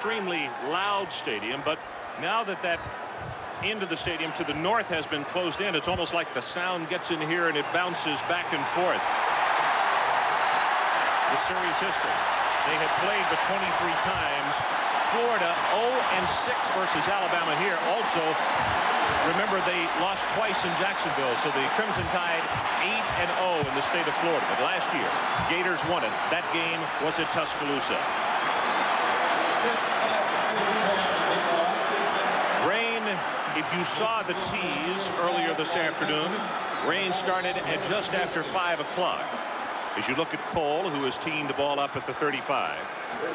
extremely loud stadium, but now that that end of the stadium to the north has been closed in, it's almost like the sound gets in here and it bounces back and forth. The series history. They have played the 23 times. Florida 0 and 6 versus Alabama here. Also, remember they lost twice in Jacksonville, so the Crimson Tide 8 and 0 in the state of Florida. But last year, Gators won it. That game was at Tuscaloosa. Rain, if you saw the tees earlier this afternoon, rain started at just after 5 o'clock. As you look at Cole, who has teed the ball up at the 35.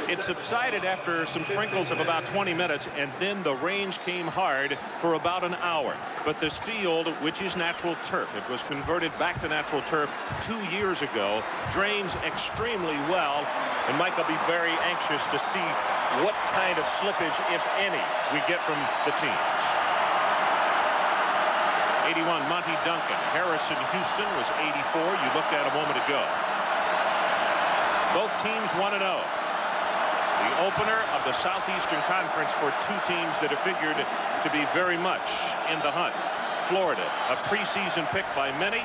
It subsided after some sprinkles of about 20 minutes, and then the range came hard for about an hour. But this field, which is natural turf, it was converted back to natural turf two years ago, drains extremely well, and Mike will be very anxious to see what kind of slippage, if any, we get from the teams. 81, Monty Duncan. Harrison Houston was 84. You looked at a moment ago. Both teams 1-0 the opener of the Southeastern Conference for two teams that have figured to be very much in the hunt. Florida, a preseason pick by many,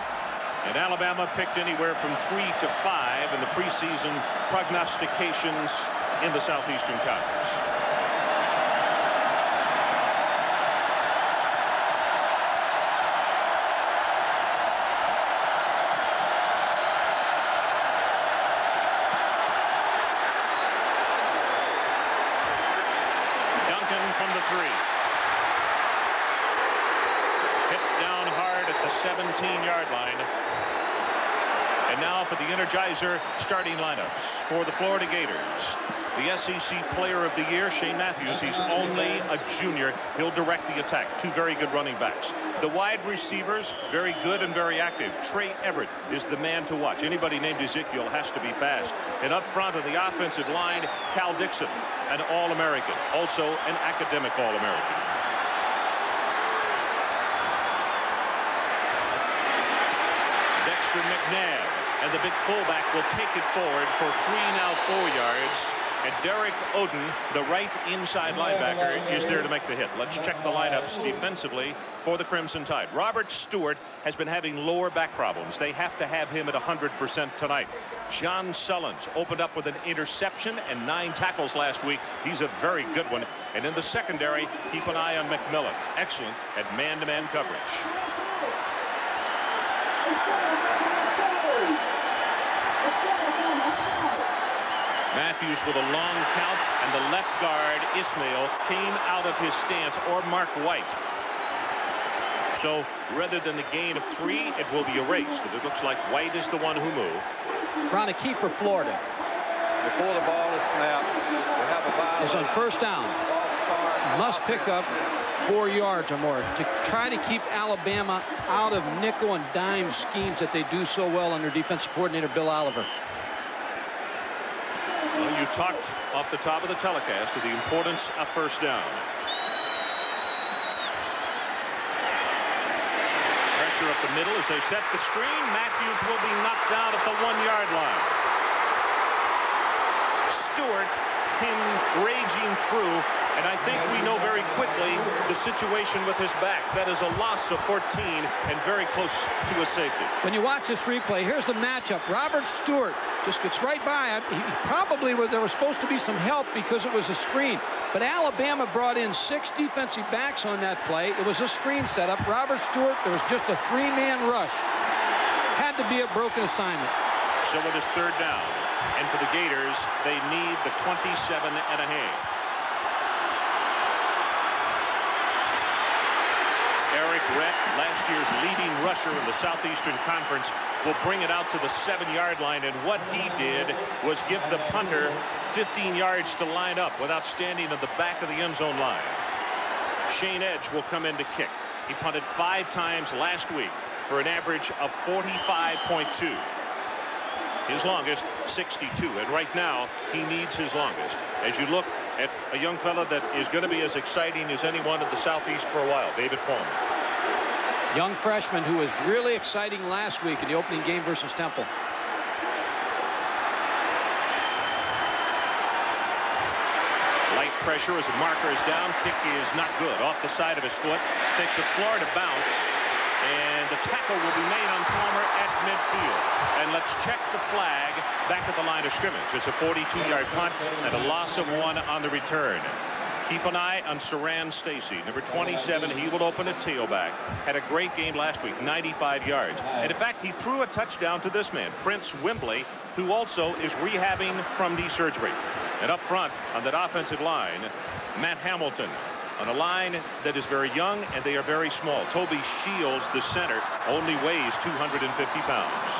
and Alabama picked anywhere from three to five in the preseason prognostications in the Southeastern Conference. Energizer starting lineups for the Florida Gators. The SEC Player of the Year, Shane Matthews. He's only a junior. He'll direct the attack. Two very good running backs. The wide receivers, very good and very active. Trey Everett is the man to watch. Anybody named Ezekiel has to be fast. And up front of the offensive line, Cal Dixon, an All-American. Also an academic All-American. Dexter McNabb and the big fullback will take it forward for three now four yards. And Derrick Oden, the right inside linebacker, is there to make the hit. Let's check the lineups defensively for the Crimson Tide. Robert Stewart has been having lower back problems. They have to have him at 100% tonight. John Sullins opened up with an interception and nine tackles last week. He's a very good one. And in the secondary, keep an eye on McMillan. Excellent at man-to-man -man coverage. Matthews with a long count, and the left guard, Ismail, came out of his stance, or Mark White. So rather than the gain of three, it will be erased. It looks like White is the one who moved. Ron, a key for Florida. Before the ball is snapped, we have a violation. Is on first down. Must pick up four yards or more to try to keep Alabama out of nickel and dime schemes that they do so well under defensive coordinator Bill Oliver. Talked off the top of the telecast of the importance of first down. Pressure up the middle as they set the screen. Matthews will be knocked down at the one-yard line. Stewart came raging through and I think we know very quickly the situation with his back. That is a loss of 14 and very close to a safety. When you watch this replay, here's the matchup. Robert Stewart just gets right by him. He probably was, there was supposed to be some help because it was a screen. But Alabama brought in six defensive backs on that play. It was a screen setup. Robert Stewart, there was just a three-man rush. Had to be a broken assignment. So it is third down. And for the Gators, they need the 27 and a half. Rhett, last year's leading rusher in the Southeastern Conference, will bring it out to the seven-yard line. And what he did was give the punter 15 yards to line up without standing at the back of the end zone line. Shayne Edge will come in to kick. He punted five times last week for an average of 45.2. His longest, 62. And right now, he needs his longest. As you look at a young fella that is going to be as exciting as anyone in the Southeast for a while, David Coleman. Young freshman who was really exciting last week in the opening game versus Temple. Light pressure as the marker is down. Kick is not good. Off the side of his foot. Takes a Florida bounce. And the tackle will be made on Palmer at midfield. And let's check the flag back at the line of scrimmage. It's a 42-yard punt and a loss of one on the return. Keep an eye on Siran Stacy, number 27. He will open a tailback. Had a great game last week, 95 yards. And in fact, he threw a touchdown to this man, Prince Wimbley, who also is rehabbing from knee surgery. And up front on that offensive line, Matt Hamilton on a line that is very young and they are very small. Toby Shields, the center, only weighs 250 pounds.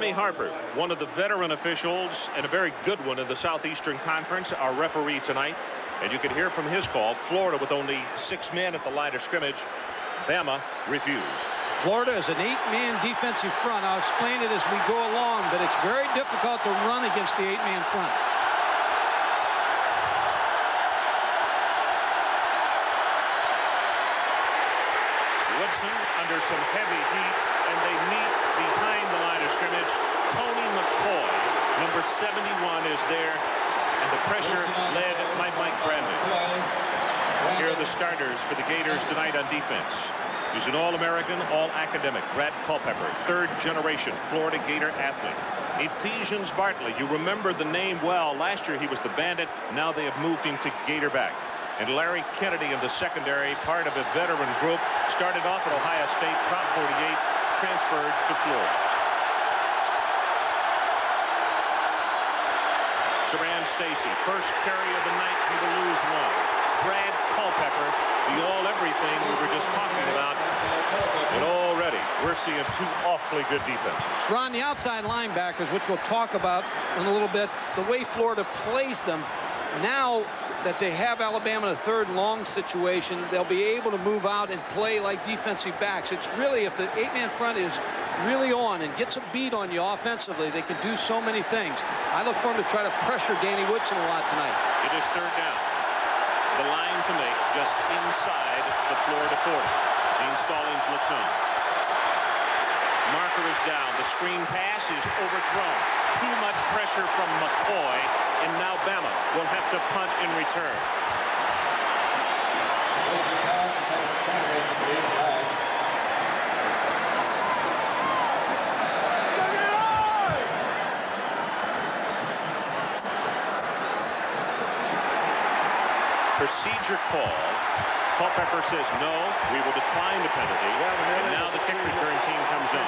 Jimmy Harper, one of the veteran officials and a very good one in the Southeastern Conference, our referee tonight. And you can hear from his call, Florida with only six men at the line of scrimmage. Bama refused. Florida is an eight-man defensive front. I'll explain it as we go along, but it's very difficult to run against the eight-man front. Woodson under some heavy heat, and they meet behind the line of scrimmage. Tony McCoy, number 71, is there, and the pressure led by Mike Brandon. Here are the starters for the Gators tonight on defense. He's an All-American, All-Academic. Brad Culpepper, third-generation Florida Gator athlete. Ephesians Bartley, you remember the name well. Last year he was the Bandit. Now they have moved him to Gatorback. And Larry Kennedy in the secondary, part of a veteran group, started off at Ohio State, Prop 48, transferred to Florida. Siran Stacy, first carry of the night, he will lose one. Brad Culpepper, the all-everything we were just talking about. And already, we're seeing two awfully good defenses. Ron, the outside linebackers, which we'll talk about in a little bit, the way Florida plays them, now that they have Alabama in a third long situation, they'll be able to move out and play like defensive backs. It's really, if the eight-man front is really on and gets a beat on you offensively, they can do so many things. I look for them to try to pressure Danny Woodson a lot tonight. It is third down. The line to make just inside the Florida 40. Gene Stallings looks on. Marker is down. The screen pass is overthrown. Too much pressure from McCoy, and now Bama will have to punt in return. Procedure call. Culpepper says no, we will decline the penalty. And now the kick return team comes in.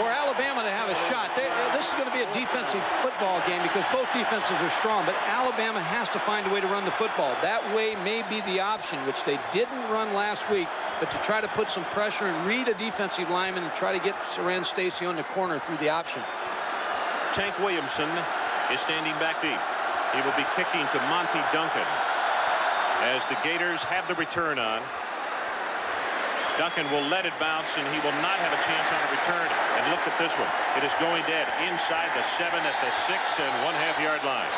For Alabama to have a shot, they, uh, this is going to be a defensive football game because both defenses are strong, but Alabama has to find a way to run the football. That way may be the option, which they didn't run last week, but to try to put some pressure and read a defensive lineman and try to get Siran Stacy on the corner through the option. Tank Williamson is standing back deep. He will be kicking to Monty Duncan as the Gators have the return on. Duncan will let it bounce, and he will not have a chance on a return. And look at this one. It is going dead inside the seven at the six and one half yard line.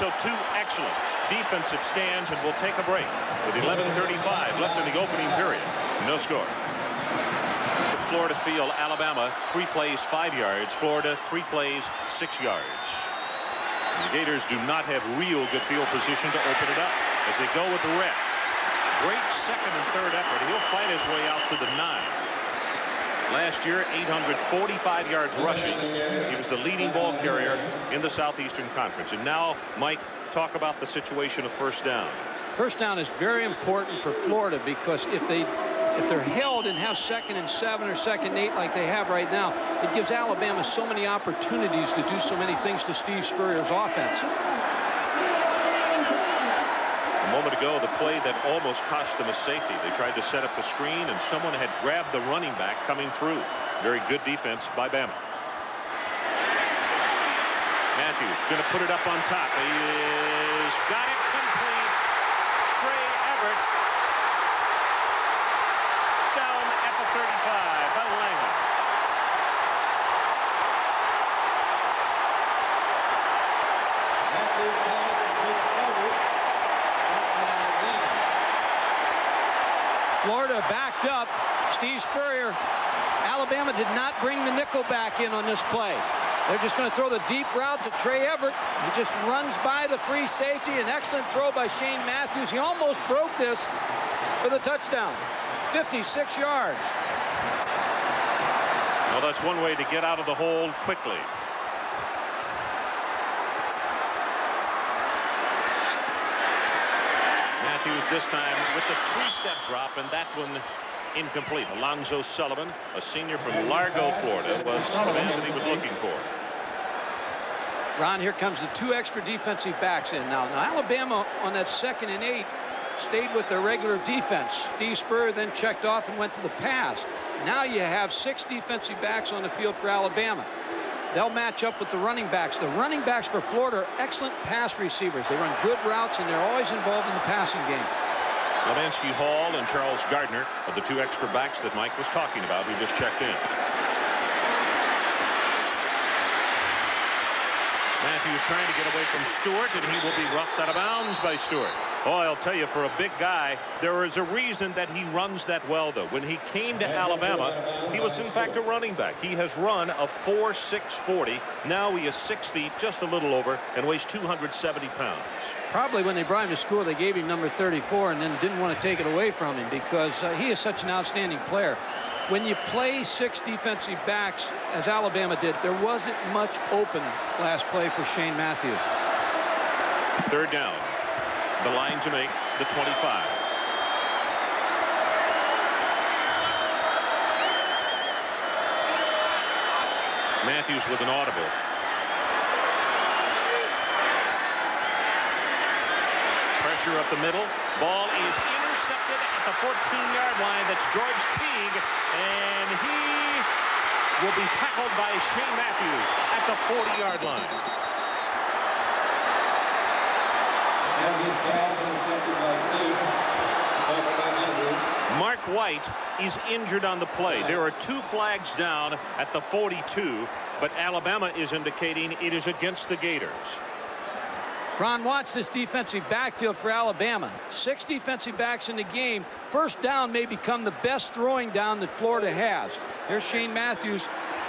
So two excellent defensive stands, and we'll take a break with 11.35 left in the opening period. No score. Florida Field, Alabama, three plays, five yards. Florida, three plays, six yards. The Gators do not have real good field position to open it up as they go with the red. Great second and third effort. He'll fight his way out to the nine. Last year, 845 yards rushing. He was the leading ball carrier in the Southeastern Conference. And now, Mike, talk about the situation of first down. First down is very important for Florida because if they if they're held and have second and seven or second and eight like they have right now, it gives Alabama so many opportunities to do so many things to Steve Spurrier's offense. A moment ago, the play that almost cost them a safety. They tried to set up the screen, and someone had grabbed the running back coming through. Very good defense by Bama. Matthews going to put it up on top. He is got it complete. Trey Everett down at the 35 by Langham. Florida backed up. Steve Spurrier. Alabama did not bring the nickel back in on this play. They're just going to throw the deep route to Trey Everett. He just runs by the free safety. An excellent throw by Shane Matthews. He almost broke this for the touchdown. 56 yards. Well, that's one way to get out of the hole quickly. Matthews this time with the three-step drop, and that one incomplete. Alonzo Sullivan, a senior from Largo, Florida, was the man that he was looking for. Ron, here comes the two extra defensive backs in now. Now, Alabama on that second and eight stayed with their regular defense. Steve Spur then checked off and went to the pass. Now you have six defensive backs on the field for Alabama. They'll match up with the running backs. The running backs for Florida are excellent pass receivers. They run good routes, and they're always involved in the passing game. Levansky Hall and Charles Gardner are the two extra backs that Mike was talking about who just checked in. Matthews trying to get away from Stewart, and he will be roughed out of bounds by Stewart. Oh, I'll tell you, for a big guy, there is a reason that he runs that well, though. When he came to Alabama, he was, in fact, a running back. He has run a 4.640. Now he is six feet, just a little over, and weighs 270 pounds. Probably when they brought him to school, they gave him number 34 and then didn't want to take it away from him because uh, he is such an outstanding player. When you play six defensive backs, as Alabama did, there wasn't much open last play for Shane Matthews. Third down. The line to make the 25. Matthews with an audible. Pressure up the middle. Ball is intercepted at the 14-yard line. That's George Teague. And he will be tackled by Shane Matthews at the 40-yard line. Mark White is injured on the play. There are two flags down at the 42, but Alabama is indicating it is against the Gators. Ron Watts, this defensive backfield for Alabama. Six defensive backs in the game. First down may become the best throwing down that Florida has. Here's Shane Matthews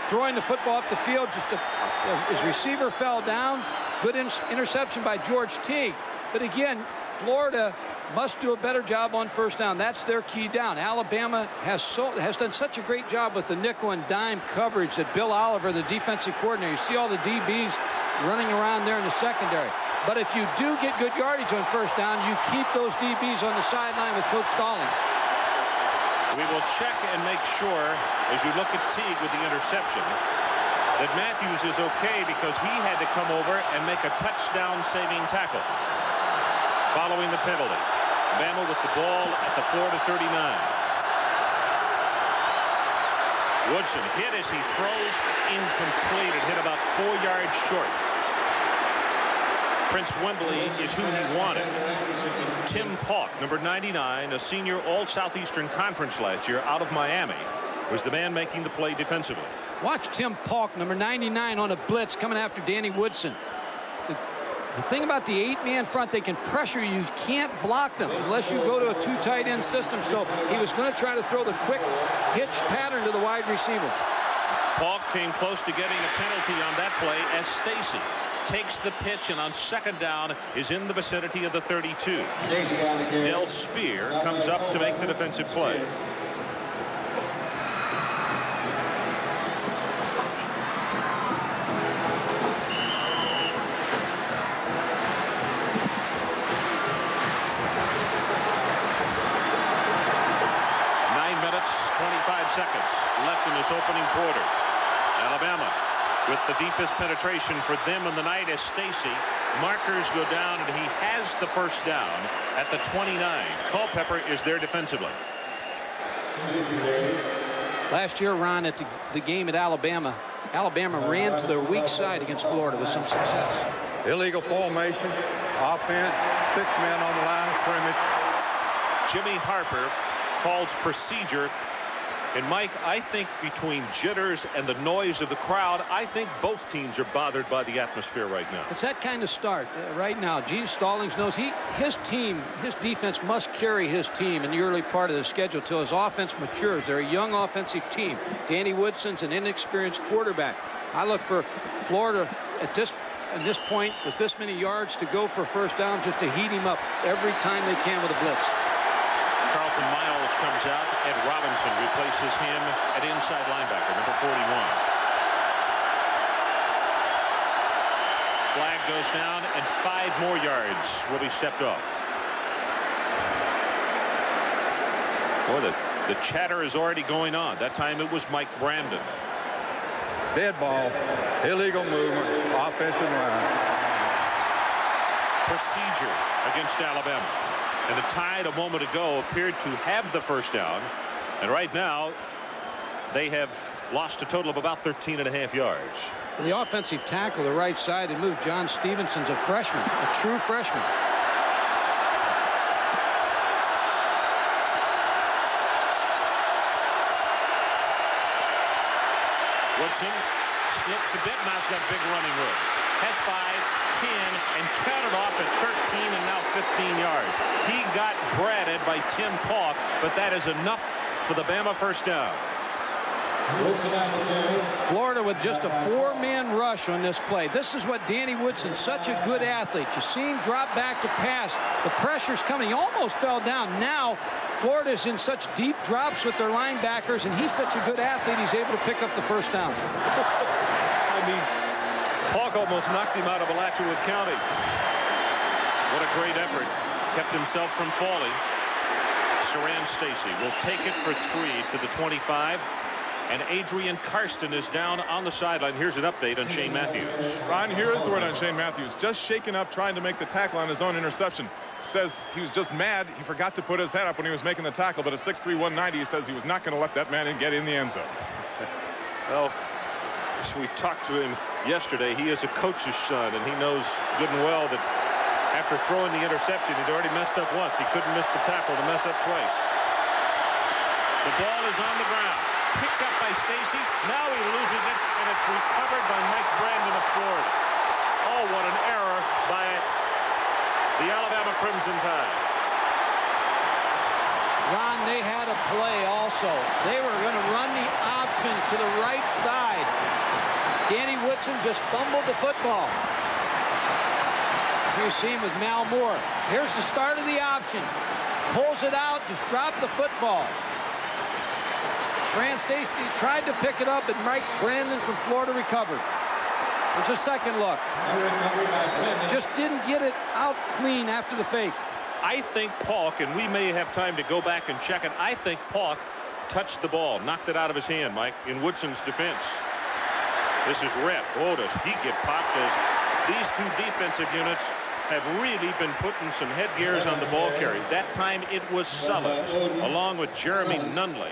throwing the football up the field. Just a, his receiver fell down. Good in interception by George Teague. But again, Florida must do a better job on first down. That's their key down. Alabama has so has done such a great job with the nickel and dime coverage that Bill Oliver, the defensive coordinator, you see all the DBs running around there in the secondary. But if you do get good yardage on first down, you keep those DBs on the sideline with Coach Stallings. We will check and make sure, as you look at Teague with the interception, that Matthews is okay because he had to come over and make a touchdown-saving tackle following the penalty. Bama with the ball at the 4 to 39. Woodson hit as he throws incomplete. It hit about four yards short. Prince Wimbley is who he wanted. Tim Paulk, number 99, a senior All-Southeastern Conference last year out of Miami, was the man making the play defensively. Watch Tim Paulk, number 99, on a blitz coming after Danny Woodson. The thing about the eight-man front, they can pressure you. You can't block them unless you go to a two tight end system. So he was going to try to throw the quick hitch pattern to the wide receiver. Paulk came close to getting a penalty on that play as Stacy takes the pitch and on second down is in the vicinity of the 32. Del Speer comes up to make the defensive play. opening quarter. Alabama with the deepest penetration for them in the night as Stacy. Markers go down, and he has the first down at the 29. Culpepper is there defensively. Last year, Ron, at the, the game at Alabama, Alabama ran to their weak side against Florida with some success. Illegal formation, offense, six men on the line of scrimmage. Jimmy Harper calls procedure And Mike, I think between jitters and the noise of the crowd, I think both teams are bothered by the atmosphere right now. It's that kind of start uh, right now. Gene Stallings knows he, his team, his defense must carry his team in the early part of the schedule till his offense matures. They're a young offensive team. Danny Woodson's an inexperienced quarterback. I look for Florida at this at this point with this many yards to go for first down just to heat him up every time they can with a blitz. Carlton Miles comes out. Ed Robinson replaces him at inside linebacker, number 41. Flag goes down, and five more yards will be stepped off. Boy, the, the chatter is already going on. That time it was Mike Brandon. Dead ball, illegal movement, offensive line. Procedure against Alabama. And the Tide a moment ago appeared to have the first down. And right now, they have lost a total of about 13 and a half yards. The offensive tackle, the right side, they moved John Stevenson's a freshman, a true freshman. Woodson slips a bit, now's got big running room. Has five, 10 and cut it off at 13 and now 15 yards. He got breaded by Tim Paulk, but that is enough for the Bama first down. Florida with just a four-man rush on this play. This is what Danny Woodson, such a good athlete. You see him drop back to pass. The pressure's coming. He almost fell down. Now, Florida's in such deep drops with their linebackers, and he's such a good athlete, he's able to pick up the first down. I mean, Paulk almost knocked him out of Alachua County. What a great effort. Kept himself from falling. Siran Stacy will take it for three to the 25. And Adrian Karsten is down on the sideline. Here's an update on Shane Matthews. Ron, here is the word on Shane Matthews. Just shaken up trying to make the tackle on his own interception. Says he was just mad. He forgot to put his head up when he was making the tackle. But at 6'3", 190, he says he was not going to let that man in get in the end zone. well, we talked to him yesterday. He is a coach's son, and he knows good and well that after throwing the interception, he'd already messed up once. He couldn't miss the tackle to mess up twice. The ball is on the ground. Picked up by Stacy. Now he loses it, and it's recovered by Mike Brandon of Florida. Oh, what an error by the Alabama Crimson Tide. Ron, they had a play also. They were going to run the option to the right side. Danny Woodson just fumbled the football. You see him with Mal Moore. Here's the start of the option. Pulls it out, just dropped the football. Siran Stacy tried to pick it up, and Mike Brandon from Florida recovered. There's a second look. Just didn't get it out clean after the fake. I think Paulk, and we may have time to go back and check it, I think Paulk touched the ball, knocked it out of his hand, Mike, in Woodson's defense. This is Rep. Oh, does he get popped as these two defensive units have really been putting some headgears on the ball carry. That time it was Sullins along with Jeremy Nunley.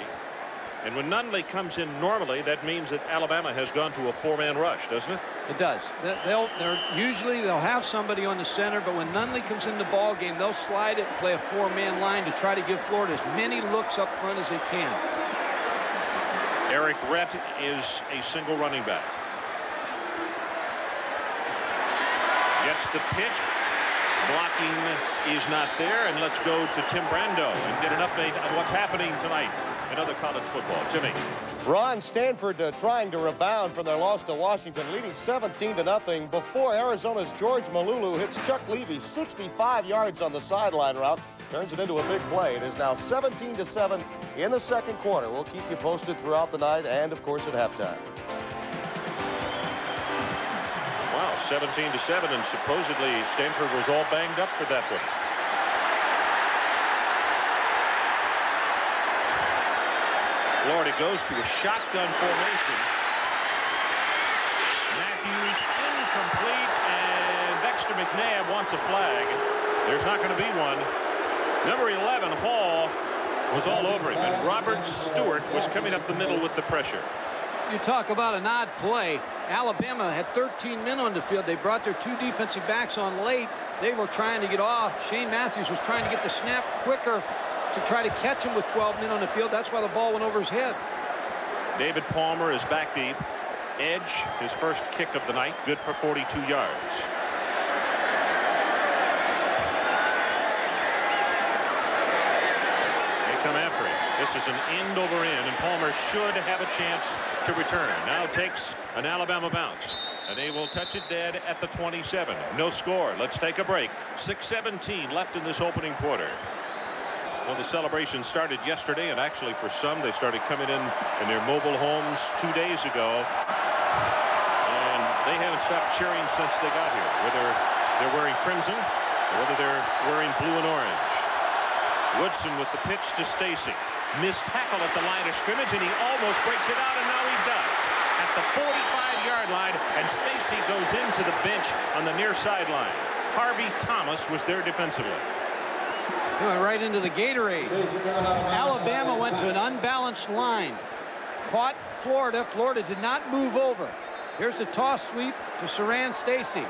And when Nunley comes in normally, that means that Alabama has gone to a four-man rush, doesn't it? It does. They'll, they're usually they'll have somebody on the center, but when Nunley comes in the ball game, they'll slide it and play a four-man line to try to give Florida as many looks up front as they can. Errict Rhett is a single running back. Gets the pitch. Blocking is not there. And let's go to Tim Brando and get an update on what's happening tonight in other college football. Timmy. Ron Stanford uh, trying to rebound from their loss to Washington, leading 17 to nothing before Arizona's George Malauulu hits Chuck Levy 65 yards on the sideline route. Turns it into a big play. It is now 17 to 7 in the second quarter. We'll keep you posted throughout the night and, of course, at halftime. 17 to 7, and supposedly Stanford was all banged up for that one. Florida goes to a shotgun formation. Matthews incomplete, and Dexter McNabb wants a flag. There's not going to be one. Number 11, Hall, was all over him, and Robert Stewart was coming up the middle with the pressure you talk about an odd play. Alabama had 13 men on the field. They brought their two defensive backs on late. They were trying to get off. Shane Matthews was trying to get the snap quicker to try to catch him with 12 men on the field. That's why the ball went over his head. David Palmer is back deep. Edge, his first kick of the night, good for 42 yards. They come after him. This is an end over end, and Palmer should have a chance to return. Now takes an Alabama bounce. And they will touch it dead at the 27. No score. Let's take a break. 6-17 left in this opening quarter. Well, the celebration started yesterday, and actually for some, they started coming in in their mobile homes two days ago. And they haven't stopped cheering since they got here, whether they're wearing crimson or whether they're wearing blue and orange. Woodson with the pitch to Stacy. Missed tackle at the line of scrimmage, and he almost breaks it out, and now he. At the 45-yard line, and Stacy goes into the bench on the near sideline. Harvey Thomas was there defensively. He went right into the Gatorade. Alabama went to an unbalanced line. Caught Florida. Florida did not move over. Here's the toss sweep to Siran Stacy.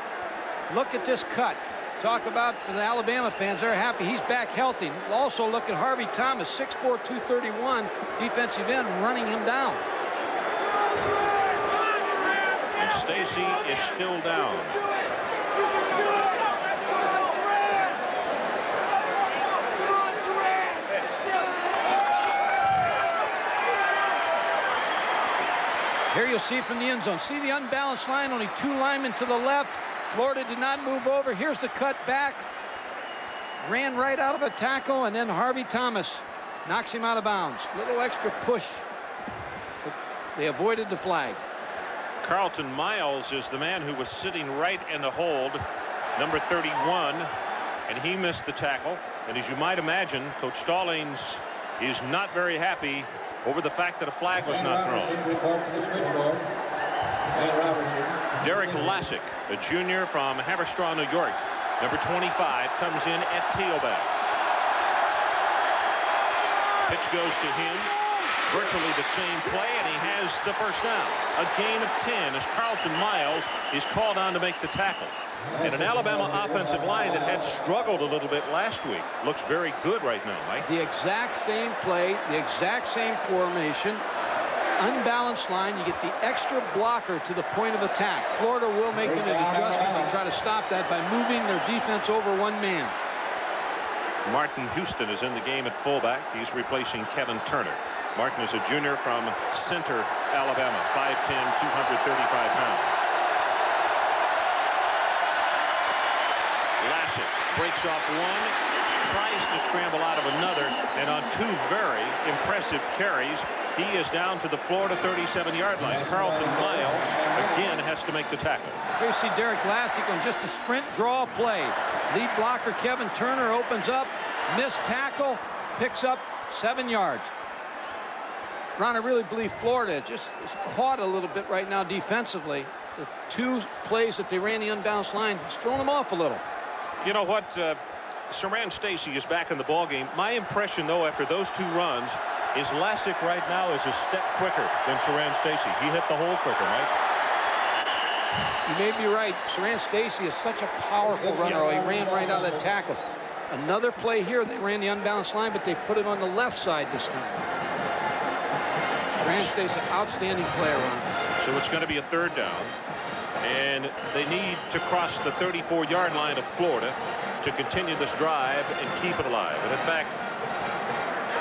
Look at this cut. Talk about the Alabama fans, they're happy he's back healthy. Also look at Harvey Thomas, 6'4", 231, defensive end, running him down. And Stacy is still down. Here you'll see from the end zone. See the unbalanced line, only two linemen to the left. Florida did not move over. Here's the cut back. Ran right out of a tackle, and then Harvey Thomas knocks him out of bounds. Little extra push. They avoided the flag. Carlton Miles is the man who was sitting right in the hold, number 31, and he missed the tackle. And as you might imagine, Coach Stallings is not very happy over the fact that a flag was not thrown. Derrick Lassic, a junior from Haverstraw, New York, number 25, comes in at tailback. Pitch goes to him. Virtually the same play, and he has the first down. A gain of 10 as Carlton Miles is called on to make the tackle. And an Alabama offensive line that had struggled a little bit last week looks very good right now, Mike. The exact same play, the exact same formation, unbalanced line. You get the extra blocker to the point of attack. Florida will make an adjustment and try to stop that by moving their defense over one man. Martin Houston is in the game at fullback. He's replacing Kevin Turner. Martin is a junior from Center, Alabama, 5'10", 235 pounds. Lassic breaks off one, tries to scramble out of another, and on two very impressive carries, he is down to the Florida 37-yard line. Carlton Miles, again, has to make the tackle. Here you see Derrick Lassic on just a sprint draw play. Lead blocker Kevin Turner opens up, missed tackle, picks up seven yards. Ron, I really believe Florida just is caught a little bit right now defensively. The two plays that they ran the unbalanced line, it's thrown them off a little. You know what? Uh, Siran Stacy is back in the ball game. My impression, though, after those two runs, is Lassic right now is a step quicker than Siran Stacy. He hit the hole quicker, right? You may be right. Siran Stacy is such a powerful runner. He ran right out of that tackle. Another play here, they ran the unbalanced line, but they put it on the left side this time. Siran Stacy, outstanding player, Ron. So it's going to be a third down. And they need to cross the 34-yard line of Florida to continue this drive and keep it alive. And in fact,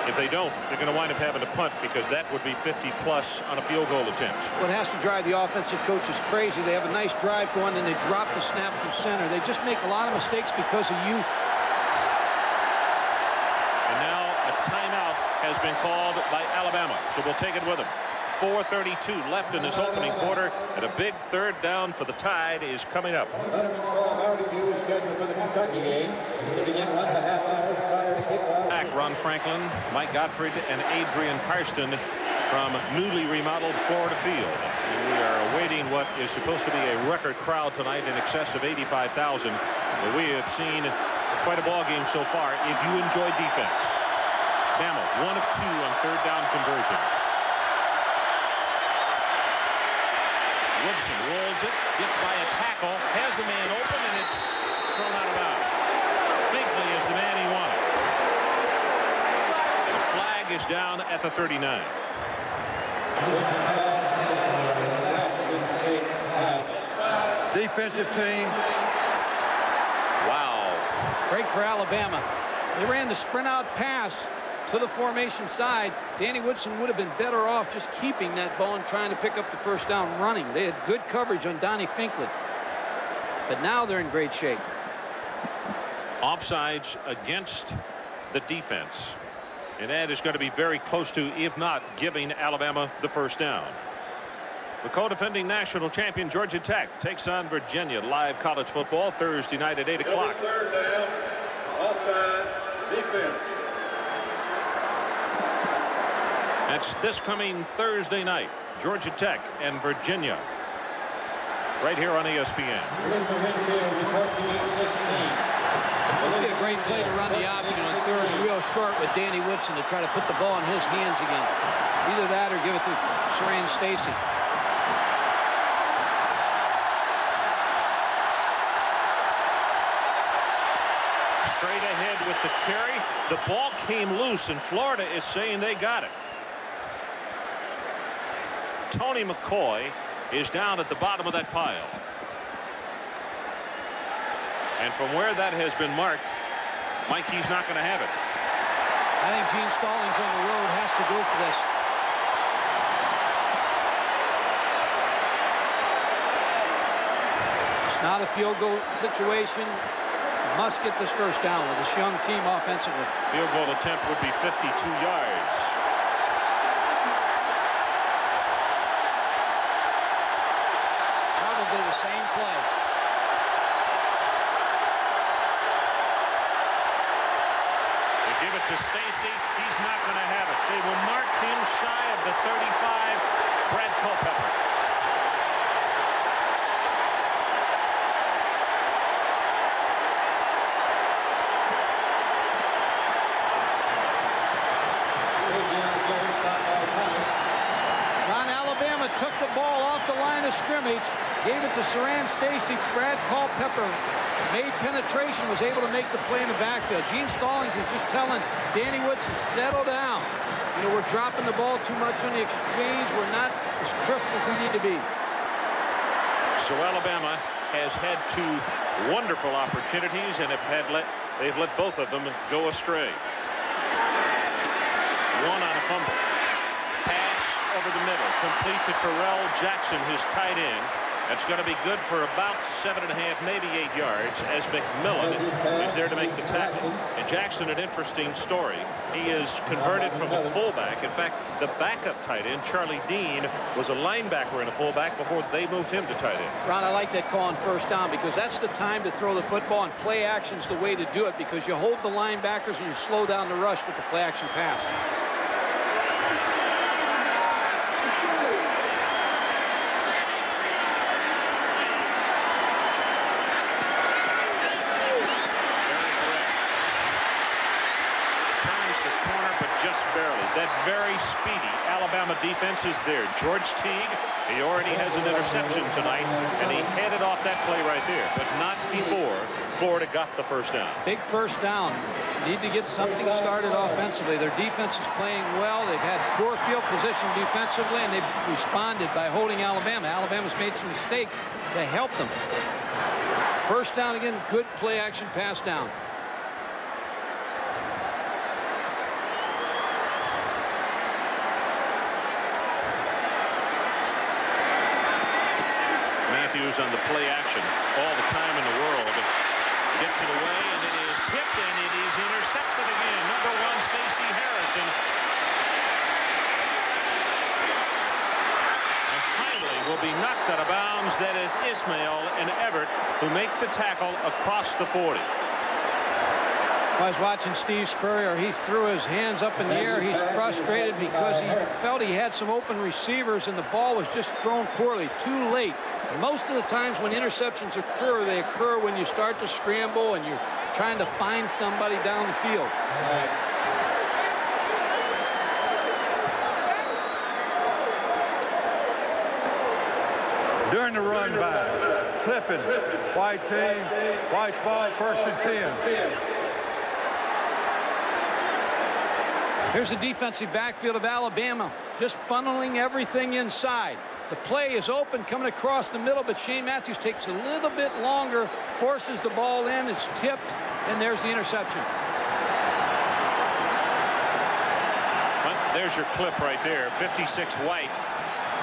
if they don't, they're going to wind up having to punt because that would be 50-plus on a field goal attempt. What has to drive the offensive coaches crazy, they have a nice drive going, and they drop the snap from center. They just make a lot of mistakes because of youth. And now a timeout has been called by Alabama, so we'll take it with them. 4.32 left in this opening quarter, and a big third down for the Tide is coming up. Back, Ron Franklin, Mike Gottfried, and Adrian Karsten from newly remodeled Florida Field. And we are awaiting what is supposed to be a record crowd tonight in excess of 85,000. But we have seen quite a ball game so far if you enjoy defense. Bama, one of two on third down conversions. Woodson rolls it, gets by a tackle, has a man open, and it's thrown out of bounds. Bigley is the man he wanted. The flag is down at the 39. Defensive team. Wow. Break for Alabama. They ran the sprint out pass to the formation side. Danny Woodson would have been better off just keeping that ball and trying to pick up the first down running. They had good coverage on Donnie Finkley. But now they're in great shape. Offsides against the defense. And that is going to be very close to, if not, giving Alabama the first down. The co-defending national champion Georgia Tech takes on Virginia live college football Thursday night at 8 o'clock. Third down. Offside. Defense. That's this coming Thursday night. Georgia Tech and Virginia. Right here on ESPN. It'll be a great play to run the option on third and real short with Danny Woodson to try to put the ball in his hands again. Either that or give it to Siran Stacy. Straight ahead with the carry. The ball came loose, and Florida is saying they got it. Tony McCoy is down at the bottom of that pile. And from where that has been marked, Mikey's not going to have it. I think Gene Stallings on the road has to go for this. It's not a field goal situation. Must get this first down with this young team offensively. Field goal attempt would be 52 yards. Probably the same play. They give it to Stacy. He's not going to have it. They will mark him shy of the 35. Brad Culpepper. Ron Alabama took the ball off the line of scrimmage, gave it to Siran Stacy. Brad Culpepper made penetration, was able to make the play in the backfield. Gene Stallings is just telling Danny Woodson, settle down. You know, we're dropping the ball too much on the exchange. We're not as crisp as we need to be. So Alabama has had two wonderful opportunities and have had let they've let both of them go astray. One on a fumble. Pass over the middle, complete to Terrell Jackson, who's tight end. That's going to be good for about seven and a half, maybe eight yards, as McMillan is there to make the tackle. And Jackson, an interesting story. He is converted from a fullback. In fact, the backup tight end, Charlie Dean, was a linebacker and a fullback before they moved him to tight end. Ron, I like that call on first down because that's the time to throw the football and play action's the way to do it because you hold the linebackers and you slow down the rush with the play action pass. Turns the corner, but just barely. That very speedy Alabama defense is there. George Teague, he already has an interception tonight, and he headed off that play right there, but not before Florida got the first down. Big first down. Need to get something started offensively. Their defense is playing well. They've had poor field position defensively, and they've responded by holding Alabama. Alabama's made some mistakes to help them. First down again, good play action pass down. Matthews on the play action all the time in the world. Gets it away, and it is tipped, and it is intercepted again. Number one, Stacy Harrison. And finally will be knocked out of bounds. That is Ismail and Everett who make the tackle across the 40. I was watching Steve Spurrier. He threw his hands up in the air. He's frustrated because he felt he had some open receivers and the ball was just thrown poorly, too late. Most of the times when interceptions occur, they occur when you start to scramble and you're trying to find somebody down the field. During the run back. Clipping. White team. White ball. First and ten. Here's the defensive backfield of Alabama, just funneling everything inside. The play is open coming across the middle, but Shane Matthews takes a little bit longer, forces the ball in, it's tipped, and there's the interception. There's your clip right there. 56 White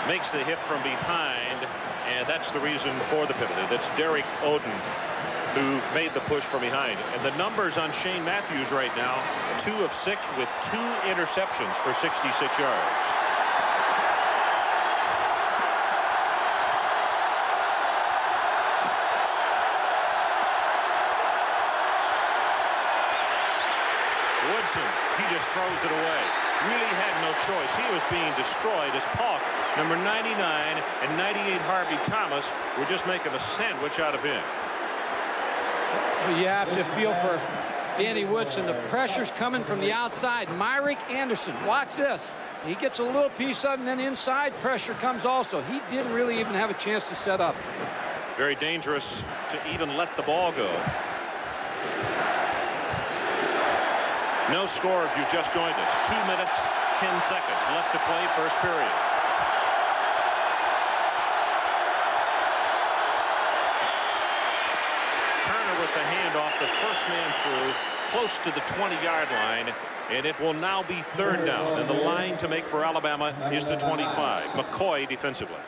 makes the hit from behind, and that's the reason for the pivot. That's Derrick Oden who made the push from behind. And the numbers on Shane Matthews right now, two of six with two interceptions for 66 yards. It away. Really had no choice. He was being destroyed as Paulk, number 99, and 98 Harvey Thomas were just making a sandwich out of him. You have to feel for Danny Woodson. The pressure's coming from the outside. Myrick Anderson, watch this. He gets a little piece of it, and then inside pressure comes also. He didn't really even have a chance to set up. Very dangerous to even let the ball go. No score if you just joined us. Two minutes, 10 seconds left to play first period. Turner with the handoff, the first man through, close to the 20-yard line, and it will now be third down. And the line to make for Alabama is the 25. McCoy defensively.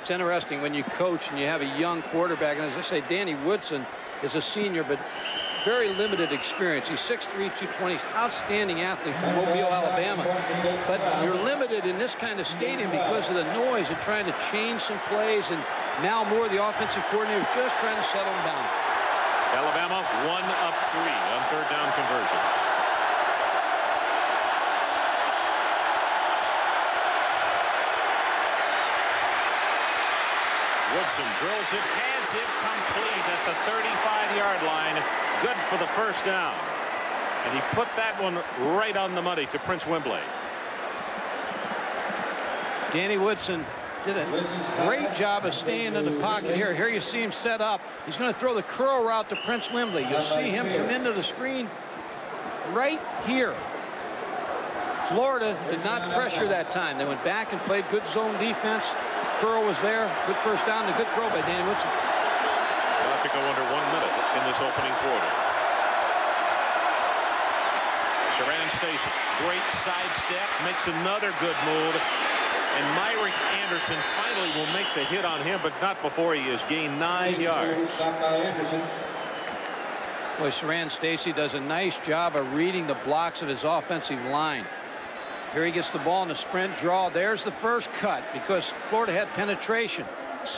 It's interesting when you coach and you have a young quarterback, and as I say, Danny Woodson is a senior, but very limited experience. He's 6'3", 220, outstanding athlete from Mobile, Alabama. But you're limited in this kind of stadium because of the noise and trying to change some plays. And now Moore, the offensive coordinator, just trying to settle him down. Alabama one up three on third down conversions. Woodson drills it, has it complete at the 35-yard line. Good for the first down. And he put that one right on the money to Prince Wimbley. Danny Woodson did a great job of staying in the pocket here. Here you see him set up. He's going to throw the curl route to Prince Wimbley. You'll see him come into the screen right here. Florida did not pressure that time. They went back and played good zone defense. Curl was there. Good first down. A good throw by Danny Woodson. We'll have to go under one minute in this opening quarter. Siran Stacy, great sidestep, makes another good move. And Myrick Anderson finally will make the hit on him, but not before he has gained nine yards. Boy, Siran Stacy does a nice job of reading the blocks of his offensive line. Here he gets the ball in the sprint draw. There's the first cut because Florida had penetration.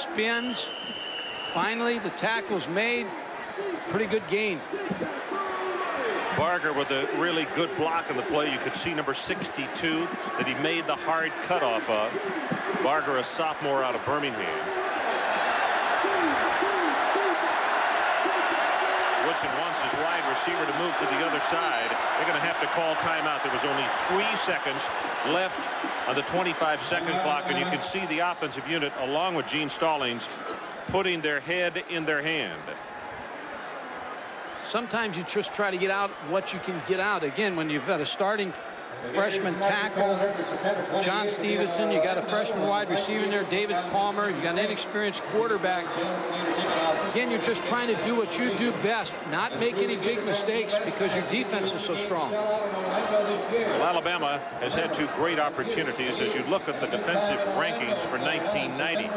Spins. Finally, the tackle's made. Pretty good gain. Barger with a really good block in the play. You could see number 62 that he made the hard cutoff of. Barger, a sophomore out of Birmingham. Woodson wants his wide receiver to move to the other side. They're going to have to call timeout. There was only three seconds left on the 25-second clock, and you can see the offensive unit, along with Gene Stallings, putting their head in their hand sometimes you just try to get out what you can get out. Again, when you've got a starting freshman tackle, John Stevenson, you got a freshman wide receiver in there, David Palmer, you got an inexperienced quarterback. Again, you're just trying to do what you do best, not make any big mistakes because your defense is so strong. Well, Alabama has had two great opportunities as you look at the defensive rankings for 1990.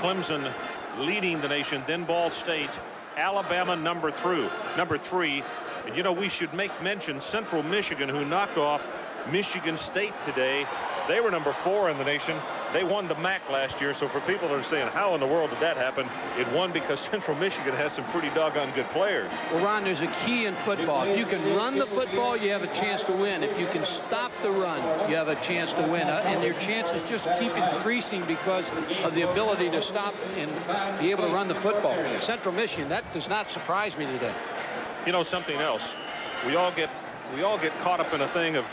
Clemson leading the nation, then Ball State, Alabama number three. Number three. And you know, we should make mention Central Michigan, who knocked off Michigan State today. They were number four in the nation. They won the MAC last year. So for people that are saying, how in the world did that happen? It won because Central Michigan has some pretty doggone good players. Well, Ron, there's a key in football. If you can run the football, you have a chance to win. If you can stop the run, you have a chance to win. Uh, and your chances just keep increasing because of the ability to stop and be able to run the football. Central Michigan, that does not surprise me today. You know something else? We all get we all get caught up in a thing of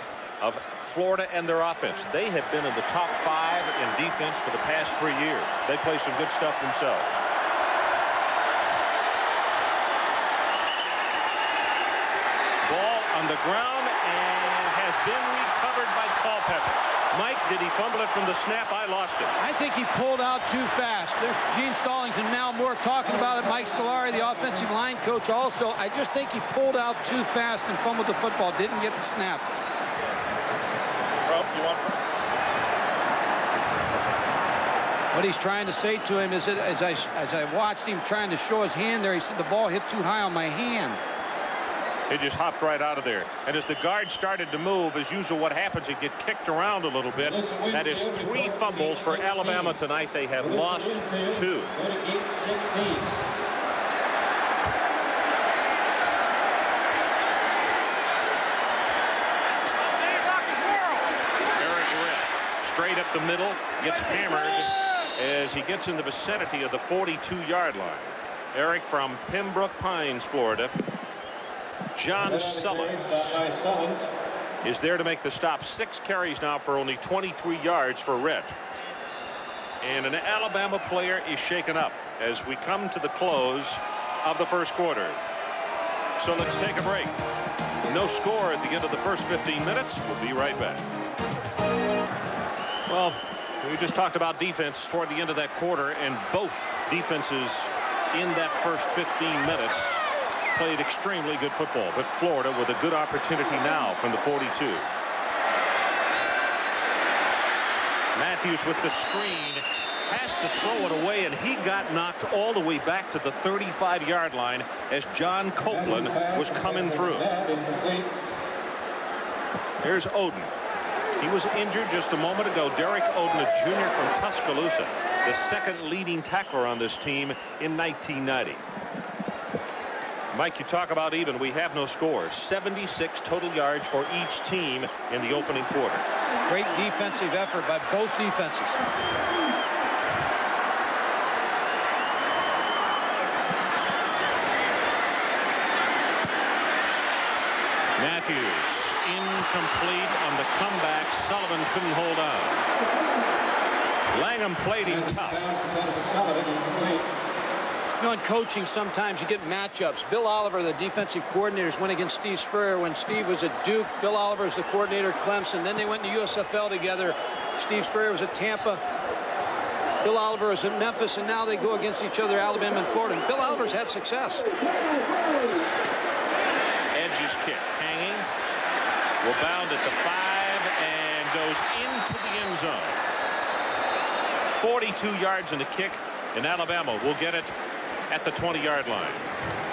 of Florida and their offense. They have been in the top five in defense for the past three years. They play some good stuff themselves. Ball on the ground and has been recovered by Culpepper. Mike, did he fumble it from the snap? I lost it. I think he pulled out too fast. There's Gene Stallings and Mal Moore talking about it. Mike Solari, the offensive line coach, also. I just think he pulled out too fast and fumbled the football. Didn't get the snap. Well, you want What he's trying to say to him is that as I, as I watched him trying to show his hand there, he said the ball hit too high on my hand. He just hopped right out of there. And as the guard started to move, as usual, what happens, he get kicked around a little bit. That is three fumbles for Alabama tonight. They have lost two. Errict Rhett, straight up the middle, gets hammered as he gets in the vicinity of the 42-yard line. Errict from Pembroke Pines, Florida. John Sullins is there to make the stop. Six carries now for only 23 yards for Rhett. And an Alabama player is shaken up as we come to the close of the first quarter. So let's take a break. No score at the end of the first 15 minutes. We'll be right back. Well, we just talked about defense toward the end of that quarter, and both defenses in that first 15 minutes played extremely good football. But Florida with a good opportunity now from the 42. Matthews with the screen has to throw it away, and he got knocked all the way back to the 35-yard line as John Copeland was coming through. Here's Oden. He was injured just a moment ago. Derrick Oden, a junior from Tuscaloosa, the second leading tackler on this team in 1990. Mike, you talk about even. We have no scores. 76 total yards for each team in the opening quarter. Great defensive effort by both defenses. Matthews incomplete on the comeback. Sullivan couldn't hold on. Langham played him tough. You know, in coaching, sometimes you get matchups. Bill Oliver, the defensive coordinators, went against Steve Spurrier when Steve was at Duke. Bill Oliver was the coordinator at Clemson. Then they went to USFL together. Steve Spurrier was at Tampa. Bill Oliver is at Memphis, and now they go against each other, Alabama and Florida. And Bill Oliver's had success. Edge's kick hanging. Will bound at the five and goes into the end zone. 42 yards in the kick, and Alabama will get it at the 20-yard line.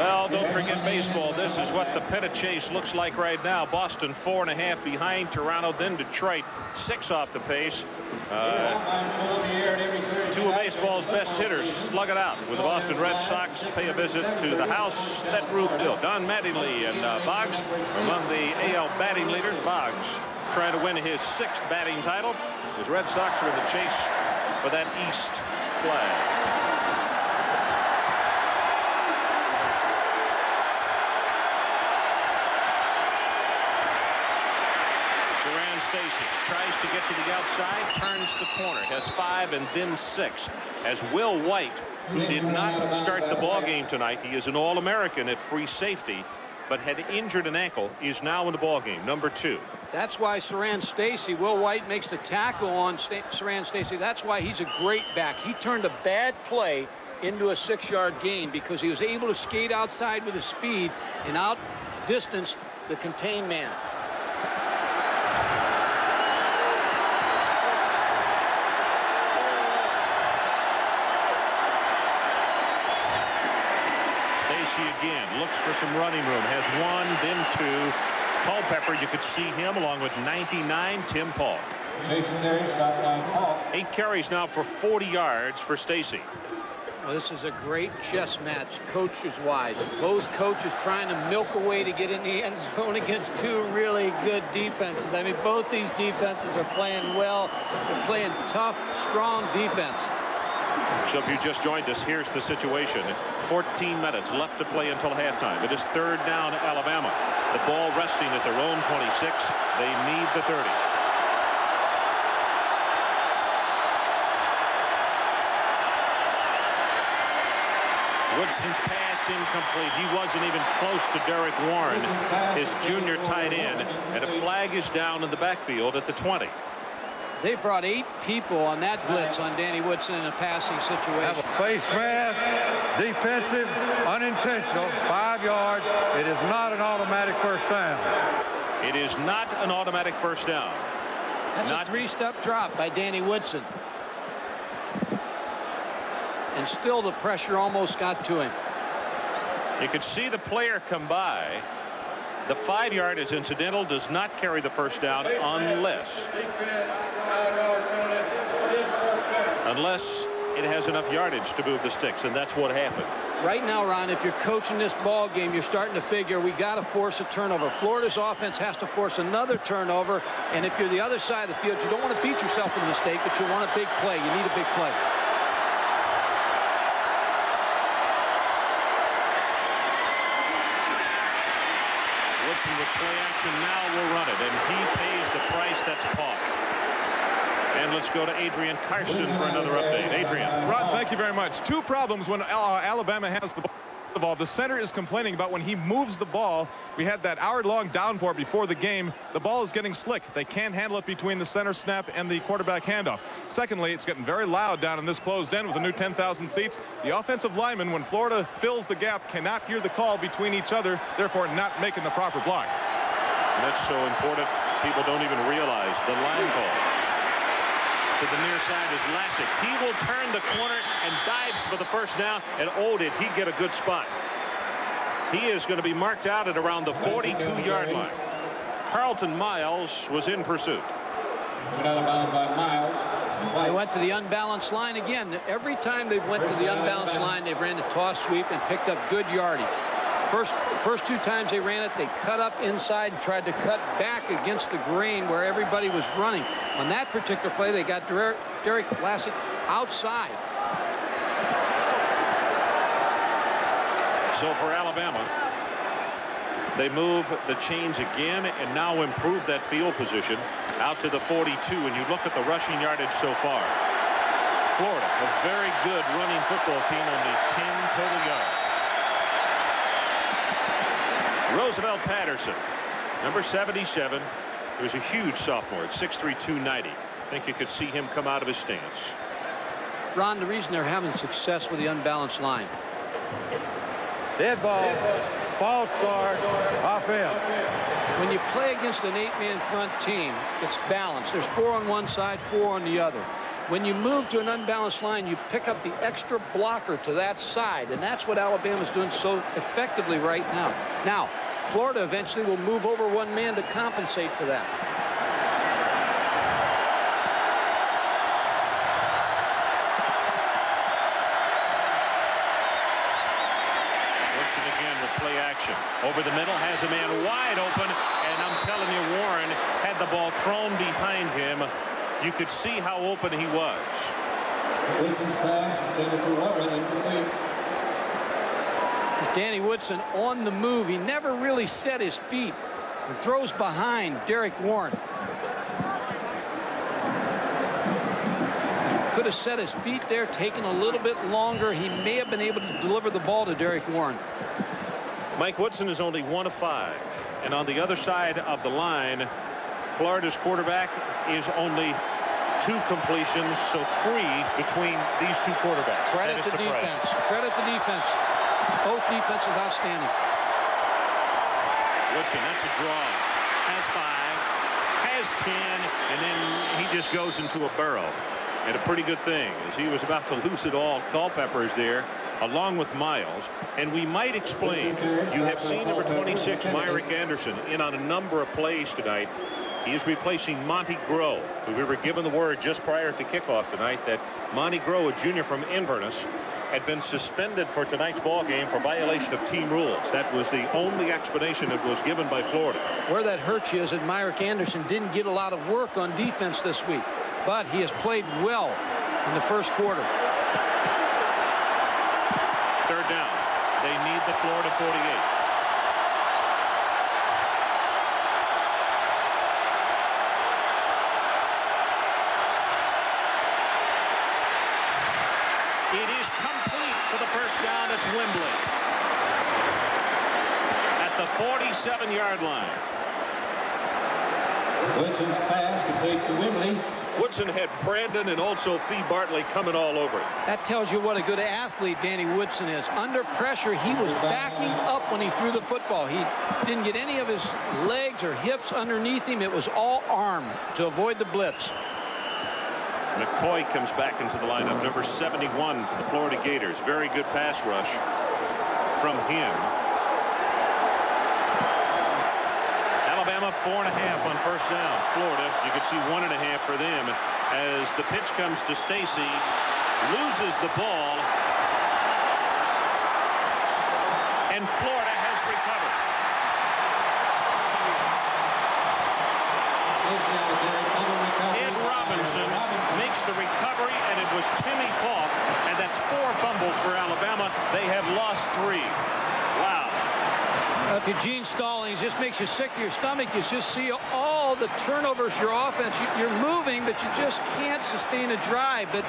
Well, don't forget baseball. This is what the pennant chase looks like right now. Boston four and a half behind Toronto, then Detroit six off the pace. Uh, two of baseball's best hitters slug it out with the Boston Red Sox pay a visit to the house that roof built. Don Mattingly and uh, Boggs among the AL batting leaders. Boggs trying to win his sixth batting title. His Red Sox are in the chase for that East flag. Stacy tries to get to the outside, turns the corner, has five and then six. As Will White, who did not start the ball game tonight, he is an All-American at free safety, but had injured an ankle, is now in the ball game, number two. That's why Siran Stacy, Will White makes the tackle on Sta Siran Stacy. That's why he's a great back. He turned a bad play into a six-yard gain because he was able to skate outside with his speed and outdistance the contained man. Looks for some running room. Has one, then two. Culpepper, you could see him along with 99, Tim Paulk. Eight carries now for 40 yards for Stacy. Well, this is a great chess match, coaches-wise. Both coaches trying to milk away to get in the end zone against two really good defenses. I mean, both these defenses are playing well. They're playing tough, strong defense. So if you just joined us, here's the situation. 14 minutes left to play until halftime. It is third down Alabama. The ball resting at their own 26. They need the 30. Woodson's pass incomplete. He wasn't even close to Derek Warren, his junior tight end, and a flag is down in the backfield at the 20. They brought eight people on that blitz on Danny Woodson in a passing situation. Face mask, defensive, unintentional, five yards. It is not an automatic first down. It is not an automatic first down. That's Not- a three-step drop by Danny Woodson. And still the pressure almost got to him. You could see the player come by. The five yard is incidental, does not carry the first down unless unless it has enough yardage to move the sticks, and that's what happened. Right now, Ron, if you're coaching this ball game, you're starting to figure we got to force a turnover. Florida's offense has to force another turnover, and if you're the other side of the field, you don't want to beat yourself in a mistake, but you want a big play. You need a big play. Woodson with play action now will run it, and he pays the price that's caught. And let's go to Adrian Karsten for another update. Adrian. Rod, thank you very much. Two problems when uh, Alabama has the ball. First of all, the center is complaining about when he moves the ball. We had that hour-long downpour before the game. The ball is getting slick. They can't handle it between the center snap and the quarterback handoff. Secondly, it's getting very loud down in this closed end with the new 10,000 seats. The offensive lineman, when Florida fills the gap, cannot hear the call between each other, therefore not making the proper block. And that's so important, people don't even realize the line call. To the near side is Lassic. He will turn the corner and dives for the first down. And oh, did he get a good spot. He is going to be marked out at around the 42-yard line. Carlton Miles was in pursuit. They went to the unbalanced line again. Every time they went to the unbalanced line, they ran the toss sweep and picked up good yardage. First, first two times they ran it, they cut up inside and tried to cut back against the grain where everybody was running. On that particular play, they got Derrick, Derrick outside. So for Alabama, they move the chains again and now improve that field position out to the 42. And you look at the rushing yardage so far. Florida, a very good running football team, only 10 total yards. Roosevelt Patterson, number 77. He was a huge sophomore at 6'3", 290. I think you could see him come out of his stance. Ron, the reason they're having success with the unbalanced line. Dead ball, false start, offense. When you play against an eight-man front team, it's balanced. There's four on one side, four on the other. When you move to an unbalanced line, you pick up the extra blocker to that side, and that's what Alabama's doing so effectively right now. Now, Florida eventually will move over one man to compensate for that. Woodson again with play action. Over the middle, has a man wide open, and I'm telling you, Warren had the ball thrown behind him. You could see how open he was. Danny Woodson on the move. He never really set his feet and throws behind Derek Warren. Could have set his feet there, taken a little bit longer. He may have been able to deliver the ball to Derek Warren. Mike Woodson is only one of five. And on the other side of the line, Florida's quarterback is only two completions, so three between these two quarterbacks. Credit to defense. Credit to defense. Both defenses outstanding. Woodson, that's a draw. Has five, has 10, and then he just goes into a burrow. And a pretty good thing as he was about to lose it all. Culpepper is there along with Miles. And we might explain, you have seen number 26, Myrick Anderson, in on a number of plays tonight. He is replacing Monty Grow, who we were given the word just prior to kickoff tonight that Monty Grow, a junior from Inverness, had been suspended for tonight's ball game for violation of team rules. That was the only explanation that was given by Florida. Where that hurts you is that Myrick Anderson didn't get a lot of work on defense this week, but he has played well in the first quarter. Third down. They need the Florida 48. It is complete for the first down. It's Wimbley. 47-yard line. Woodson's pass complete to Wimbley. Woodson had Brandon and also Fee Bartley coming all over. That tells you what a good athlete Danny Woodson is. Under pressure, he was backing up when he threw the football. He didn't get any of his legs or hips underneath him. It was all arm to avoid the blitz. McCoy comes back into the lineup, number 71 for the Florida Gators. Very good pass rush from him. Alabama four and a half on first down. Florida, you can see one and a half for them as the pitch comes to Stacy, loses the ball, and Florida has recovered. Ed Robinson makes the recovery, and it was Timmy Paulk, and that's four fumbles for Alabama. They have lost three. Wow. Eugene Stallings just makes you sick to your stomach. You just see all the turnovers your offense. You, are moving, but you just can't sustain a drive. But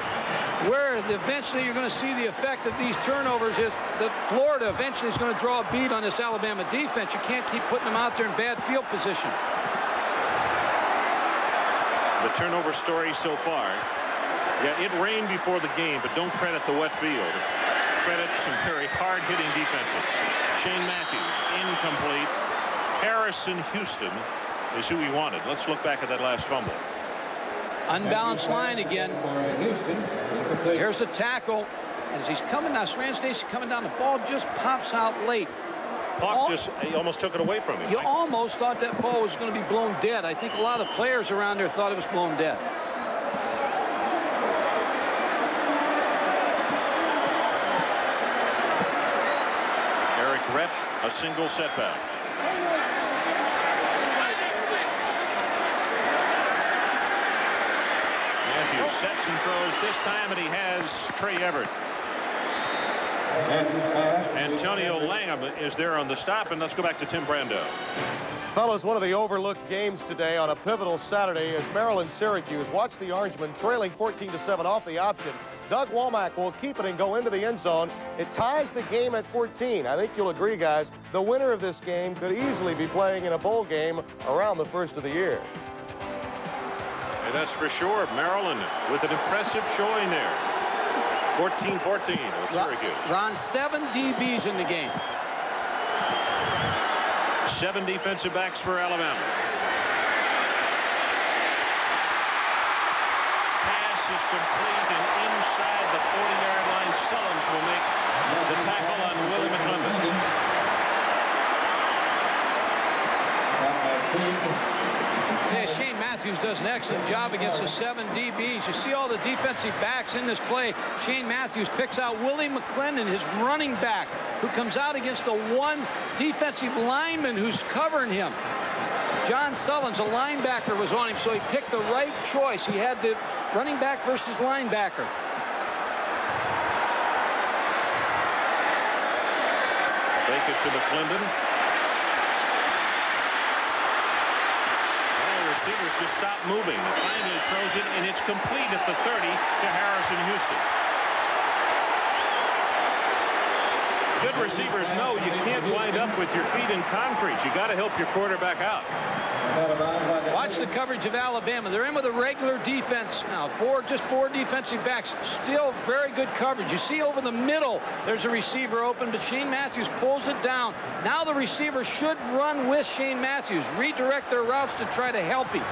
where eventually you're going to see the effect of these turnovers is that Florida eventually is going to draw a beat on this Alabama defense. You can't keep putting them out there in bad field position. The turnover story so far. Yeah, it rained before the game, but don't credit the wet field. Credit some very hard-hitting defenses. Shane Matthews, incomplete. Harrison Houston is who he wanted. Let's look back at that last fumble. Unbalanced line again. Here's the tackle. As he's coming down, Siran Stacy coming down, the ball just pops out late. Hawk just he almost took it away from him. You almost thought that ball was going to be blown dead. I think a lot of players around there thought it was blown dead. Errict Rhett, a single setback. Matthews sets and throws this time, and he has Trey Everett. Antonio Langham is there on the stop, and let's go back to Tim Brando. Fellas, one of the overlooked games today on a pivotal Saturday is Maryland-Syracuse. Watch the Orangemen trailing 14-7 off the option. Doug Womack will keep it and go into the end zone. It ties the game at 14. I think you'll agree, guys, the winner of this game could easily be playing in a bowl game around the first of the year. And that's for sure. Maryland with an impressive showing there. 14-14 with Syracuse. Ron, seven DBs in the game. Seven defensive backs for Alabama. Pass is complete and inside the 40-yard line. Sullins will make the tackle on Willie McClendon. Shane Matthews does an excellent job against the seven DBs. You see all the defensive backs in this play. Shane Matthews picks out Willie McClendon, his running back, who comes out against the one defensive lineman who's covering him. John Sullins, a linebacker, was on him, so he picked the right choice. He had the running back versus linebacker. Fake it to McClendon. receivers just stop moving. Finally throws it, and it's complete at the 30 to Harrison Houston. Good receivers know you can't wind up with your feet in concrete. You got to help your quarterback out. Watch the coverage of Alabama. They're in with a regular defense now. Four, just four defensive backs. Still very good coverage. You see over the middle, there's a receiver open, but Shane Matthews pulls it down. Now the receiver should run with Shane Matthews, redirect their routes to try to help him.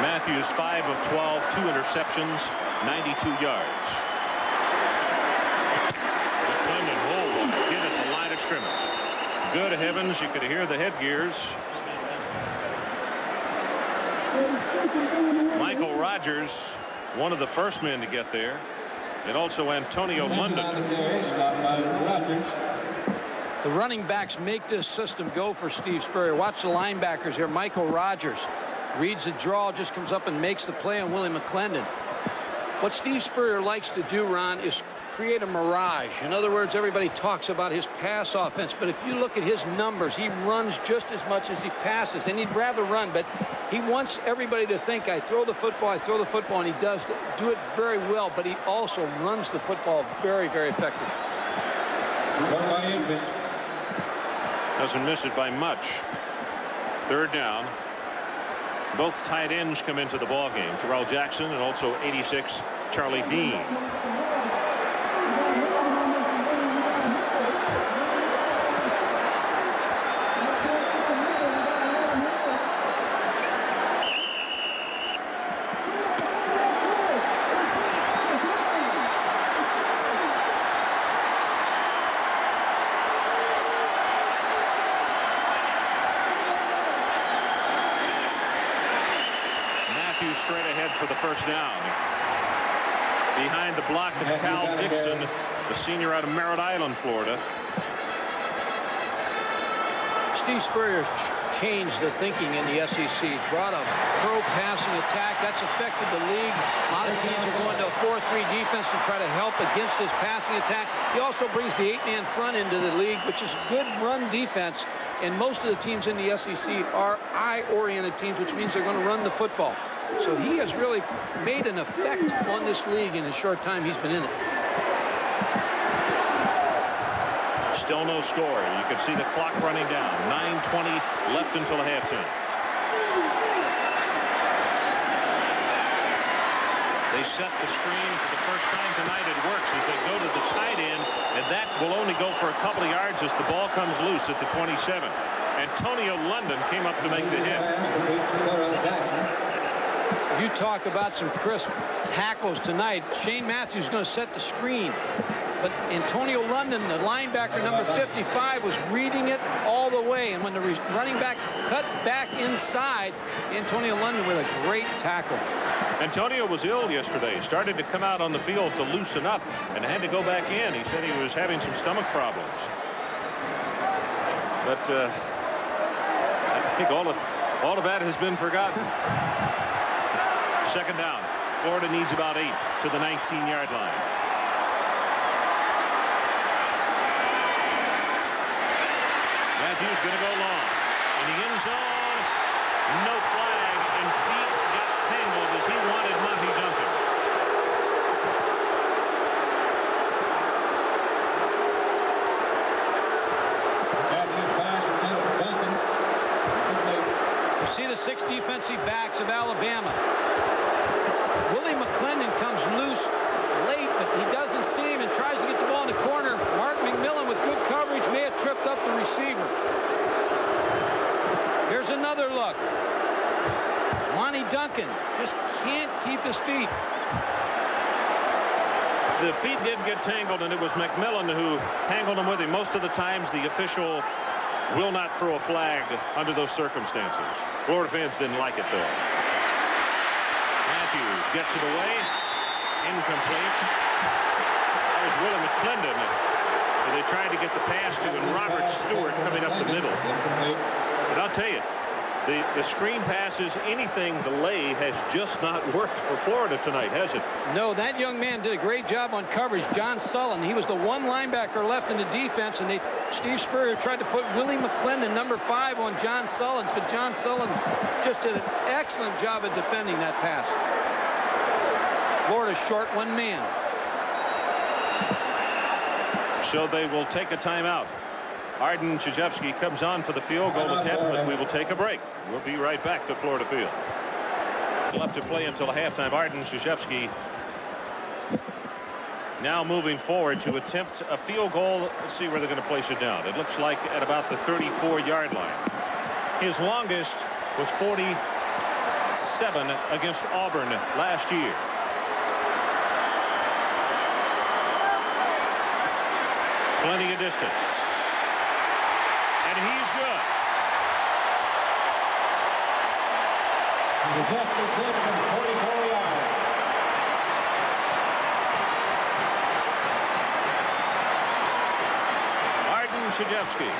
Matthews, 5 of 12, two interceptions, 92 yards. McClendon holds, get at the line of scrimmage. Good heavens, you could hear the headgears. Michael Rogers, one of the first men to get there, and also Antonio London. The running backs make this system go for Steve Spurrier. Watch the linebackers here. Michael Rogers reads the draw, just comes up and makes the play on Willie McClendon. What Steve Spurrier likes to do, Ron, is create a mirage. In other words, everybody talks about his pass offense, but if you look at his numbers, he runs just as much as he passes, and he'd rather run, but he wants everybody to think, I throw the football, I throw the football, and he does do it very well, but he also runs the football very, very effectively. Doesn't miss it by much. Third down. Both tight ends come into the ball game. Terrell Jackson and also 86 Charlie Dean. straight ahead for the first down. Behind the block of Cal Dixon, the senior out of Merritt Island, Florida. Steve Spurrier changed the thinking in the SEC. Brought a pro passing attack. That's affected the league. A lot of teams are going to a 4-3 defense to try to help against this passing attack. He also brings the eight-man front into the league, which is good run defense. And most of the teams in the SEC are I-oriented teams, which means they're going to run the football. So he has really made an effect on this league in the short time he's been in it. Still no score. You can see the clock running down. 9.20 left until halftime. They set the screen for the first time tonight. It works as they go to the tight end, and that will only go for a couple of yards as the ball comes loose at the 27. Antonio London came up to make the hit. You talk about some crisp tackles tonight. Shane Matthews is going to set the screen. But Antonio London, the linebacker number 55, was reading it all the way. And when the running back cut back inside, Antonio London with a great tackle. Antonio was ill yesterday. Started to come out on the field to loosen up and had to go back in. He said he was having some stomach problems. But uh, I think all of, all of that has been forgotten. Second down. Florida needs about eight to the 19-yard line. Matthews going to go long. In the end zone, no flag, and feet got tangled as he wanted Monty Duncan. You see the six defensive backs of Alabama. Willie McClendon comes loose late, but he doesn't see him and tries to get the ball in the corner. Mark McMillan with good coverage may have tripped up the receiver. Here's another look. Monty Duncan just can't keep his feet. The feet did get tangled, and it was McMillan who tangled him with him. Most of the times, the official will not throw a flag under those circumstances. Florida fans didn't like it, though. Matthews gets it away. Incomplete. There's Willie McClendon. They tried to get the pass to, and Robert Stewart coming up the middle. But I'll tell you, the, the screen passes, anything delay has just not worked for Florida tonight, has it? No, that young man did a great job on coverage. John Sullen, he was the one linebacker left in the defense, and they Steve Spurrier tried to put Willie McClendon, number five, on John Sullins, but John Sullen just did an excellent job of defending that pass. Florida short one man. So they will take a timeout. Arden Czyzewski comes on for the field goal attempt, but we will take a break. We'll be right back to Florida Field. Left to play until halftime. Arden Czyzewski now moving forward to attempt a field goal. Let's see where they're going to place it down. It looks like at about the 34-yard line. His longest was 47 against Auburn last year. Plenty of distance. And he's good. The just good from 44 yards. Arden Czyzewski.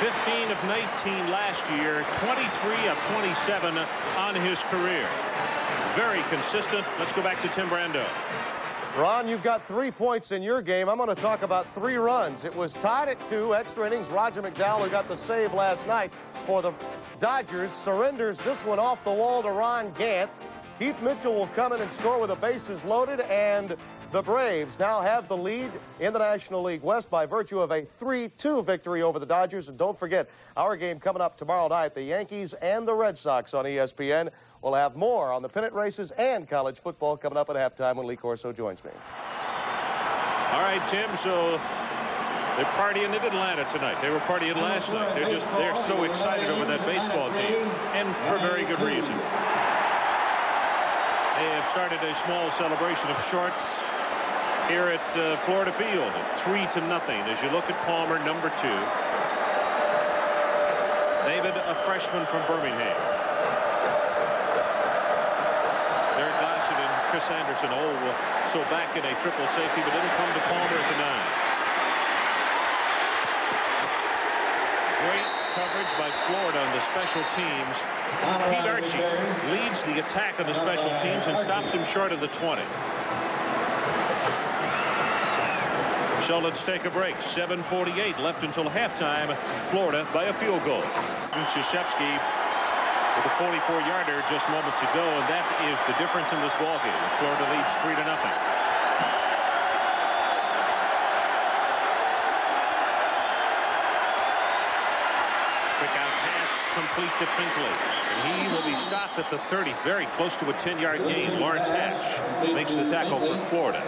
15 of 19 last year, 23 of 27 on his career. Very consistent. Let's go back to Tim Brando. Ron, you've got three points in your game. I'm going to talk about three runs. It was tied at two, extra innings. Roger McDowell, who got the save last night for the Dodgers, surrenders this one off the wall to Ron Gant. Keith Mitchell will come in and score with the bases loaded, and The Braves now have the lead in the National League West by virtue of a 3-2 victory over the Dodgers. And don't forget, our game coming up tomorrow night, the Yankees and the Red Sox on ESPN. We'll have more on the pennant races and college football coming up at halftime when Lee Corso joins me. All right, Tim, so they're partying in Atlanta tonight. They were partying last night. They're just they're so excited over that baseball team, and for very good reason. They have started a small celebration of shorts here at uh, Florida Field, three to nothing. As you look at Palmer, number two. David, a freshman from Birmingham. Derek Gossett and Chris Anderson, oh, so back in a triple safety, but it'll come to Palmer at the nine. Great coverage by Florida on the special teams. Pete Archie leads the attack on the special teams and stops him short of the 20. So let's take a break. 7.48 left until halftime. Florida by a field goal. Czyzewski with a 44-yarder just moments ago, and that is the difference in this ball game. Florida leads 3 to nothing. Complete to Finkley. And he will be stopped at the 30, very close to a 10-yard gain. Lawrence Hatch makes the tackle for Florida.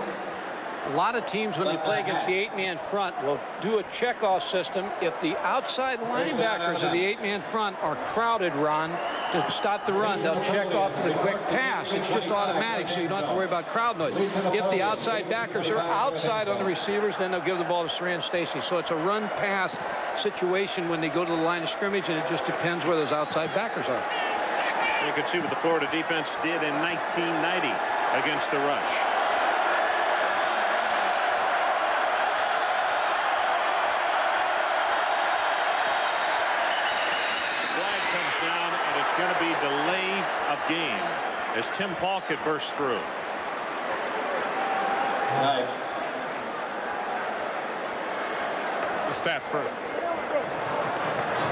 A lot of teams, when they play against the eight-man front, will do a check-off system. If the outside linebackers of the eight-man front are crowded, Ron, to stop the run, they'll check off to the quick pass. It's just automatic, so you don't have to worry about crowd noise. If the outside backers are outside on the receivers, then they'll give the ball to Siran Stacy. So it's a run-pass situation when they go to the line of scrimmage, and it just depends where those outside backers are. You can see what the Florida defense did in 1990 against the rush. going to be delay of game as Tim Paulkett bursts through. Right. The stats first.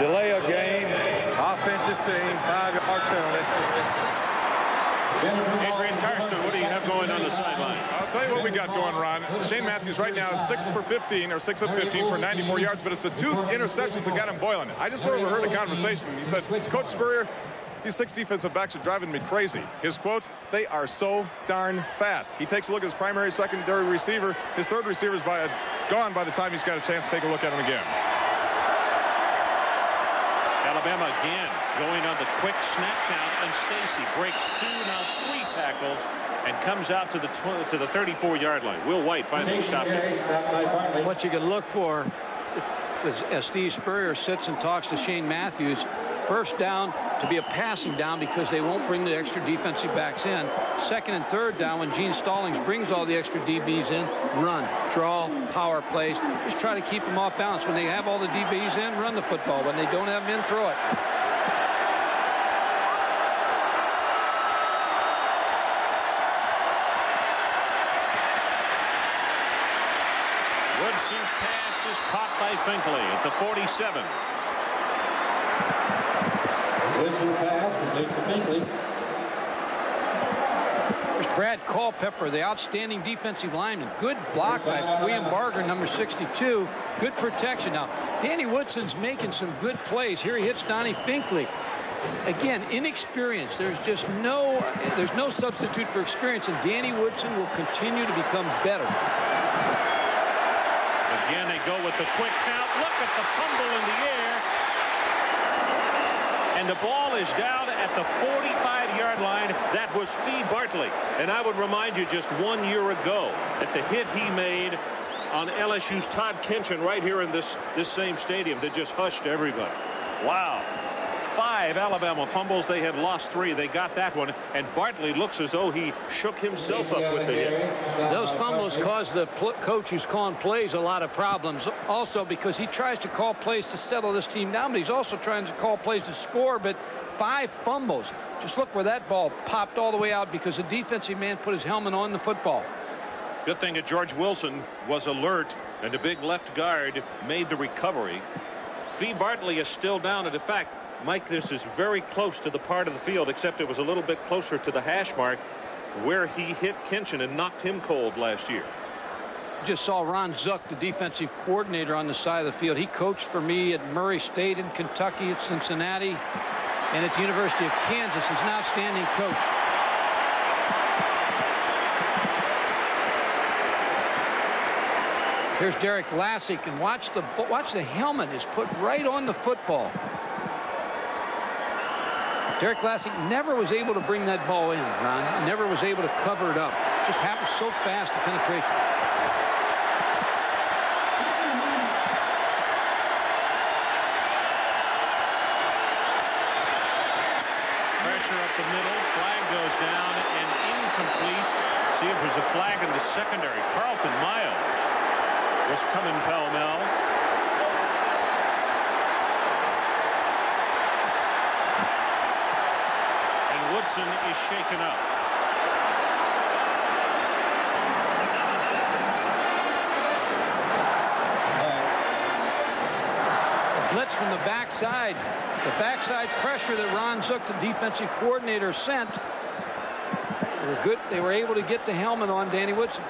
Delay of game, offensive team, five-yard penalty. Adrian Karsten, what do you have going on the sideline? I'll tell you what we got going, Ron. Shane Matthews right now is 6 for 15, or 6 of 15 for 94 yards, but it's the two interceptions that got him boiling. I just overheard a conversation. He said, Coach Spurrier, these six defensive backs are driving me crazy. His quote, they are so darn fast. He takes a look at his primary, secondary receiver. His third receiver is by a, gone by the time he's got a chance to take a look at him again. Alabama again going on the quick snap count, and Stacy breaks two, now three tackles, and comes out to the to the 34-yard line. Will White finally stopped it. What you can look for is as Steve Spurrier sits and talks to Shane Matthews, first down to be a passing down because they won't bring the extra defensive backs in. Second and third down when Gene Stallings brings all the extra DBs in, run, draw, power plays. Just try to keep them off balance. When they have all the DBs in, run the football. When they don't have them in, throw it. Woodson's pass is caught by Finkley at the 47. Woodson pass, complete to Finkley. There's Brad Culpepper, the outstanding defensive lineman. Good block by William Barger, number 62. Good protection. Now, Danny Woodson's making some good plays. Here he hits Donnie Finkley. Again, inexperience. There's just no, there's no substitute for experience, and Danny Woodson will continue to become better. Again, they go with the quick count. Look at the fumble in the air. And the ball is down at the 45-yard line. That was Steve Bartley. And I would remind you just one year ago at the hit he made on LSU's Todd Kinchen right here in this, this same stadium that just hushed everybody. Wow. Five Alabama fumbles. They had lost three. They got that one. And Bartley looks as though he shook himself up with the hit. Those fumbles cause the coach who's calling plays a lot of problems. Also because he tries to call plays to settle this team down, but he's also trying to call plays to score. But five fumbles. Just look where that ball popped all the way out because the defensive man put his helmet on the football. Good thing that George Wilson was alert and the big left guard made the recovery. Fee Bartley is still down. And in fact, Mike, this is very close to the part of the field, except it was a little bit closer to the hash mark. where he hit Kinchen and knocked him cold last year. Just saw Ron Zook, the defensive coordinator on the side of the field. He coached for me at Murray State in Kentucky, at Cincinnati, and at the University of Kansas. He's an outstanding coach. Here's Derrick Lassic, and watch the watch the helmet is put right on the football. Derrick Lassic never was able to bring that ball in, Ron. Never was able to cover it up. Just happened so fast, the penetration. Pressure up the middle. Flag goes down and incomplete. See if there's a flag in the secondary. Carlton Miles was coming pell-mell. And Woodson is shaken up. Blitz from the backside. The backside pressure that Ron Zook, the defensive coordinator, sent. They were good. They were able to get the helmet on Danny Woodson.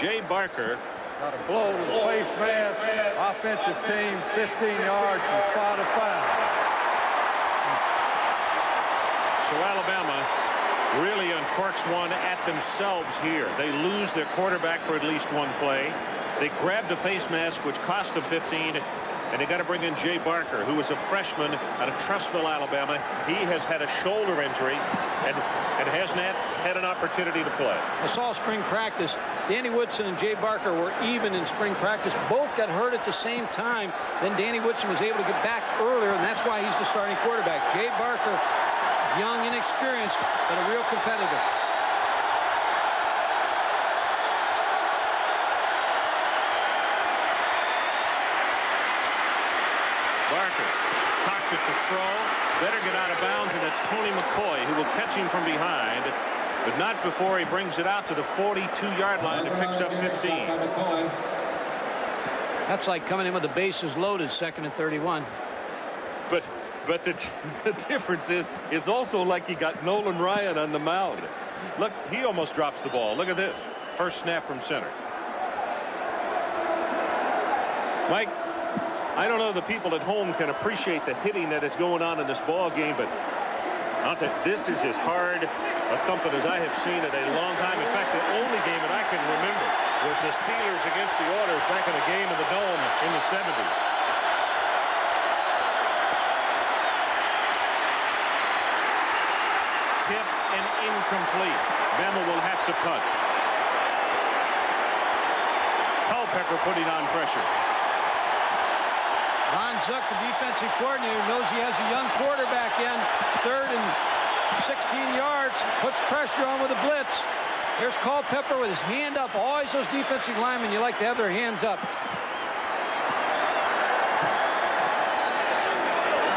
Jay Barker Got a blow to the face mask. Offensive team 15 yards from spot to foul. So Alabama really uncorks one at themselves here. They lose their quarterback for at least one play. They grabbed a face mask, which cost them 15, and they got to bring in Jay Barker, who is a freshman out of Trussville, Alabama. He has had a shoulder injury and, and has not had an opportunity to play. I saw spring practice. Danny Woodson and Jay Barker were even in spring practice. Both got hurt at the same time. Then Danny Woodson was able to get back earlier, and that's why he's the starting quarterback. Jay Barker, young, inexperienced, but a real competitor. Barker cocked it to throw. Better get out of bounds, and it's Tony McCoy who will catch him from behind, but not before he brings it out to the 42-yard line and picks up 15. That's like coming in with the bases loaded, second and 31. But but the, the difference is it's also like he got Nolan Ryan on the mound. Look, he almost drops the ball. Look at this. First snap from center. Mike, I don't know if the people at home can appreciate the hitting that is going on in this ball game, but I'll you, this is as hard a thumping as I have seen in a long time. In fact, the only game that I can remember was the Steelers against the Oilers back in a game in the Dome in the 70s. Tip and incomplete. Bama will have to punt. Culpepper putting on pressure. Ron Zook, the defensive coordinator, knows he has a young quarterback in third and 16 yards, puts pressure on with a blitz. Here's Culpepper with his hand up. Always those defensive linemen, you like to have their hands up.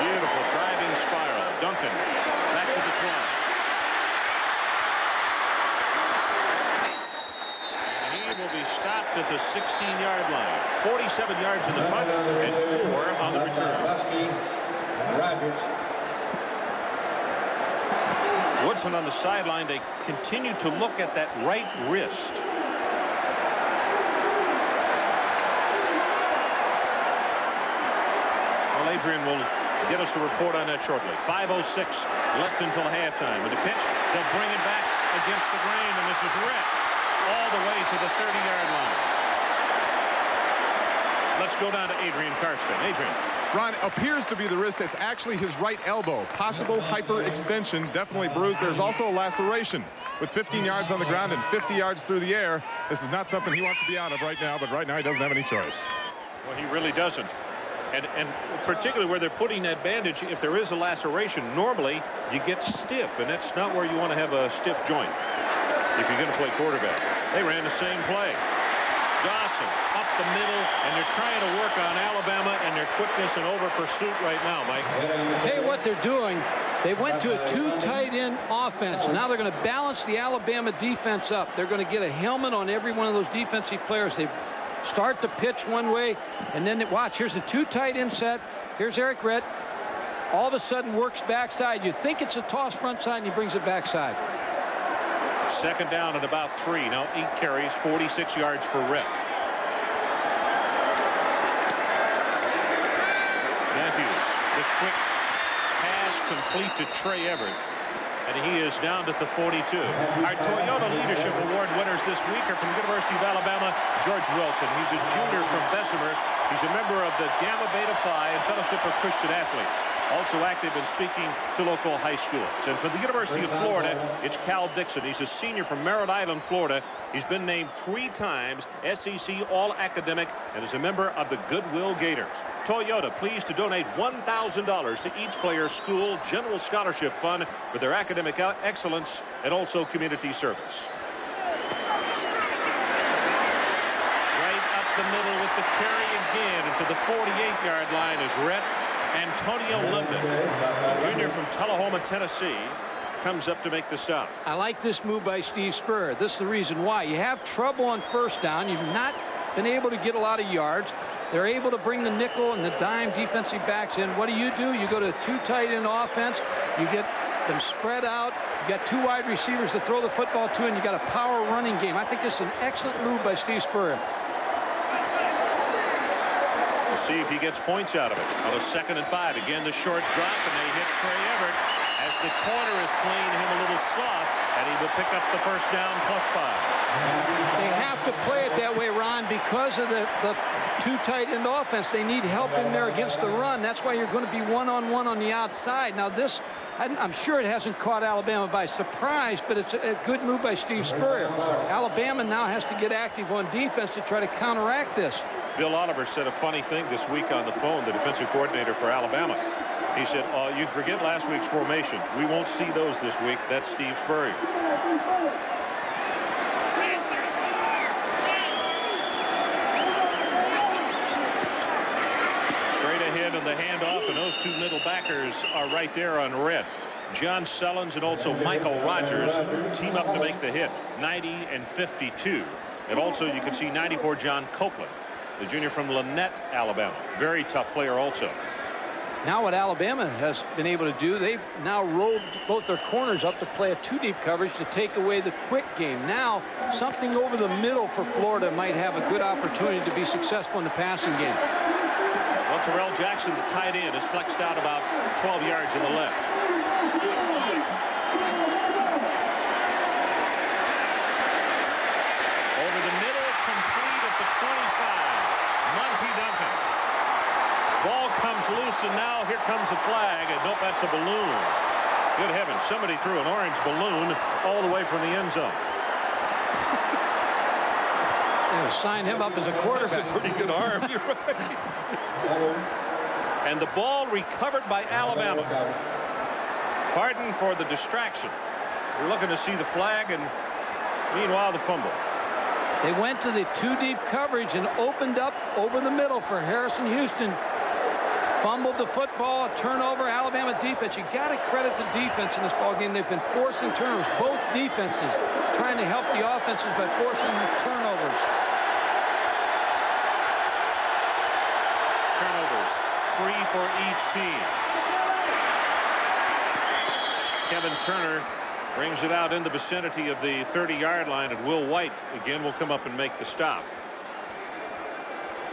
Beautiful driving spiral. Duncan back to the 20. And he will be stopped at the 16-yard line. 47 yards in the punt and four on the return. Rogers. Woodson on the sideline. They continue to look at that right wrist. Well, Adrian will get us a report on that shortly. 5.06 left until halftime. With the pitch, they'll bring it back against the grain, and this is Rick all the way to the 30-yard line. Let's go down to Adrian Karsten. Adrian. Ron appears to be the wrist. It's actually his right elbow. Possible hyperextension, definitely bruised. There's also a laceration. With 15 yards on the ground and 50 yards through the air, this is not something he wants to be out of right now, but right now he doesn't have any choice. Well, he really doesn't. And, and particularly where they're putting that bandage, if there is a laceration, normally you get stiff, and that's not where you want to have a stiff joint if you're going to play quarterback. They ran the same play. Dawson the middle, and they're trying to work on Alabama and their quickness and over pursuit right now, Mike. Tell you what they're doing. They went to a two tight end offense. Now they're going to balance the Alabama defense up. They're going to get a helmet on every one of those defensive players. They start the pitch one way, and then they, watch. Here's the two tight end set. Here's Errict Rhett. All of a sudden works backside. You think it's a toss front side, and he brings it backside. Second down at about three. Now eight carries, 46 yards for Rhett. Matthews, the quick pass complete to Trey Everett. And he is down at the 42. Our Toyota Leadership Award winners this week are from the University of Alabama, George Wilson. He's a junior from Bessemer. He's a member of the Gamma Beta Phi and Fellowship of Christian Athletes. Also active in speaking to local high schools. And for the University of Florida, it's Cal Dixon. He's a senior from Merritt Island, Florida. He's been named three times SEC All-Academic and is a member of the Goodwill Gators. Toyota pleased to donate $1,000 to each player's school general scholarship fund for their academic excellence and also community service. Right up the middle with the carry again into the 48-yard line is Rhett Antonio London, junior from Tullahoma, Tennessee, comes up to make the stop. I like this move by Steve Spurrier. This is the reason why. You have trouble on first down. You've not been able to get a lot of yards. They're able to bring the nickel and the dime defensive backs in. What do you do? You go to two tight end offense. You get them spread out. You got two wide receivers to throw the football to, and you got a power running game. I think this is an excellent move by Steve Spurrier. See if he gets points out of it. On a second and five. Again, the short drop, and they hit Trey Everett as the corner is playing him a little soft, and he will pick up the first down plus five. They have to play it that way, Ron, because of the, the two tight end offense. They need help in there against the run. That's why you're going to be one-on-one -on, -one on the outside. Now, this, I'm sure it hasn't caught Alabama by surprise, but it's a, good move by Steve Spurrier. Alabama now has to get active on defense to try to counteract this. Bill Oliver said a funny thing this week on the phone, the defensive coordinator for Alabama. He said, oh, you forget last week's formation. We won't see those this week. That's Steve Spurrier. Straight ahead and the handoff, and those two middle backers are right there on Rhett. John Sullins and also Michael Rogers team up to make the hit. 90 and 52. And also you can see 94 John Copeland, the junior from Lanett, Alabama. Very tough player also. Now what Alabama has been able to do, they've now rolled both their corners up to play a two-deep coverage to take away the quick game. Now something over the middle for Florida might have a good opportunity to be successful in the passing game. Well, Terrell Jackson, the tight end, is flexed out about 12 yards in the left. Over the middle, complete at the 25. Monty Duncan. Ball comes loose, and now here comes a flag. And nope, that's a balloon. Good heavens, somebody threw an orange balloon all the way from the end zone. sign him up as a quarterback. That's a pretty good arm. You're right. and the ball recovered by Alabama. Pardon for the distraction. We're looking to see the flag, and meanwhile, the fumble. They went to the two deep coverage and opened up over the middle for Harrison Houston. Fumbled the football, turnover, Alabama defense. You got to credit the defense in this ball game. They've been forcing turnovers. Both defenses trying to help the offenses by forcing turnovers. turnovers. three for each team. Kevin Turner brings it out in the vicinity of the 30-yard line, and Will White again will come up and make the stop.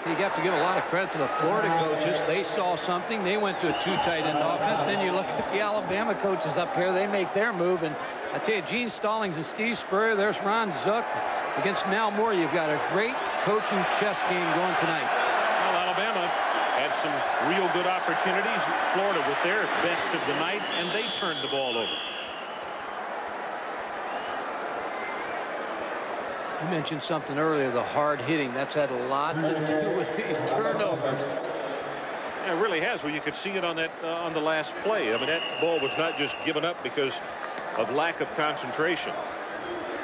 You have to give a lot of credit to the Florida coaches. They saw something. They went to a two tight end offense. Then you look at the Alabama coaches up here. They make their move. And I tell you, Gene Stallings and Steve Spurrier, there's Ron Zook against Mal Moore. You've got a great coaching chess game going tonight. Well, Alabama had some real good opportunities. Florida with their best of the night, and they turned the ball over. You mentioned something earlier, the hard hitting. That's had a lot to do with these turnovers. Yeah, it really has. Well, you could see it on that uh, on the last play. I mean, that ball was not just given up because of lack of concentration.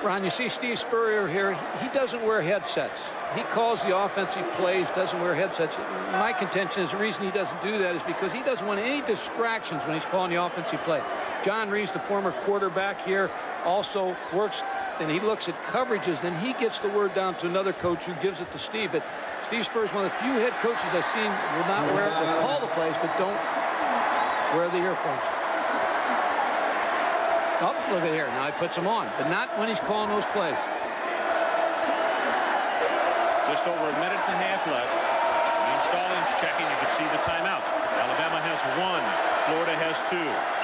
Ron, you see Steve Spurrier here. He doesn't wear headsets he calls the offensive plays, doesn't wear headsets. My contention is the reason he doesn't do that is because he doesn't want any distractions when he's calling the offensive play. John Reaves, the former quarterback here, also works and he looks at coverages. Then he gets the word down to another coach who gives it to Steve. But Steve Spurrier is one of the few head coaches I've seen will not wear, will call the plays, but don't wear the earphones. Oh, look at here. Now he puts them on, but not when he's calling those plays. Just over a minute and a half left. Gene Stallings checking. You can see the timeout. Alabama has one. Florida has two.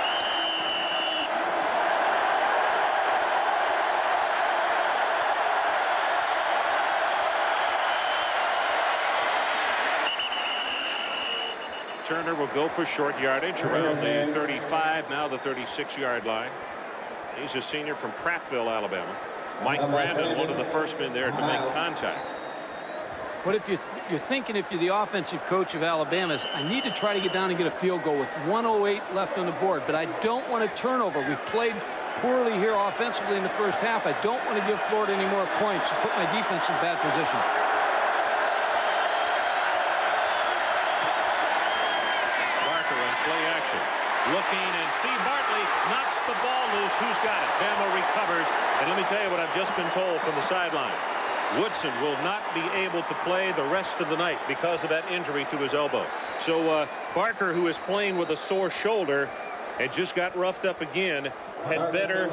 Turner will go for short yardage around the 35, now the 36-yard line. He's a senior from Prattville, Alabama. Mike Brandon, one of the first men there to make contact. What if you, you're thinking if you're the offensive coach of Alabama is I need to try to get down and get a field goal with 108 left on the board, but I don't want a turnover. We've played poorly here offensively in the first half. I don't want to give Florida any more points and put my defense in bad position. looking, and Steve Bartley knocks the ball loose. Who's got it? Bama recovers. And let me tell you what I've just been told from the sideline. Woodson will not be able to play the rest of the night because of that injury to his elbow. So uh, Barker, who is playing with a sore shoulder and just got roughed up again, had better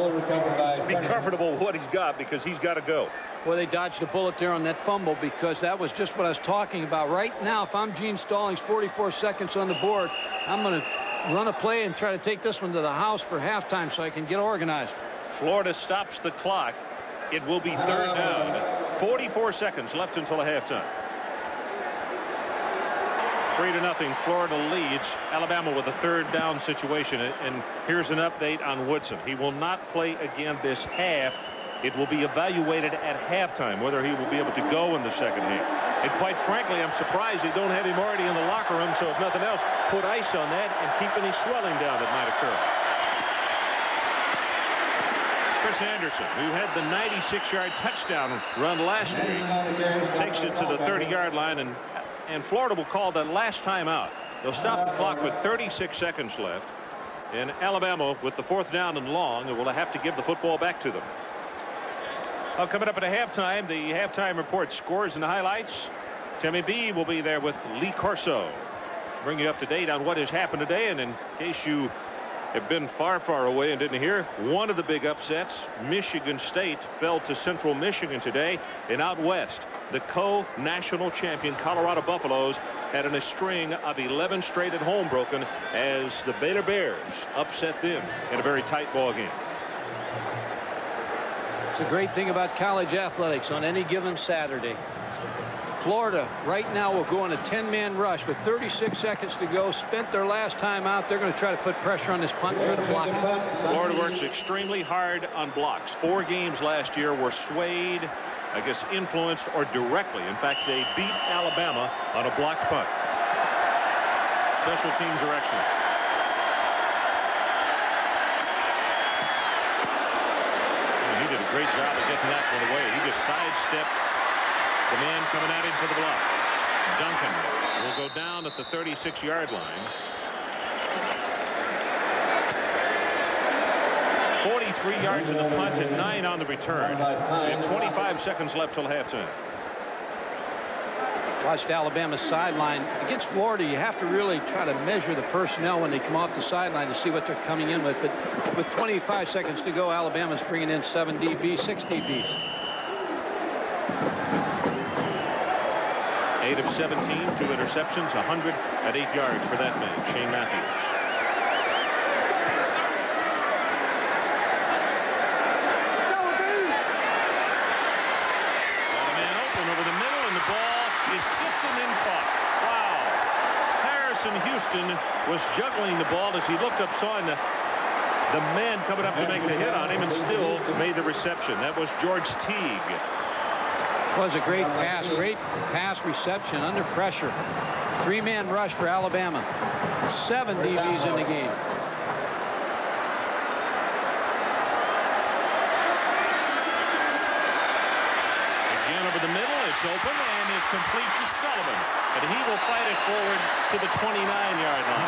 be comfortable with what he's got because he's got to go. Well, they dodged a bullet there on that fumble because that was just what I was talking about. Right now, if I'm Gene Stallings, 44 seconds on the board, I'm going to run a play and try to take this one to the house for halftime so I can get organized. Florida stops the clock. It will be third down. 44 seconds left until halftime. Three to nothing. Florida leads Alabama with a third down situation. And here's an update on Woodson. He will not play again this half. It will be evaluated at halftime whether he will be able to go in the second half. And quite frankly, I'm surprised they don't have him already in the locker room. So if nothing else, put ice on that and keep any swelling down that might occur. Chris Anderson, who had the 96-yard touchdown run last week, takes it to the 30-yard line, and, and Florida will call that last time out. They'll stop the clock with 36 seconds left. And Alabama, with the fourth down and long, will have to give the football back to them. Well, coming up at a halftime, the halftime report scores and highlights. Timmy B will be there with Lee Corso. Bring you up to date on what has happened today. And in case you have been far, far away and didn't hear, one of the big upsets, Michigan State fell to Central Michigan today. And out west, the co-national champion Colorado Buffaloes had in a string of 11 straight at home broken as the Baylor Bears upset them in a very tight ball game. It's a great thing about college athletics on any given Saturday. Florida right now will go on a 10-man rush with 36 seconds to go. Spent their last time out. They're going to try to put pressure on this punt through the blocking. Florida works extremely hard on blocks. Four games last year were swayed, I guess, influenced or directly. In fact, they beat Alabama on a blocked punt. Special teams are excellent. He did a great job of getting that one away. He just sidestepped the man coming at him for the block. Duncan will go down at the 36-yard line. 43 yards in the punt and 9 on the return. And 25 seconds left till halftime watched Alabama's sideline. Against Florida, you have to really try to measure the personnel when they come off the sideline to see what they're coming in with. But with 25 seconds to go, Alabama's bringing in seven DBs, six DBs. 8 of 17, two interceptions, 100 at 8 yards for that man, Shane Matthews. Over the middle and the ball is tipped and then caught. Wow! Harrison Houston was juggling the ball as he looked up, saw the, the man coming up to make the hit on him and still made the reception. That was George Teague. Was a great pass, great pass reception under pressure. Three-man rush for Alabama. Seven DBs in the game. Again over the middle, it's open and is complete to Sullivan. But he will fight it forward to the 29-yard line.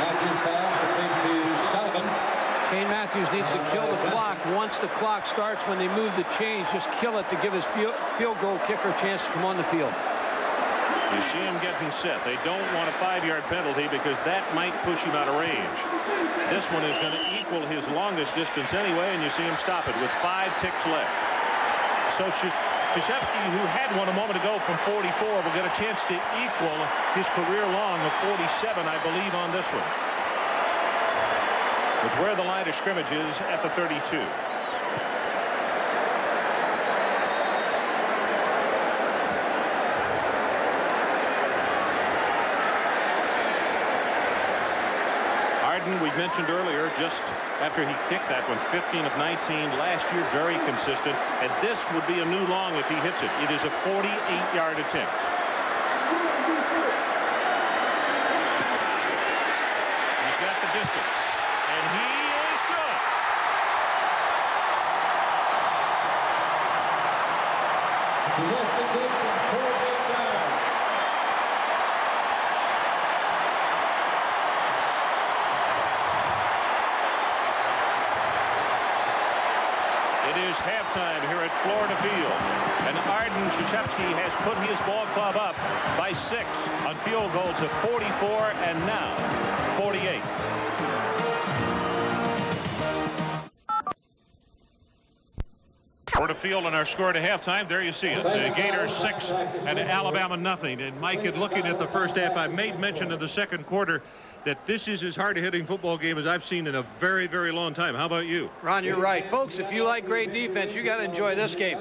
Shane Matthews needs to kill the clock. Once the clock starts, when they move the chains, just kill it to give his field goal kicker a chance to come on the field. You see him getting set. They don't want a five-yard penalty because that might push him out of range. This one is going to equal his longest distance anyway, and you see him stop it with five ticks left. So Czyzewski, who had one a moment ago from 44, will get a chance to equal his career long of 47, I believe, on this one. With where the line of scrimmage is at the 32. we mentioned earlier, just after he kicked that one, 15 of 19 last year, very consistent. And this would be a new long if he hits it. It is a 48-yard attempt. Field and our score at halftime. There you see it. The Gators six and Alabama nothing. And Mike, in looking at the first half, I made mention of the second quarter that this is as hard a hitting football game as I've seen in a very, very long time. How about you? Ron, you're right. Folks, if you like great defense, you got to enjoy this game.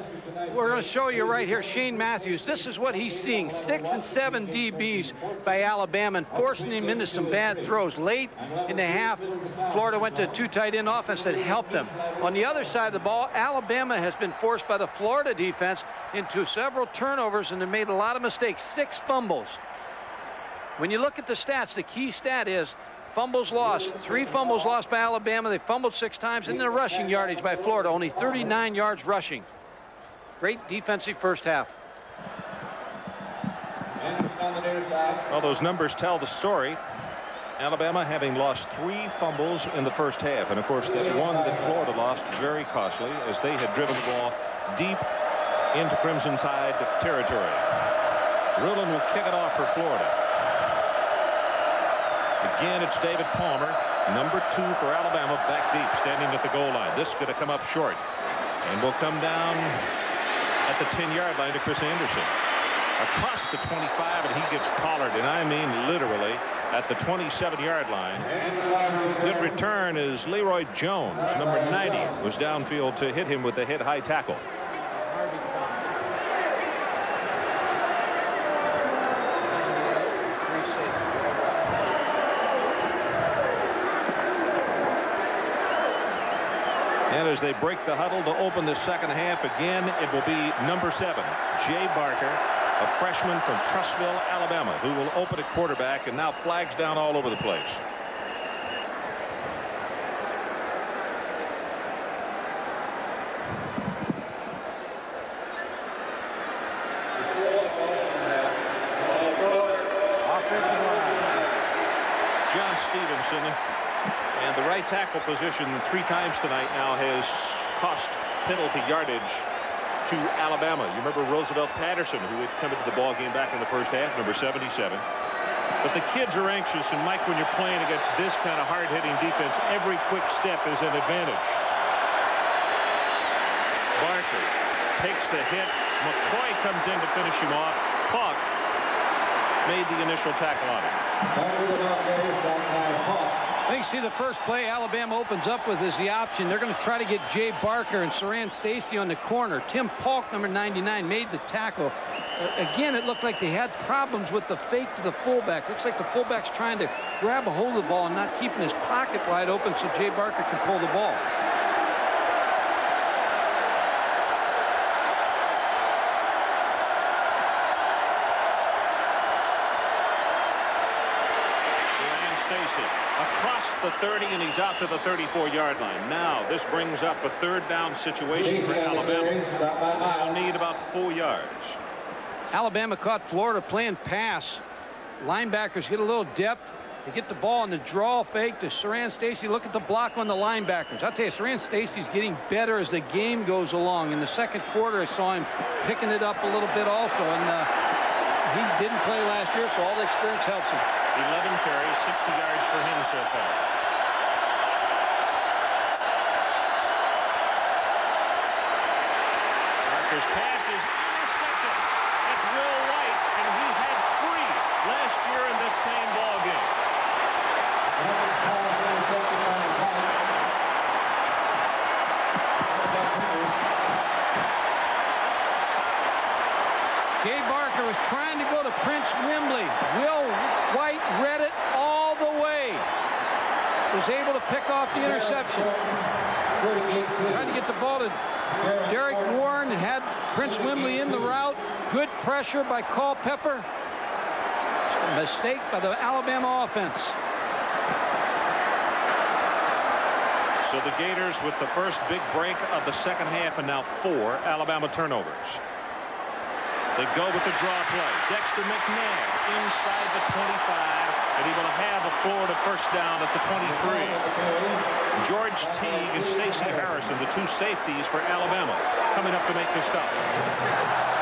We're going to show you right here Shane Matthews. This is what he's seeing. Six and seven DBs by Alabama and forcing him into some bad throws. Late in the half, Florida went to a two tight end offense that helped them. On the other side of the ball, Alabama has been forced by the Florida defense into several turnovers and they made a lot of mistakes. Six fumbles. When you look at the stats, the key stat is fumbles lost. Three fumbles lost by Alabama. They fumbled six times. And the rushing yardage by Florida, only 39 yards rushing. Great defensive first half. Well, those numbers tell the story. Alabama having lost three fumbles in the first half. And, of course, that one that Florida lost very costly as they had driven the ball deep into Crimson Tide territory. Ruland will kick it off for Florida. Again, it's David Palmer, number two for Alabama, back deep, standing at the goal line. This is going to come up short and will come down at the 10-yard line to Chris Anderson. Across the 25, and he gets collared, and I mean literally, at the 27-yard line. Good return is Leroy Jones, number 90, was downfield to hit him with the hit high tackle. As they break the huddle to open the second half again it will be number seven Jay Barker a freshman from Trussville Alabama who will open at quarterback and now flags down all over the place. John Stevenson and the right tackle position three times tonight now has cost penalty yardage to Alabama. You remember Roosevelt Patterson, who had come into the ball game back in the first half, number 77. But the kids are anxious, and Mike, when you're playing against this kind of hard-hitting defense, every quick step is an advantage. Barker takes the hit. McCoy comes in to finish him off. Paulk made the initial tackle on him. Think, see, the first play Alabama opens up with is the option. They're going to try to get Jay Barker and Siran Stacy on the corner. Tim Paulk, number 99, made the tackle. Uh, again, it looked like they had problems with the fake to the fullback. Looks like the fullback's trying to grab a hold of the ball and not keeping his pocket wide open so Jay Barker can pull the ball. the 30 and he's out to the 34-yard line. Now this brings up a third down situation for Alabama. They'll need about four yards. Alabama caught Florida playing pass. Linebackers get a little depth. They get the ball in the draw fake to Siran Stacy. Look at the block on the linebackers. I'll tell you, Siran Stacy's getting better as the game goes along. In the second quarter, I saw him picking it up a little bit also. And uh, he didn't play last year, so all the experience helps him. 11 carries, 60 yards for him so far. Pass is intercepted. It's Will White, and he had three last year in this same ball game. Jay Barker was trying to go to Prince Wimbley. Will White read it all the way. Was able to pick off the interception. Trying to get the ball to Derek Warren. Had Prince Wimbley in the route. Good pressure by Culpepper. Mistake by the Alabama offense. So the Gators with the first big break of the second half and now four Alabama turnovers. They go with the draw play. Dexter McNabb inside the 25 and he will have a Florida first down at the 23. George Teague and Stacy Harrison, the two safeties for Alabama, coming up to make the stop.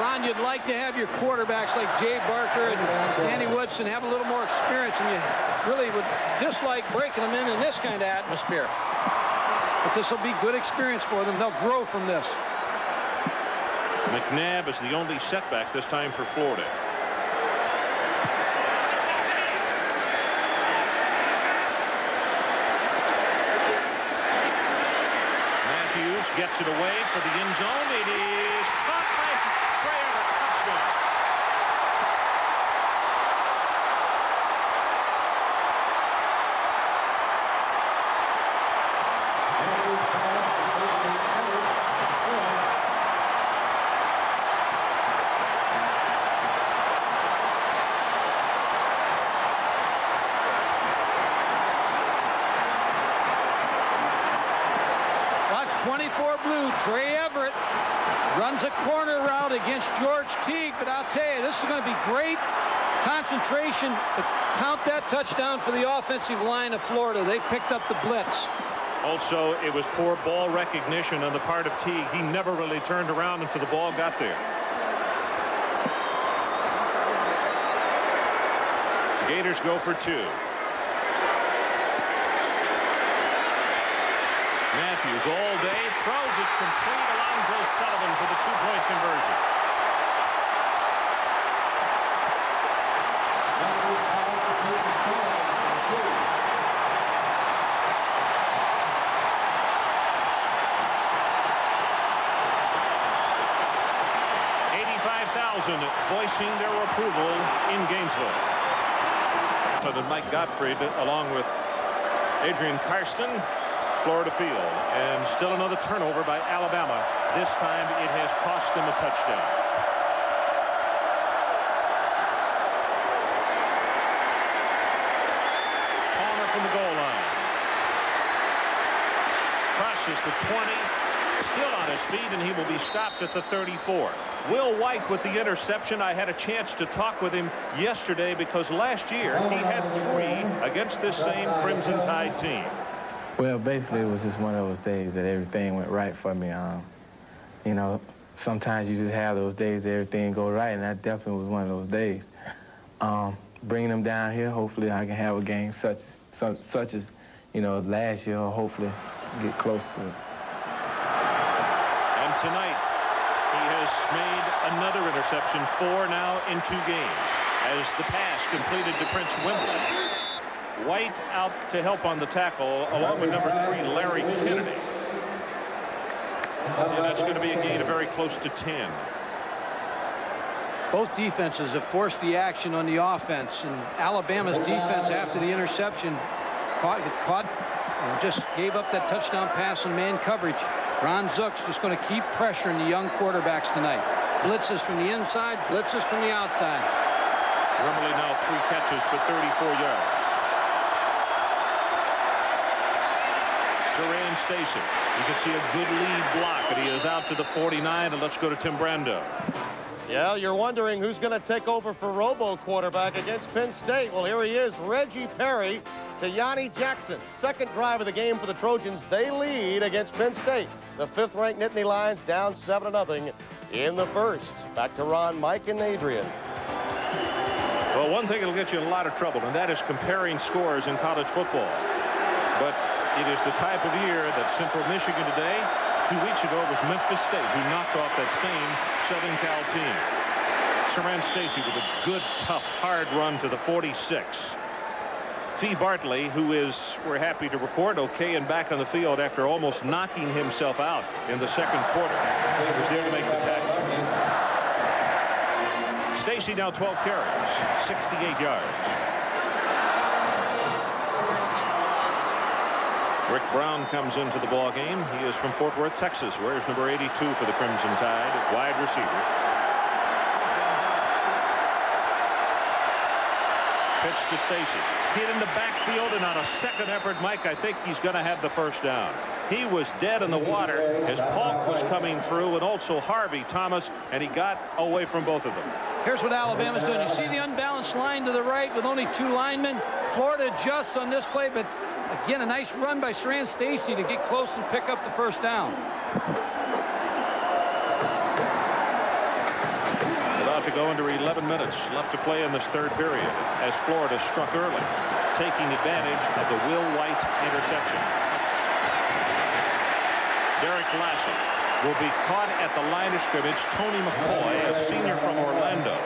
Ron, you'd like to have your quarterbacks like Jay Barker and Danny Woodson have a little more experience, and you really would dislike breaking them in in this kind of atmosphere. But this will be good experience for them. They'll grow from this. McNabb is the only setback this time for Florida. Matthews gets it away for the end zone. It is caught by Trey Everett. Touchdown. Watch 24 blue. Trey Everett runs a corner route against George Teague, but I'll tell you, this is going to be great concentration to count that touchdown for the offensive line of Florida. They picked up the blitz. Also, it was poor ball recognition on the part of Teague. He never really turned around until the ball got there. Gators go for two. Matthews all day throws it complete. Alonzo Sullivan for the two-point conversion. Eighty-five thousand voicing their approval in Gainesville. So that Mike Gottfried, along with Adrian Karsten, Florida field. And still another turnover by Alabama. This time it has cost them a touchdown. Palmer from the goal line. Crosses the 20. Still on his feet, and he will be stopped at the 34. Will White with the interception. I had a chance to talk with him yesterday because last year he had three against this same Crimson Tide team. Well, basically, it was just one of those days that everything went right for me. Um, you know, sometimes you just have those days that everything goes right, and that definitely was one of those days. Um, bringing them down here, hopefully I can have a game such, such, such as, you know, last year, hopefully get close to it. And tonight, he has made another interception, four now in two games, as the pass completed to Prince Wimbley. White out to help on the tackle, along with number three, Larry Kennedy. And that's going to be a gain of very close to 10. Both defenses have forced the action on the offense, and Alabama's defense after the interception caught, caught and just gave up that touchdown pass in man coverage. Ron Zook's just going to keep pressuring the young quarterbacks tonight. Blitzes from the inside, blitzes from the outside. Wimbley now three catches for 34 yards. Siran Stacy. You can see a good lead block, and he is out to the 49, and let's go to Tim Brando. Yeah, you're wondering who's going to take over for Robo quarterback against Penn State. Well, here he is, Reggie Perry to Yanni Jackson. Second drive of the game for the Trojans. They lead against Penn State. The fifth-ranked Nittany Lions down 7-0 in the first. Back to Ron, Mike, and Adrian. Well, one thing that'll get you in a lot of trouble, and that is comparing scores in college football. But it is the type of year that Central Michigan today, two weeks ago, was Memphis State, who knocked off that same Southern Cal team. Siran Stacy with a good, tough, hard run to the 46. Fee Bartley, who is, we're happy to report, okay and back on the field after almost knocking himself out in the second quarter. He was there to make the tackle. Stacy now 12 carries, 68 yards. Rick Brown comes into the ball game. He is from Fort Worth, Texas. Wears number 82 for the Crimson Tide, wide receiver. Pitch to Stacy. Hit in the backfield, and on a second effort, Mike, I think he's going to have the first down. He was dead in the water as Paulk was coming through, and also Harvey Thomas, and he got away from both of them. Here's what Alabama's doing. You see the unbalanced line to the right with only two linemen. Florida adjusts on this play, but again, a nice run by Siran Stacy to get close and pick up the first down. About to go into 11 minutes left to play in this third period as Florida struck early, taking advantage of the Will White interception. Derrick Lassic will be caught at the line of scrimmage. Tony McCoy, a senior from Orlando,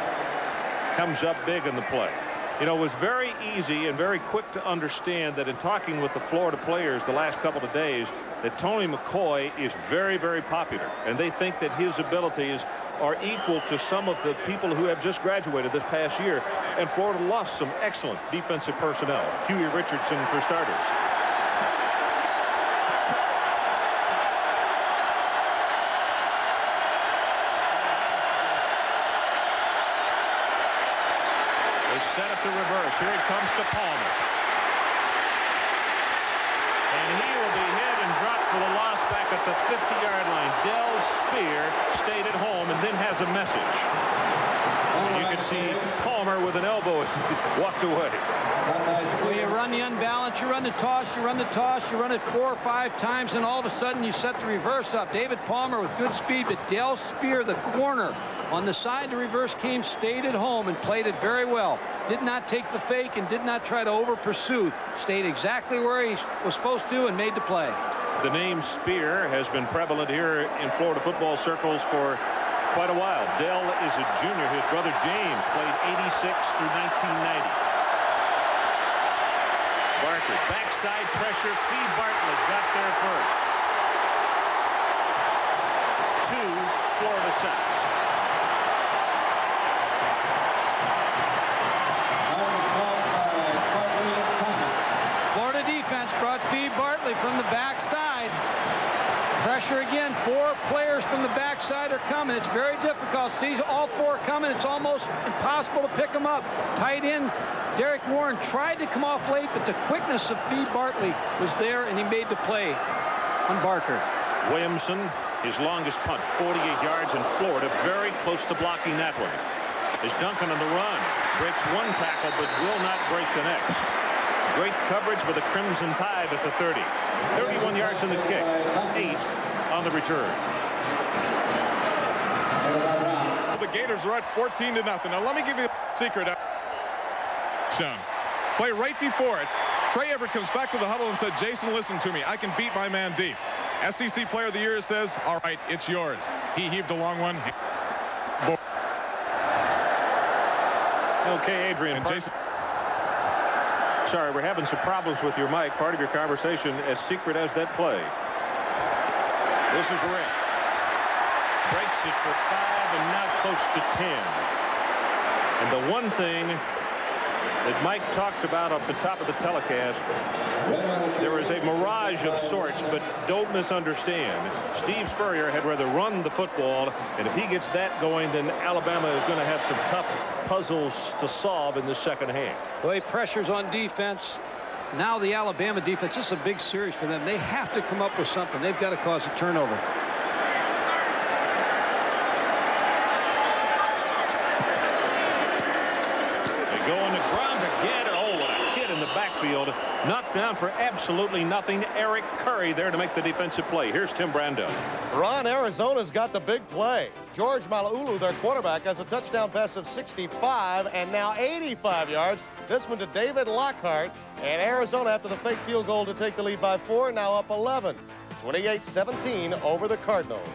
comes up big in the play. You know, it was very easy and very quick to understand that in talking with the Florida players the last couple of days that Tony McCoy is very, very popular. And they think that his abilities are equal to some of the people who have just graduated this past year. And Florida lost some excellent defensive personnel. Huey Richardson for starters. the reverse. Here it comes to Palmer. And he will be hit and dropped for the loss back at the 50-yard line. Del Speer stayed at home and then has a message. And you can see Palmer with an elbow as he walked away. Well, you run the unbalance, you run the toss, you run the toss, you run it four or five times, and all of a sudden you set the reverse up. David Palmer with good speed, but Del Speer, the corner, on the side the reverse came, stayed at home and played it very well. Did not take the fake and did not try to over pursue. Stayed exactly where he was supposed to and made the play. The name Speer has been prevalent here in Florida football circles for quite a while. Del is a junior. His brother James played 86 through 1990. Barker, backside pressure. Fee Bartley got there first. Two Florida sacks. Florida defense brought Fee Bartley from the backside. Pressure again. Four players from the backside are coming. It's very difficult. See all four coming. It's almost impossible to pick them up. Tight end Derek Warren tried to come off late, but the quickness of Fee Bartley was there, and he made the play on Barker. Williamson, his longest punt, 48 yards in Florida, very close to blocking that one. Is Duncan on the run. Breaks one tackle, but will not break the next. Great coverage with the Crimson Tide at the 30. 31 yards in the kick. Eight on the return. The Gators are at 14 to nothing. Now let me give you a secret. Play right before it. Trey Everett comes back to the huddle and said, Jason, listen to me. I can beat my man deep. SEC Player of the Year says, all right, it's yours. He heaved a long one. Okay, Adrian. And Jason. Sorry, we're having some problems with your mic. Part of your conversation as secret as that play. This is Rick. Breaks it for five and now close to ten. And the one thing that Mike talked about off the top of the telecast, there is a mirage of sorts, but don't misunderstand. Steve Spurrier had rather run the football, and if he gets that going, then Alabama is going to have some tough puzzles to solve in the second half. Way pressures on defense, now the Alabama defense, this is a big series for them. They have to come up with something. They've got to cause a turnover. Knocked down for absolutely nothing. Eric Curry there to make the defensive play. Here's Tim Brando. Ron, Arizona's got the big play. George Malauulu, their quarterback, has a touchdown pass of 65 and now 85 yards. This one to David Lockhart. And Arizona, after the fake field goal to take the lead by four, now up 11. 28-17 over the Cardinals.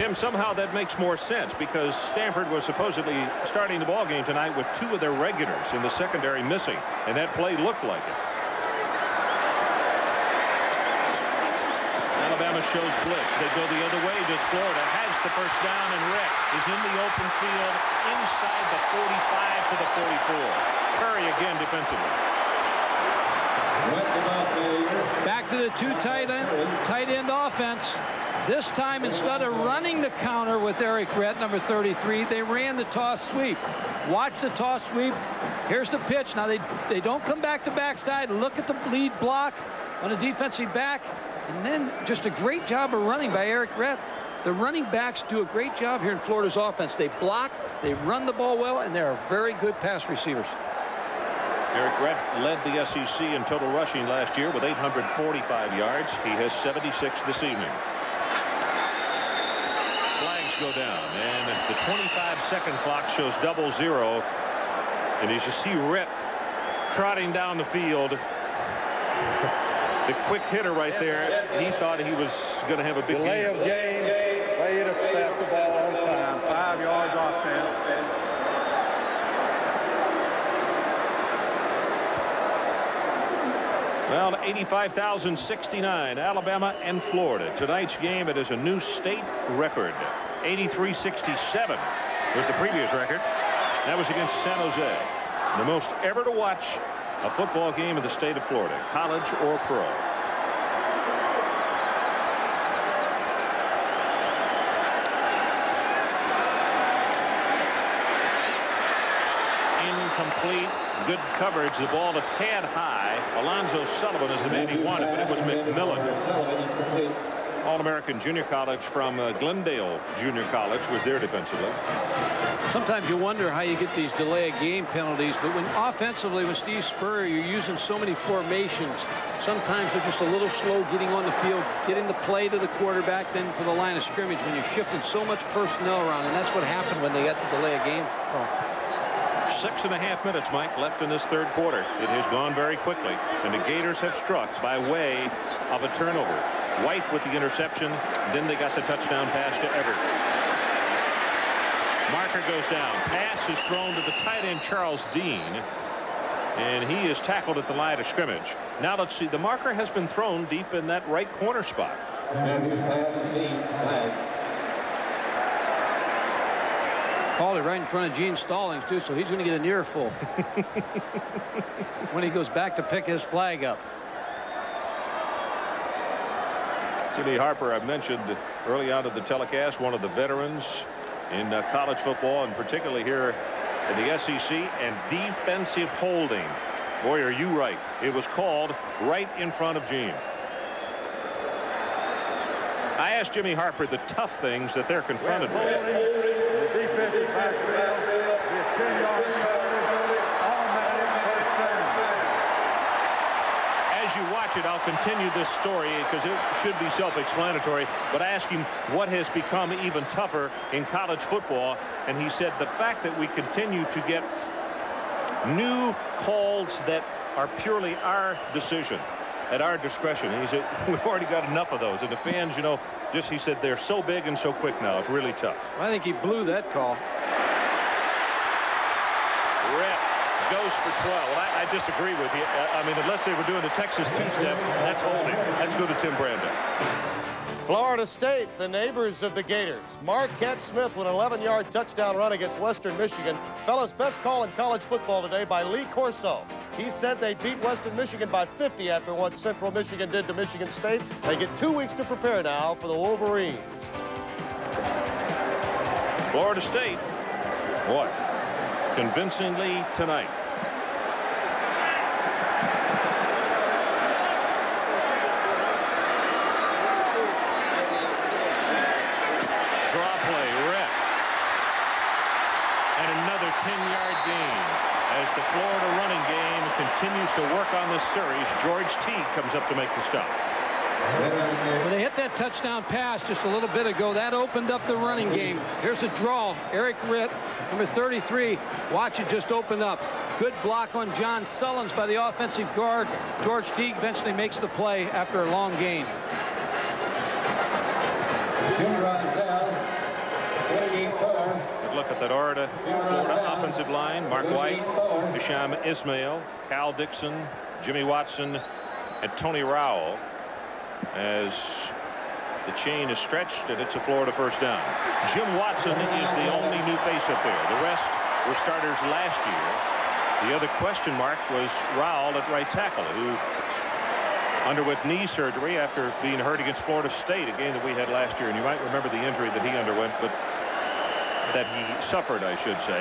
Tim, somehow that makes more sense because Stanford was supposedly starting the ball game tonight with two of their regulars in the secondary missing, and that play looked like it. Alabama shows blitz. They go the other way. Does Florida has the first down, and Rhett is in the open field inside the 45 to the 44. Curry again defensively. Back to the two tight end, tight end offense. This time, instead of running the counter with Errict Rhett, number 33, they ran the toss sweep. Watch the toss sweep. Here's the pitch. Now, they, they don't come back to backside. Look at the lead block on the defensive back. And then just a great job of running by Errict Rhett. The running backs do a great job here in Florida's offense. They block, they run the ball well, and they're very good pass receivers. Errict Rhett led the SEC in total rushing last year with 845 yards. He has 76 this evening Flags go down. And the 25-second clock shows double zero. And as you see Rhett trotting down the field, the quick hitter right there, he thought he was going to have a big Delay game. of game, way to set the ball on time. Five yards offense. Well, 85,069, Alabama and Florida. Tonight's game, it is a new state record. 83-67 was the previous record. That was against San Jose. The most ever to watch a football game in the state of Florida, college or pro. Incomplete. Good coverage. The ball a tad high. Alonzo Sullivan is the man he wanted, but it was McMillan. All-American Junior College from uh, Glendale Junior College was there defensively. Sometimes you wonder how you get these delay of game penalties, but when offensively with Steve Spurrier, you're using so many formations. Sometimes they're just a little slow getting on the field, getting the play to the quarterback, then to the line of scrimmage when you're shifting so much personnel around, and that's what happened when they got the delay of game. Oh. Six and a half minutes, Mike, left in this third quarter. It has gone very quickly, and the Gators have struck by way of a turnover. White with the interception. Then they got the touchdown pass to Everett. Marker goes down. Pass is thrown to the tight end Charles Dean. And he is tackled at the line of scrimmage. Now let's see. The marker has been thrown deep in that right corner spot. Called it right in front of Gene Stallings, too, so he's going to get an earful when he goes back to pick his flag up. Jimmy Harper, I've mentioned early on in the telecast, one of the veterans in uh, college football, and particularly here in the SEC, and defensive holding. Boy, are you right. It was called right in front of Gene. I asked Jimmy Harper the tough things that they're confronted with. The defensive backfield is 10 yards as you watch it, I'll continue this story because it should be self-explanatory. But I asked him what has become even tougher in college football, and he said the fact that we continue to get new calls that are purely our decision at our discretion. And he said, we've already got enough of those. And the fans, you know, just, he said, they're so big and so quick now. It's really tough. I think he blew that call. Rhett goes for 12. Well, I, I disagree with you. I, I mean, unless they were doing the Texas two-step, that's holding. Let's go to Tim Brando. Florida State, the neighbors of the Gators. Marquette Smith with an 11-yard touchdown run against Western Michigan. Fellas, best call in college football today by Lee Corso. He said they beat Western Michigan by 50 after what Central Michigan did to Michigan State. They get two weeks to prepare now for the Wolverines. Florida State, what? convincingly tonight. Draw play, Rhett. And another 10-yard gain as the Florida running game continues to work on this series. George Teague comes up to make the stop. When they hit that touchdown pass just a little bit ago, that opened up the running game. Here's a draw. Errict Rhett, number 33. Watch it just open up. Good block on John Sullins by the offensive guard. George Teague eventually makes the play after a long game. Good look at that Florida, Florida offensive line. Mark White, Hisham Ismail, Cal Dixon, Jimmy Watson, and Tony Rowell as the chain is stretched and it's a Florida first down. Jim Watson is the only new face up there. The rest were starters last year. The other question mark was Rowell at right tackle who underwent knee surgery after being hurt against Florida State, a game that we had last year. And you might remember the injury that he underwent, but that he suffered, I should say.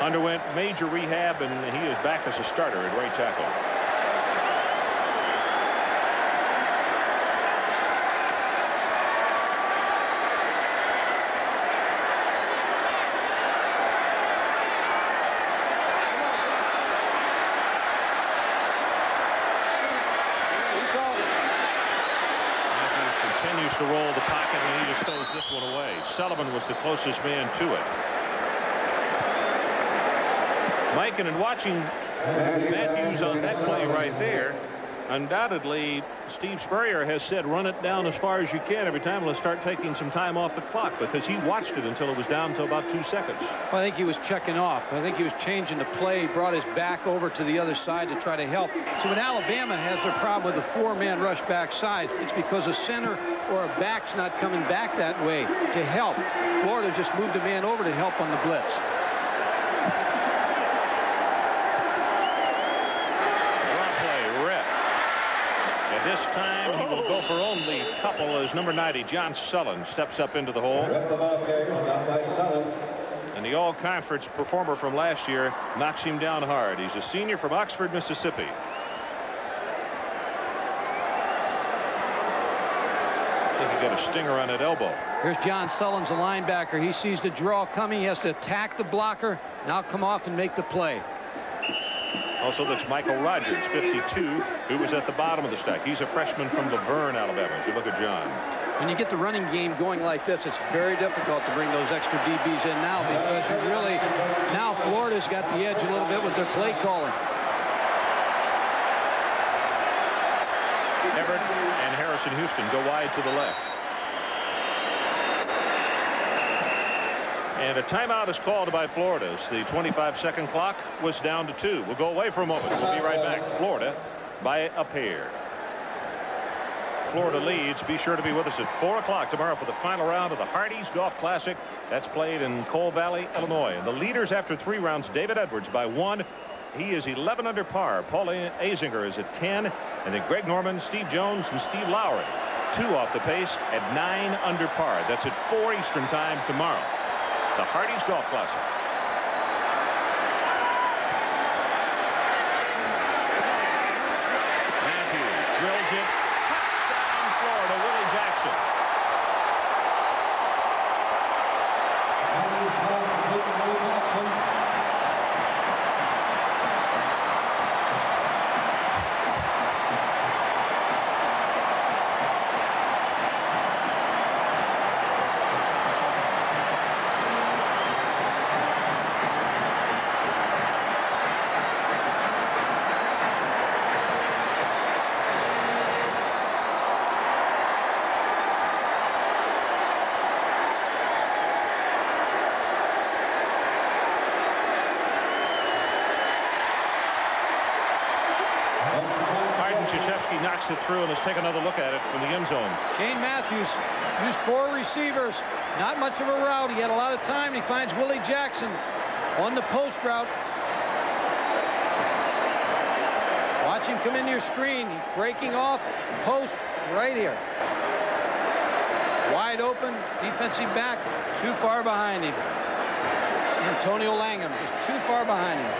Underwent major rehab, and he is back as a starter at right tackle. to roll the pocket, and he just throws this one away. Sullivan closest man to it. Mike, and watching Matthews on that play right there, undoubtedly Steve Spurrier has said run it down as far as you can every time. Let's start taking some time off the clock because he watched it until it was down to about two seconds. Well, I think he was checking off. I think he was changing the play, brought his back over to the other side to try to help. So when Alabama has their problem with the four-man rush backside, it's because a center or a back's not coming back that way to help. Florida just moved a man over to help on the blitz. Ron play rep. And this time he will go for only a couple as number 90, John Sullins, steps up into the hole. And the all-conference performer from last year knocks him down hard. He's a senior from Oxford, Mississippi. I think he got a stinger on that elbow. Here's John Sullins, a linebacker. He sees the draw coming. He has to attack the blocker. Now come off and make the play. Also, that's Michael Rogers, 52, who was at the bottom of the stack. He's a freshman from La Vergne, Alabama. If you look at John. When you get the running game going like this, it's very difficult to bring those extra DBs in now because you really, now Florida's got the edge a little bit with their play calling. Everett and Harrison Houston go wide to the left. And a timeout is called by Florida. The 25-second clock was down to two. We'll go away for a moment. We'll be right back. Florida by a pair. Florida leads. Be sure to be with us at 4 o'clock tomorrow for the final round of the Hardee's Golf Classic. That's played in Coal Valley, Illinois. And the leaders after three rounds, David Edwards by one. He is 11 under par. Paul Azinger is at 10. And then Greg Norman, Steve Jones, and Steve Lowery. Two off the pace at 9 under par. That's at 4 Eastern Time tomorrow the Hardee's Golf Classic. Matthews drills it. Touchdown, Florida, Willie Jackson. knocks it through and let's take another look at it from the end zone. Shane Matthews used four receivers. Not much of a route. He had a lot of time. He finds Willie Jackson on the post route. Watch him come into your screen. He's breaking off post right here. Wide open, defensive back, too far behind him. Antonio Langham is too far behind him.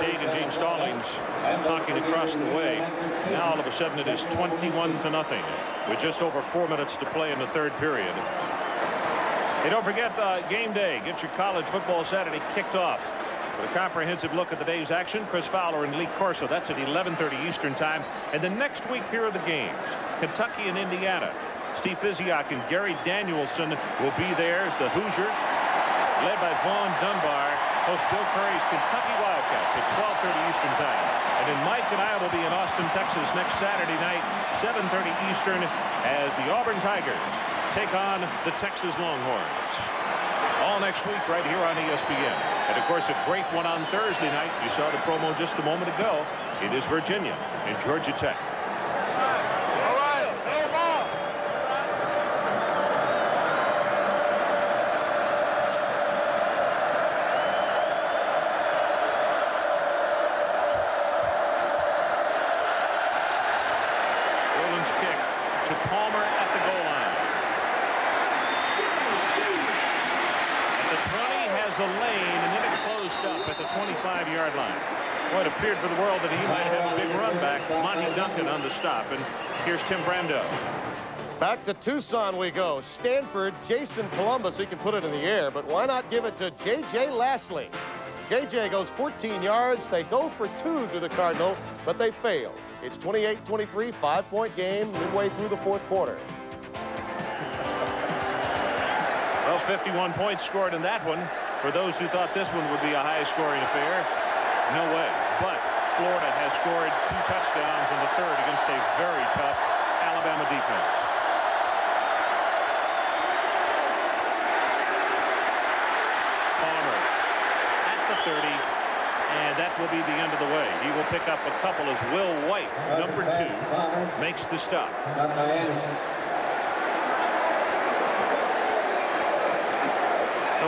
Teague and Gene Gene Talking across the way. Now all of a sudden it is 21 to nothing with just over four minutes to play in the third period. Hey, don't forget uh, game day. Get your college football Saturday kicked off. With a comprehensive look at the day's action, Chris Fowler and Lee Corso. That's at 11.30 Eastern Time. And the next week, here are the games. Kentucky and Indiana. Steve Physioc and Gary Danielson will be there as the Hoosiers, led by Vaughn Dunbar, host Bill Curry's Kentucky Wildcats at 12.30 Eastern Time. And then Mike and I will be in Austin, Texas next Saturday night, 7.30 Eastern, as the Auburn Tigers take on the Texas Longhorns. All next week right here on ESPN. And of course, a great one on Thursday night. You saw the promo just a moment ago. It is Virginia and Georgia Tech. And here's Tim Brando. Back to Tucson we go. Stanford, Jason Palumbis, he can put it in the air, but why not give it to J.J. Lasley? J.J. goes 14 yards. They go for two to the Cardinal, but they fail. It's 28-23, five-point game midway through the fourth quarter. Well, 51 points scored in that one. For those who thought this one would be a high-scoring affair, no way. But Florida has scored two touchdowns in the third against a very tough Alabama defense. Palmer at the 30, and that will be the end of the way. He will pick up a couple as Will White, number two, makes the stop.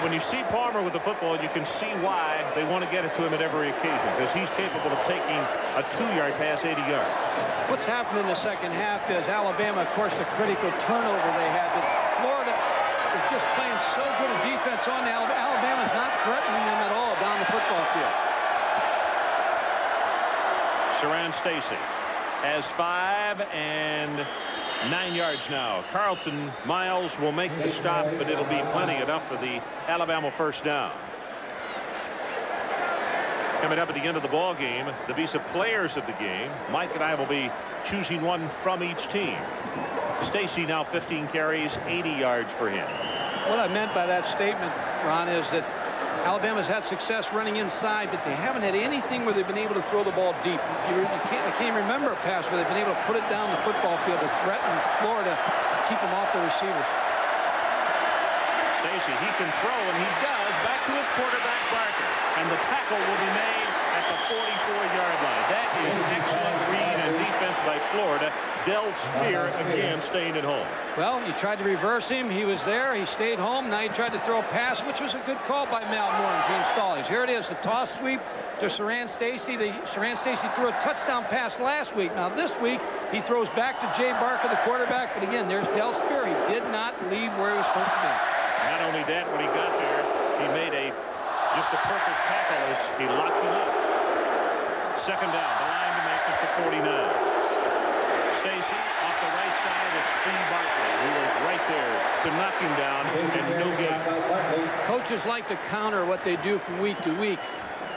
When you see Palmer with the football, you can see why they want to get it to him at every occasion, because he's capable of taking a two-yard pass 80 yards. What's happened in the second half is Alabama, of course, the critical turnover they had. But Florida is just playing so good a defense on Alabama. Alabama's not threatening them at all down the football field. Siran Stacy has five and Nine yards now. Carlton Miles will make the stop, but it'll be plenty enough for the Alabama first down. Coming up at the end of the ball game, the Visa players of the game. Mike and I will be choosing one from each team. Stacy now 15 carries, 80 yards for him. What I meant by that statement, Ron, is that Alabama's had success running inside, but they haven't had anything where they've been able to throw the ball deep. You, you can't, I can't remember a pass where they've been able to put it down the football field to threaten Florida, keep them off the receivers. Stacy, he can throw, and he does, back to his quarterback, Barker. And the tackle will be made 44-yard line. That is excellent read and defense by Florida. Del Speer uh-huh. again staying at home. Well, you tried to reverse him. He was there. He stayed home. Now he tried to throw a pass, which was a good call by Mal Moore and Gene Stallings. Here it is, the toss sweep to Siran Stacy. The Siran Stacy threw a touchdown pass last week. Now this week, he throws back to Jay Barker, the quarterback. But again, there's Del Speer. He did not leave where he was supposed to be. Not only that, when he got there, he made a just a perfect tackle as he locked him up. Second down, the line to make it to 49. Stacy off the right side of Fee Bartley, who was right there to knock him down and no gain. Coaches like to counter what they do from week to week.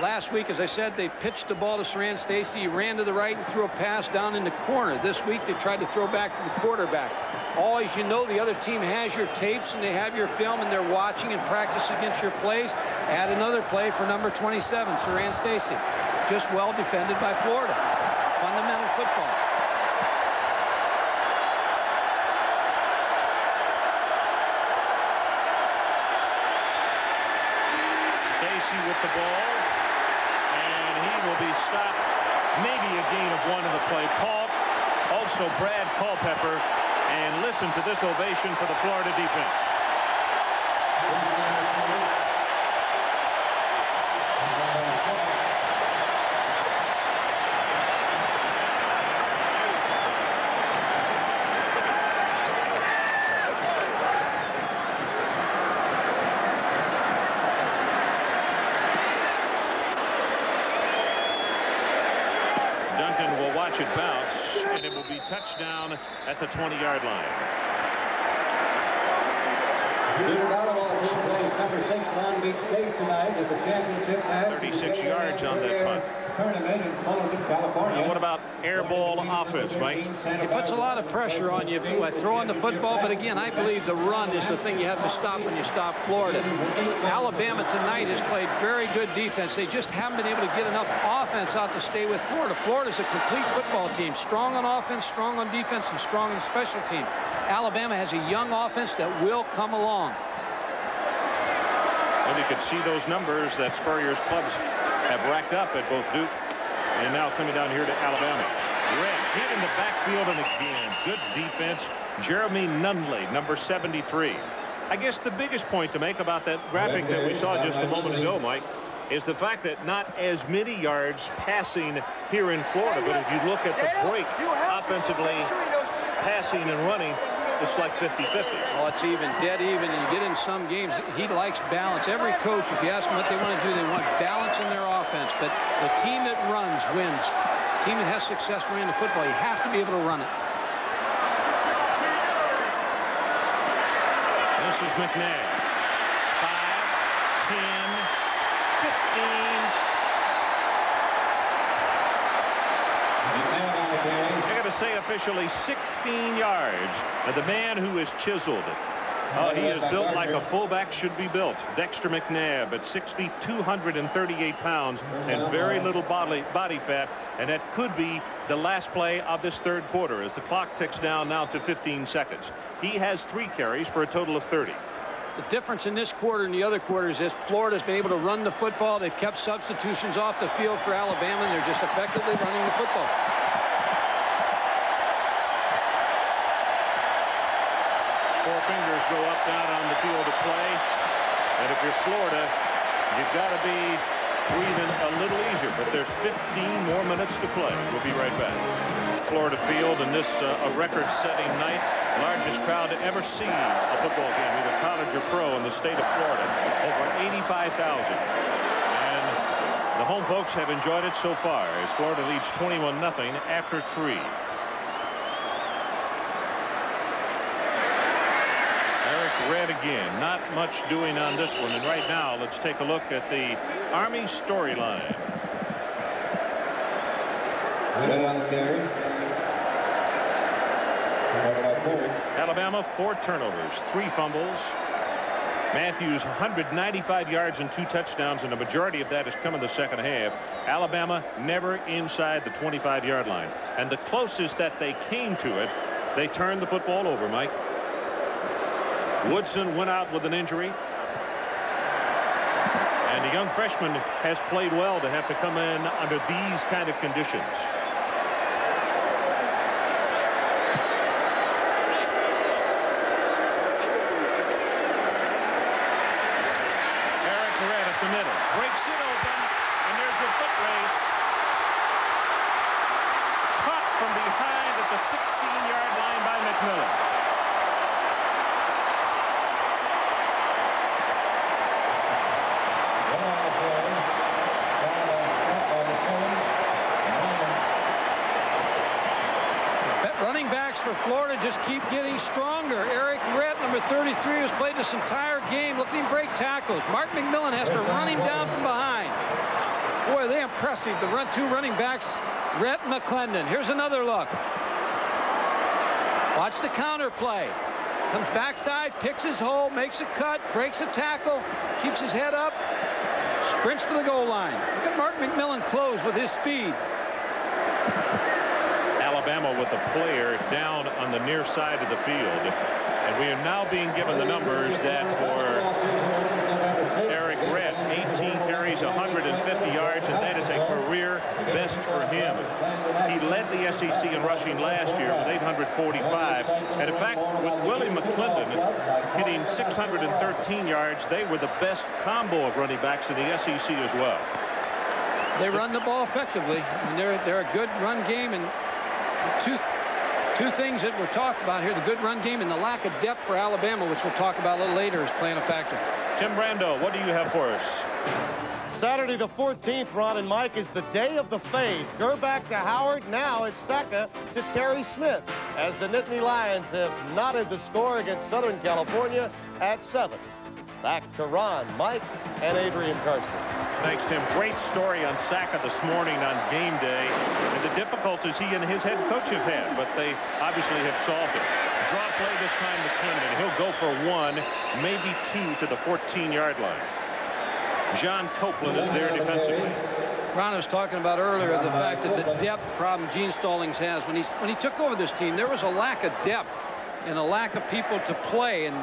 Last week, as I said, they pitched the ball to Siran Stacy. He ran to the right and threw a pass down in the corner. This week, they tried to throw back to the quarterback. Always, you know, the other team has your tapes and they have your film and they're watching and practice against your plays. Add another play for number 27, Siran Stacy. Just well defended by Florida. Fundamental football. Stacy with the ball. And he will be stopped. Maybe a gain of one in the play. Paul, also Brad Culpepper. And listen to this ovation for the Florida defense. Six Long Beach State tonight at the championship match. 36 yards on that punt. Tournament in Fullerton, California. And what about air ball offense, Mike? It puts a lot of pressure on you by uh, throwing the football, but again, I believe the run is the thing you have to stop when you stop Florida. Alabama tonight has played very good defense. They just haven't been able to get enough offense out to stay with Florida. Florida's a complete football team, strong on offense, strong on defense, and strong in special teams. Alabama has a young offense that will come along. Well, you could see those numbers that Spurrier's clubs have racked up at both Duke and now coming down here to Alabama. Rhett hit in the backfield and again good defense. Jeremy Nunley number 73. I guess the biggest point to make about that graphic that we saw just a moment ago Mike is the fact that not as many yards passing here in Florida but if you look at the break offensively passing and running it's like 50-50. Oh, it's even, dead even. And you get in some games, he likes balance. Every coach, if you ask them what they want to do, they want balance in their offense. But the team that runs wins. The team that has success running the football, you have to be able to run it. This is McNabb. 5, 10, 15, I got to say officially 16 yards. And the man who is chiseled. Oh, he is built like a fullback should be built. Dexter McNabb at 60, 238 pounds and very little body, body fat. And that could be the last play of this third quarter as the clock ticks down now to 15 seconds. He has three carries for a total of 30. The difference in this quarter and the other quarters is Florida's been able to run the football. They've kept substitutions off the field for Alabama, and they're just effectively running the football. Four fingers go up down on the field of play. And if you're Florida, you've got to be breathing a little easier. But there's 15 more minutes to play. We'll be right back. Florida Field and this uh, a record-setting night. Largest crowd to ever see a football game, either college or pro, in the state of Florida. Over 85,000. And the home folks have enjoyed it so far as Florida leads 21-0 after three. Errict Rhett again. Not much doing on this one. And right now, let's take a look at the Army storyline. Alabama, four turnovers, three fumbles. Matthews, 195 yards and two touchdowns, and the majority of that has come in the second half. Alabama never inside the 25-yard line. And the closest that they came to it, they turned the football over, Mike. Woodson went out with an injury. And the young freshman has played well to have to come in under these kind of conditions. Errict Rhett at the middle. Breaks it open, and there's a foot race. Caught from behind at the 16-yard line by McMillan. Running backs for Florida just keep getting stronger. Errict Rhett, number 33, has played this entire game. Look at him break tackles. Mark McMillan has to run him down from behind. Boy, they impressive. The run two running backs, and McClendon. Here's another look. Watch the counter play. Comes backside, picks his hole, makes a cut, breaks a tackle, keeps his head up, sprints to the goal line. Look at Mark McMillan close with his speed. Alabama with the player down on the near side of the field. And we are now being given the numbers that for Errict Rhett, 18 carries, 150 yards, and that is a career best for him. He led the SEC in rushing last year with 845. And in fact, with Willie McClendon hitting 613 yards, they were the best combo of running backs in the SEC as well. They run the ball effectively. I mean, they're, they're a good run game, and two, two things that were talked about here, the good run game and the lack of depth for Alabama, which we'll talk about a little later, is playing a factor. Tim Brando, what do you have for us? Saturday the 14th, Ron and Mike, is the day of the fade. Grbac to Howard. Now it's Sacca to Terry Smith as the Nittany Lions have knotted the score against Southern California at 7. Back to Ron, Mike, and Adrian Karsten. Thanks, Tim. Great story on Sacca this morning on game day and the difficulties he and his head coach have had, but they obviously have solved it. Draw play this time to Clinton. He'll go for one, maybe two to the 14-yard line. John Copeland is there defensively. Ron was talking about earlier the fact that the depth problem Gene Stallings has. When he, when he took over this team, there was a lack of depth and a lack of people to play. And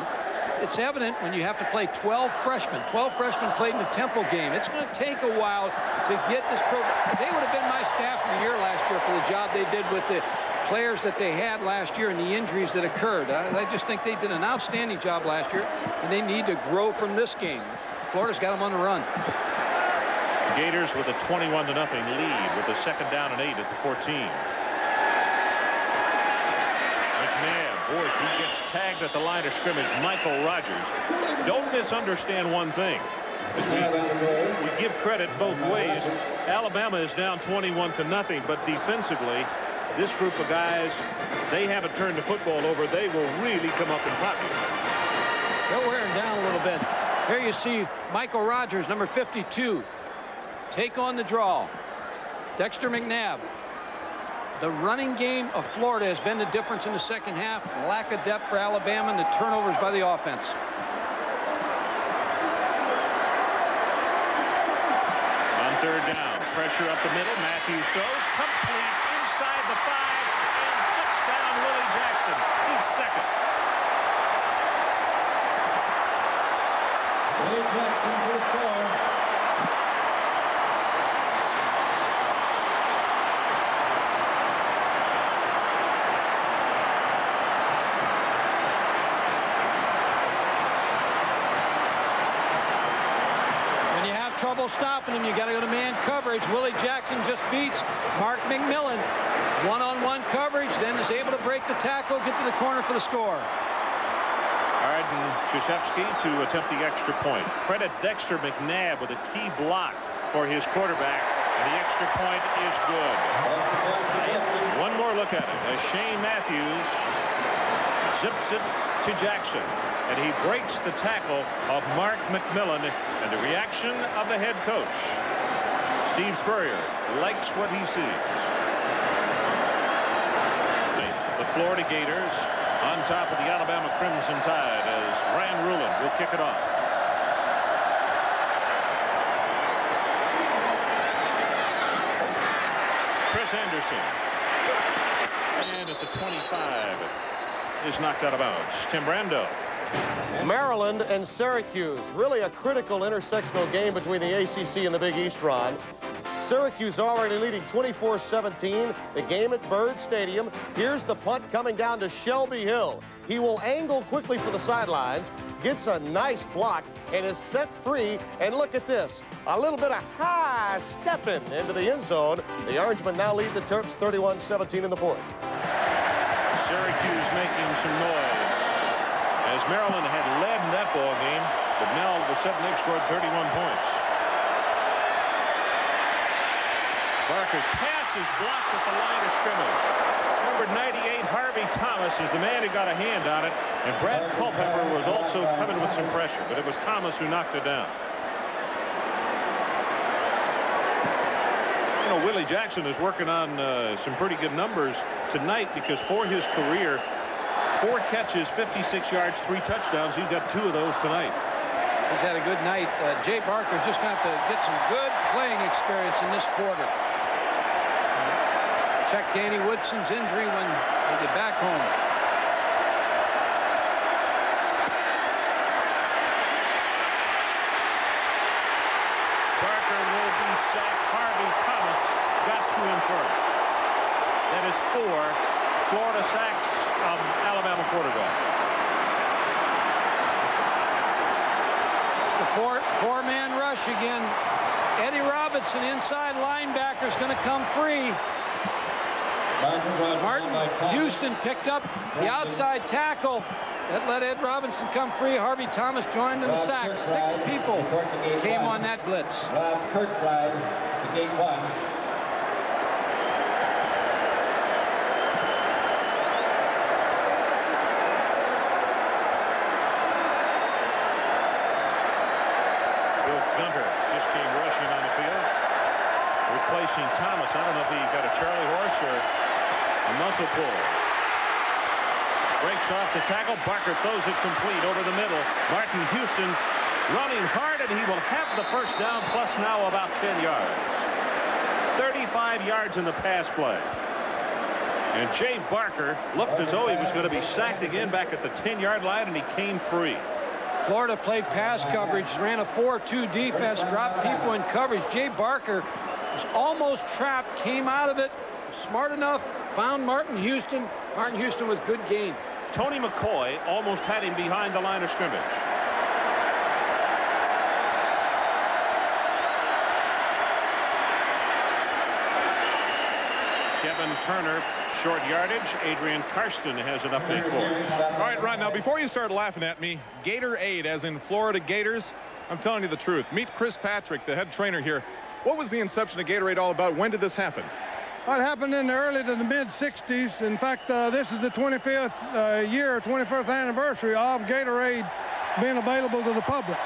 it's evident when you have to play 12 freshmen. 12 freshmen played in a Temple game. It's going to take a while to get this program. They would have been my staff of the year last year for the job they did with the players that they had last year and the injuries that occurred. I, I just think they did an outstanding job last year, and they need to grow from this game. Florida's got them on the run. Gators with a 21 to nothing lead with a second down and eight at the 14. McNabb, boy, he gets tagged at the line of scrimmage. Michael Rogers. Don't misunderstand one thing. We, we give credit both ways. Alabama is down 21 to nothing, but defensively, this group of guys, they haven't turned the football over. They will really come up and pop you. They're wearing down a little bit. Here you see Michael Rogers, number 52, take on the draw. Dexter McNabb. The running game of Florida has been the difference in the second half. Lack of depth for Alabama and the turnovers by the offense. On third down, pressure up the middle. Matthews throws complete inside the five and touchdown Willie Jackson. He's second. Willie Jackson to score. When you have trouble stopping him, you got to go to man coverage. Willie Jackson just beats Mark McMillan. One-on-one coverage, then is able to break the tackle, get to the corner for the score. Arden Czyzewski to attempt the extra point. Credit Dexter McNabb with a key block for his quarterback, and the extra point is good. One more look at it as Shane Matthews zips it to Jackson, and he breaks the tackle of Mark McMillan, and the reaction of the head coach. Steve Spurrier likes what he sees. The Florida Gators on top of the Alabama Crimson Tide as Ryan Ruland will kick it off. Chris Anderson. And at the 25 is knocked out of bounds. Tim Brando. Maryland and Syracuse. Really a critical intersectional game between the ACC and the Big East, Ron. Syracuse already leading 24-17. The game at Byrd Stadium. Here's the punt coming down to Shelby Hill. He will angle quickly for the sidelines, gets a nice block, and is set free. And look at this. A little bit of high stepping into the end zone. The Orangemen now lead the Terps 31-17 in the fourth. Syracuse making some noise. Maryland had led in that ball game, but now the a scored 31 points. Barker's pass is blocked at the line of scrimmage. Number 98, Harvey Thomas, is the man who got a hand on it, and Brad Culpepper was also coming with some pressure, but it was Thomas who knocked it down. You know, Willie Jackson is working on uh, some pretty good numbers tonight because for his career, four catches, 56 yards, three touchdowns. He's got two of those tonight. He's had a good night. Uh, Jay Barker just going to have to get some good playing experience in this quarter. Check Danny Woodson's injury when they get back home. Barker will be sacked. Harvey Thomas got to him first. That is four Florida sacks of Alabama quarterback. The four, four-man rush again. Eddie Robinson, inside linebacker, is going to come free. Martin Houston picked up the outside tackle. That let Ed Robinson come free. Harvey Thomas joined in the sack. Six people came on that blitz. Rob Kirkbride gate one. Bill Gunter just came rushing on the field. Replacing Thomas. I don't know if he got a Charlie horse or a muscle pull. Breaks off the tackle. Barker throws it complete over the middle. Martin Houston running hard, and he will have the first down, plus now about 10 yards. 35 yards in the pass play. And Jay Barker looked as though he was going to be sacked again back at the 10-yard line, and he came free. Florida played pass coverage, ran a 4-2 defense, dropped people in coverage. Jay Barker was almost trapped, came out of it, smart enough, found Martin Houston. Martin Houston with good gain. Tony McCoy almost had him behind the line of scrimmage. Kevin Turner, short yardage. Adrian Karsten has an update for us. All right, Ron, now before you start laughing at me, Gator Aid, as in Florida Gators, I'm telling you the truth. Meet Chris Patrick, the head trainer here. What was the inception of Gatorade all about? When did this happen? It happened in the early to the mid 60s. In fact, uh, this is the 25th uh, year, 21st anniversary of Gatorade being available to the public.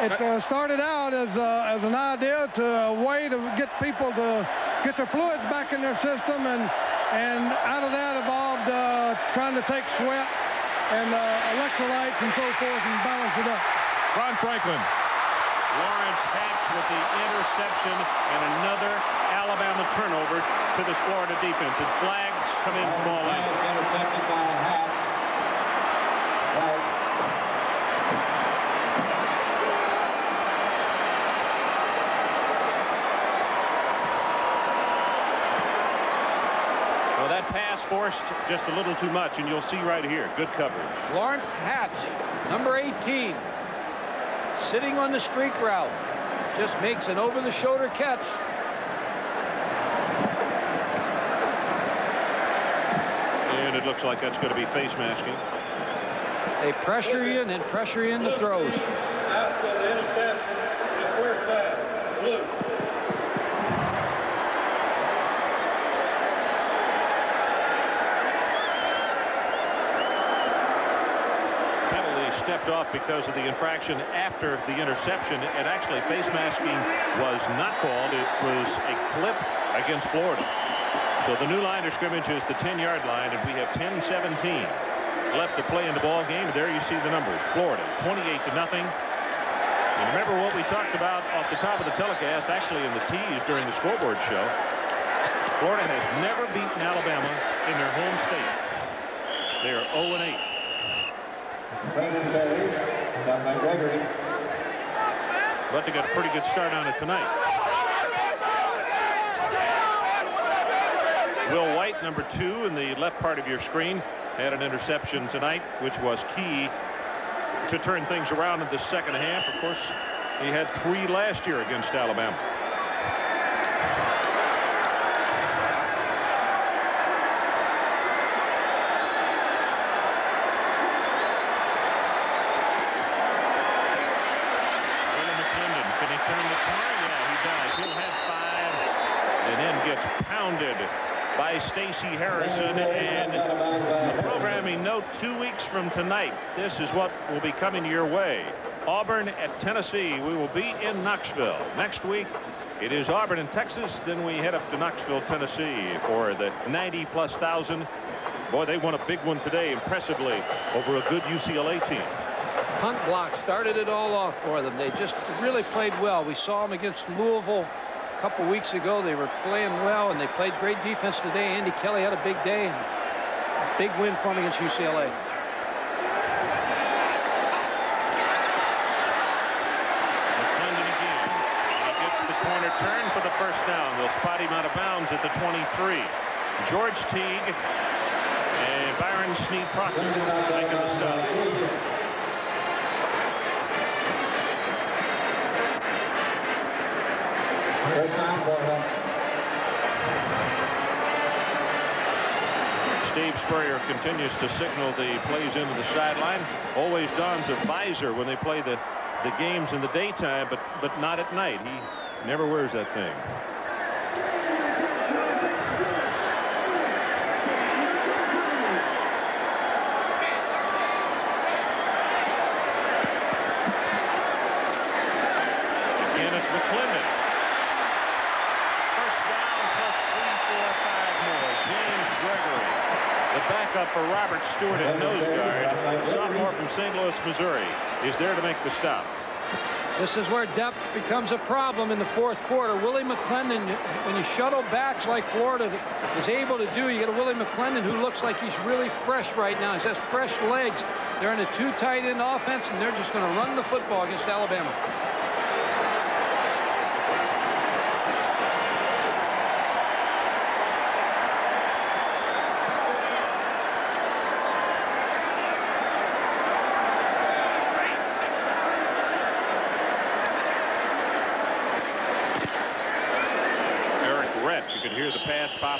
It uh, started out as, uh, as an idea to a way to get people to get their fluids back in their system, and and out of that evolved uh, trying to take sweat and uh, electrolytes and so forth and balance it up. Ron Franklin. Lawrence Hatch with the interception and another Alabama turnover to the Florida defense. And flags come in from all angles. Intercepted by Hatch. Right. Well, that pass forced just a little too much, and you'll see right here. Good coverage. Lawrence Hatch, number 18, sitting on the streak route, just makes an over-the-shoulder catch. And it looks like that's going to be face masking. They pressure you and then pressure you in the throws. After the interception, the first down, blue. penalty stepped off because of the infraction after the interception. And actually, face masking was not called. It was a clip against Florida. So the new line of scrimmage is the 10-yard line, and we have 10-17 left to play in the ball game. There you see the numbers. Florida, 28 to nothing. And remember what we talked about off the top of the telecast, actually in the tease during the scoreboard show. Florida has never beaten Alabama in their home state. They are 0 and 8. Brandon Berry. Done by Gregory. But they got a pretty good start on it tonight. Will Number two in the left part of your screen, had an interception tonight, which was key to turn things around in the second half. Of course, he had three last year against Alabama. William McClendon, can he turn the corner? Yeah, he does. He'll have five and then gets pounded by Stacy Harrison. And a programming note two weeks from tonight. This is what will be coming your way. Auburn at Tennessee. We will be in Knoxville. Next week, it is Auburn in Texas. Then we head up to Knoxville, Tennessee for the 90 plus thousand. Boy, they won a big one today impressively over a good UCLA team. Punt block started it all off for them. They just really played well. We saw them against Louisville a couple weeks ago. They were playing well, and they played great defense today. Andy Kelly had a big day. And a big win for them against UCLA. McClendon again. He gets the corner turn for the They'll spot him out of bounds at the 23. George Teague and Byron Sneed Proctor making the stop. Dave Spurrier continues to signal the plays into the sideline. Always dons a visor when they play the, the games in the daytime, but, but not at night. He never wears that thing. for Robert Stewart at nose guard. Sophomore from St. Louis, Missouri is there to make the stop. This is where depth becomes a problem in the fourth quarter. Willie McClendon, when you shuttle backs like Florida is able to do, you get a Willie McClendon who looks like he's really fresh right now. He has fresh legs. They're in a two tight end offense, and they're just going to run the football against Alabama.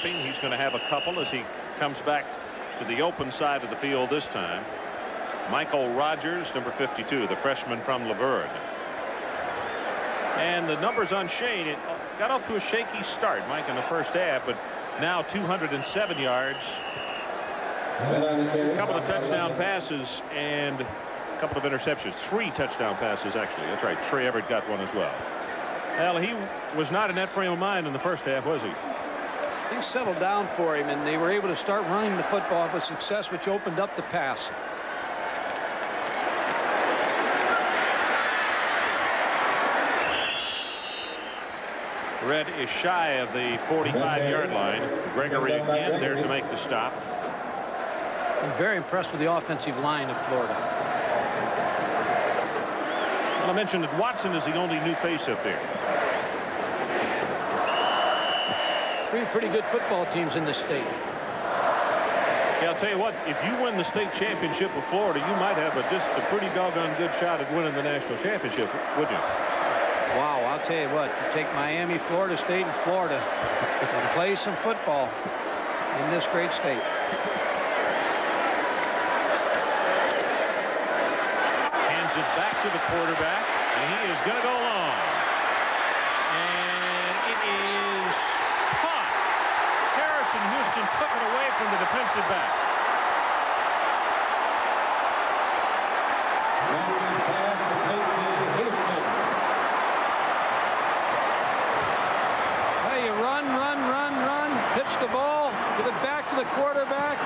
He's going to have a couple as he comes back to the open side of the field this time. Michael Rogers, number 52, the freshman from La Vergne. And the numbers on Shane, it got off to a shaky start, Mike, in the first half, but now 207 yards. A couple of touchdown passes and a couple of interceptions. Three touchdown passes, actually. That's right. Trey Everett got one as well. Well, he was not in that frame of mind in the first half, was he? Things settled down for him, and they were able to start running the football with success, which opened up the pass. Red is shy of the 45-yard line. Gregory again there to make the stop. I'm very impressed with the offensive line of Florida. Well, I mentioned that Watson is the only new face up there. Three pretty good football teams in the state. Yeah, I'll tell you what, if you win the state championship of Florida, you might have a, just a pretty doggone good shot at winning the national championship, wouldn't you? Wow, I'll tell you what, you take Miami, Florida State, and Florida and play some football in this great state. Hands it back to the quarterback, and he is going to go long. And it is Houston took it away back. Hey, you run, run, run, run, pitch the ball, give it back to the quarterback.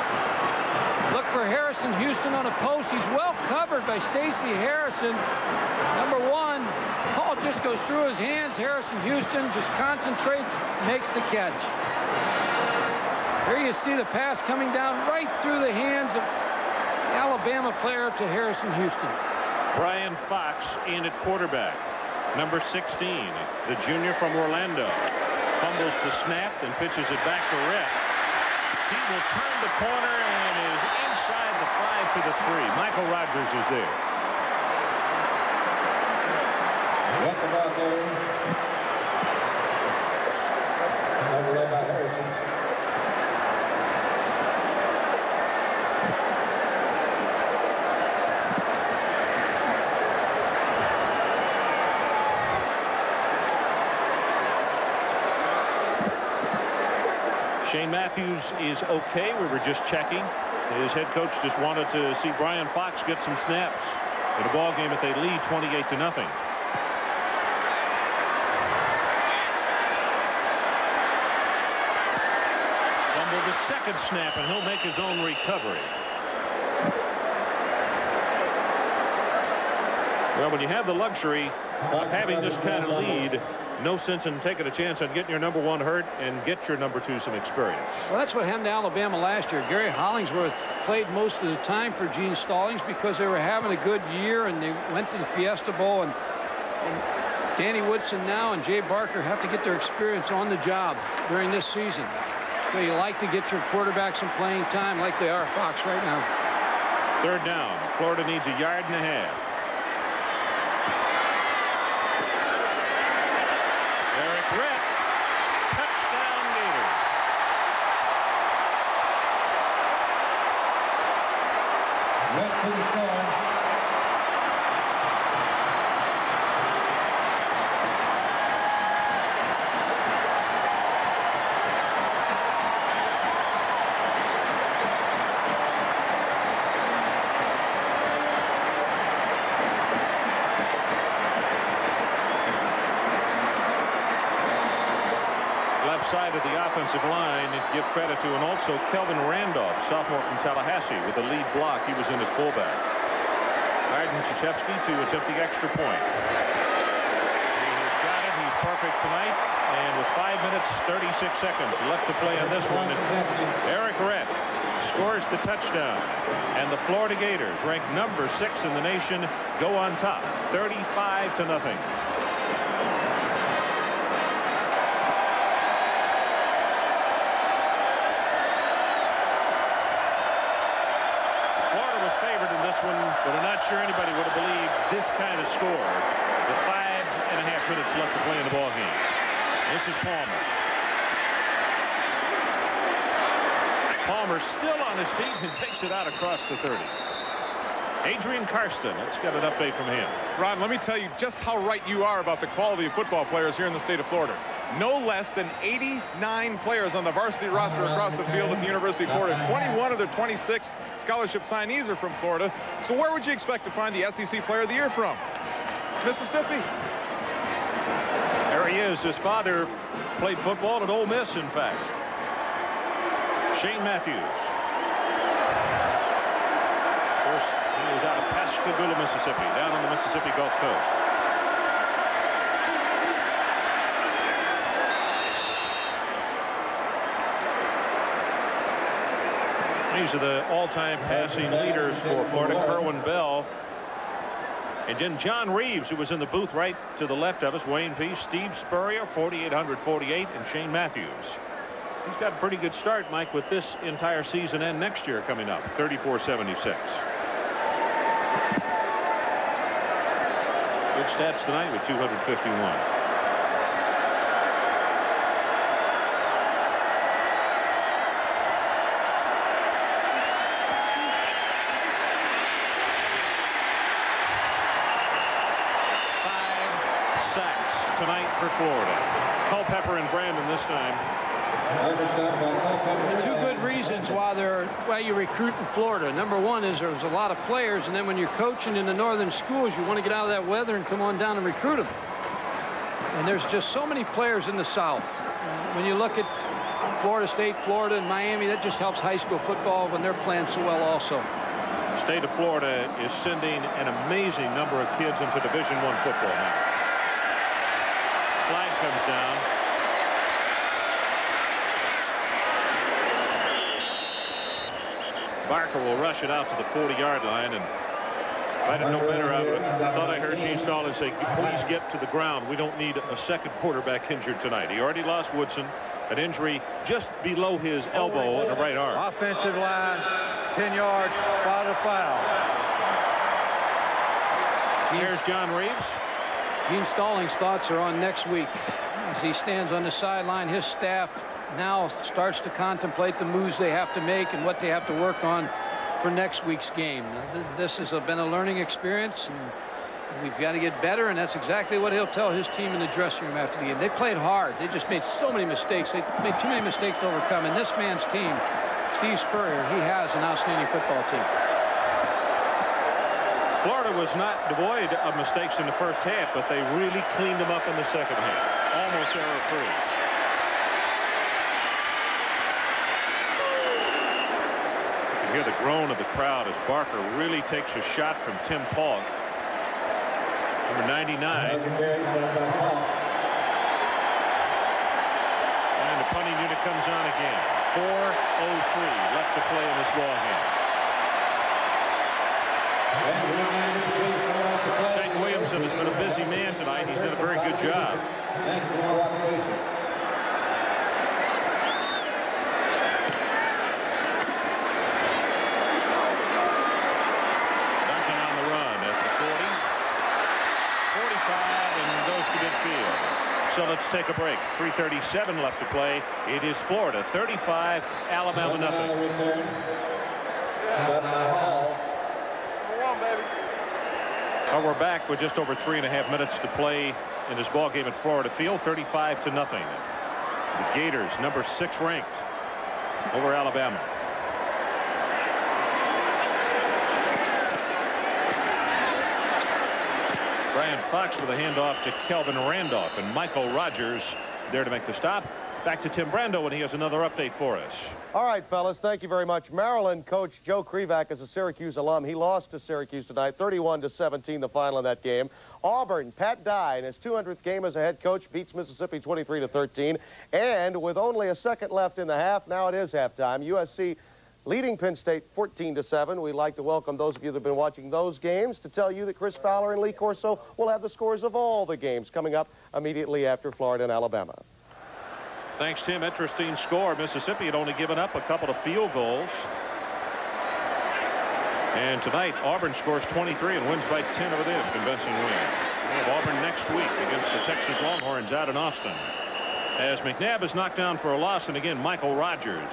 Look for Harrison Houston on a post. He's well covered by Stacy Harrison. Number one, ball just goes through his hands. Harrison Houston just concentrates, makes the catch. Here you see the pass coming down right through the hands of the Alabama player to Harrison Houston. Brian Fox in at quarterback. Number 16, the junior from Orlando. Fumbles the snap and pitches it back to Rhett. He will turn the corner and is inside the five to the three. Michael Rogers is there. Shane Matthews is okay. We were just checking. His head coach just wanted to see Brian Fox get some snaps in a ball game if they lead 28 to nothing. Fumble the second snap, and he'll make his own recovery. Well, when you have the luxury of having this kind of lead, no sense in taking a chance on getting your number one hurt and get your number two some experience. Well, that's what happened to Alabama last year. Gary Hollingsworth played most of the time for Gene Stallings because they were having a good year and they went to the Fiesta Bowl and, and Danny Woodson now and Jay Barker have to get their experience on the job during this season. So you like to get your quarterback some playing time like they are Fox right now. Third down. Florida needs a yard and a half. side of the offensive line and give credit also Kelvin Randolph sophomore from Tallahassee with the lead block he was in at fullback. Arden Czyzewski to attempt the extra point. He has got it. He's perfect tonight. And with five minutes 36 seconds left to play on this one. Errict Rhett scores the touchdown. And the Florida Gators ranked number six in the nation go on top 35 to nothing score with five and a half minutes left to play in the ball game. This is Palmer. Palmer still on his feet and takes it out across the 30. Adrian Karsten, let's get an update from him. Ron, let me tell you just how right you are about the quality of football players here in the state of Florida. No less than 89 players on the varsity roster across the field at the University of Florida. 21 of their 26 scholarship signees are from Florida. So where would you expect to find the SEC Player of the Year from? Mississippi. There he is. His father played football at Ole Miss, in fact. Shane Matthews. Of course, he out of Pascagoula, Mississippi, down on the Mississippi Gulf Coast. These are the all-time passing leaders for Florida. Kerwin Bell. And then John Reaves, who was in the booth right to the left of us. Wayne Peace, Steve Spurrier, 4,848, and Shane Matthews. He's got a pretty good start, Mike, with this entire season and next year coming up. 34-76. Good stats tonight with 251. for Florida. Culpepper and Brandon this time. There's two good reasons why you recruit in Florida. Number one is there's a lot of players, and then when you're coaching in the northern schools, you want to get out of that weather and come on down and recruit them. And there's just so many players in the South. When you look at Florida State, Florida, and Miami, that just helps high school football when they're playing so well also. The state of Florida is sending an amazing number of kids into Division One football now flag comes down. Barker will rush it out to the 40-yard line, and if I didn't know better, I thought I heard Gene Stallings say, please get to the ground. We don't need a second quarterback injured tonight. He already lost Woodson, an injury just below his elbow in the right arm. Offensive line, 10 yards, foul foul. Here's John Reaves. Gene Stallings' thoughts are on next week. As he stands on the sideline, his staff now starts to contemplate the moves they have to make and what they have to work on for next week's game. This has uh, been a learning experience, and we've got to get better, and that's exactly what he'll tell his team in the dressing room after the game. They played hard. They just made so many mistakes. They made too many mistakes to overcome. And this man's team, Steve Spurrier, he has an outstanding football team. Florida was not devoid of mistakes in the first half, but they really cleaned them up in the second half. Almost error-free. You hear the groan of the crowd as Barker really takes a shot from Tim Paulk. Number 99. And the punting unit comes on again. 4.03 left to play in this ball game. Jake Williamson has been a busy man tonight. He's done a very good job. Duncan on the run at the 40. 45 and goes to midfield. So let's take a break. 3.37 left to play. It is Florida 35, Alabama nothing. on, baby. Well, we're back with just over three and a half minutes to play in this ball game at Florida Field, 35 to nothing. The Gators, number six ranked, over Alabama. Brian Fox with a handoff to Kelvin Randolph and Michael Rogers there to make the stop. Back to Tim Brando when he has another update for us. All right, fellas, thank you very much. Maryland coach Joe Krivak is a Syracuse alum. He lost to Syracuse tonight, 31 to 17, the final in that game. Auburn, Pat Dye, in his 200th game as a head coach, beats Mississippi 23 to 13. And with only a second left in the half, now it is halftime. USC leading Penn State 14 to 7. We'd like to welcome those of you that have been watching those games to tell you that Chris Fowler and Lee Corso will have the scores of all the games coming up immediately after Florida and Alabama. Thanks, Tim. Interesting score. Mississippi had only given up a couple of field goals. And tonight, Auburn scores 23 and wins by 10 over this convincing win. We have Auburn next week against the Texas Longhorns out in Austin. As McNabb is knocked down for a loss, and again, Michael Rogers.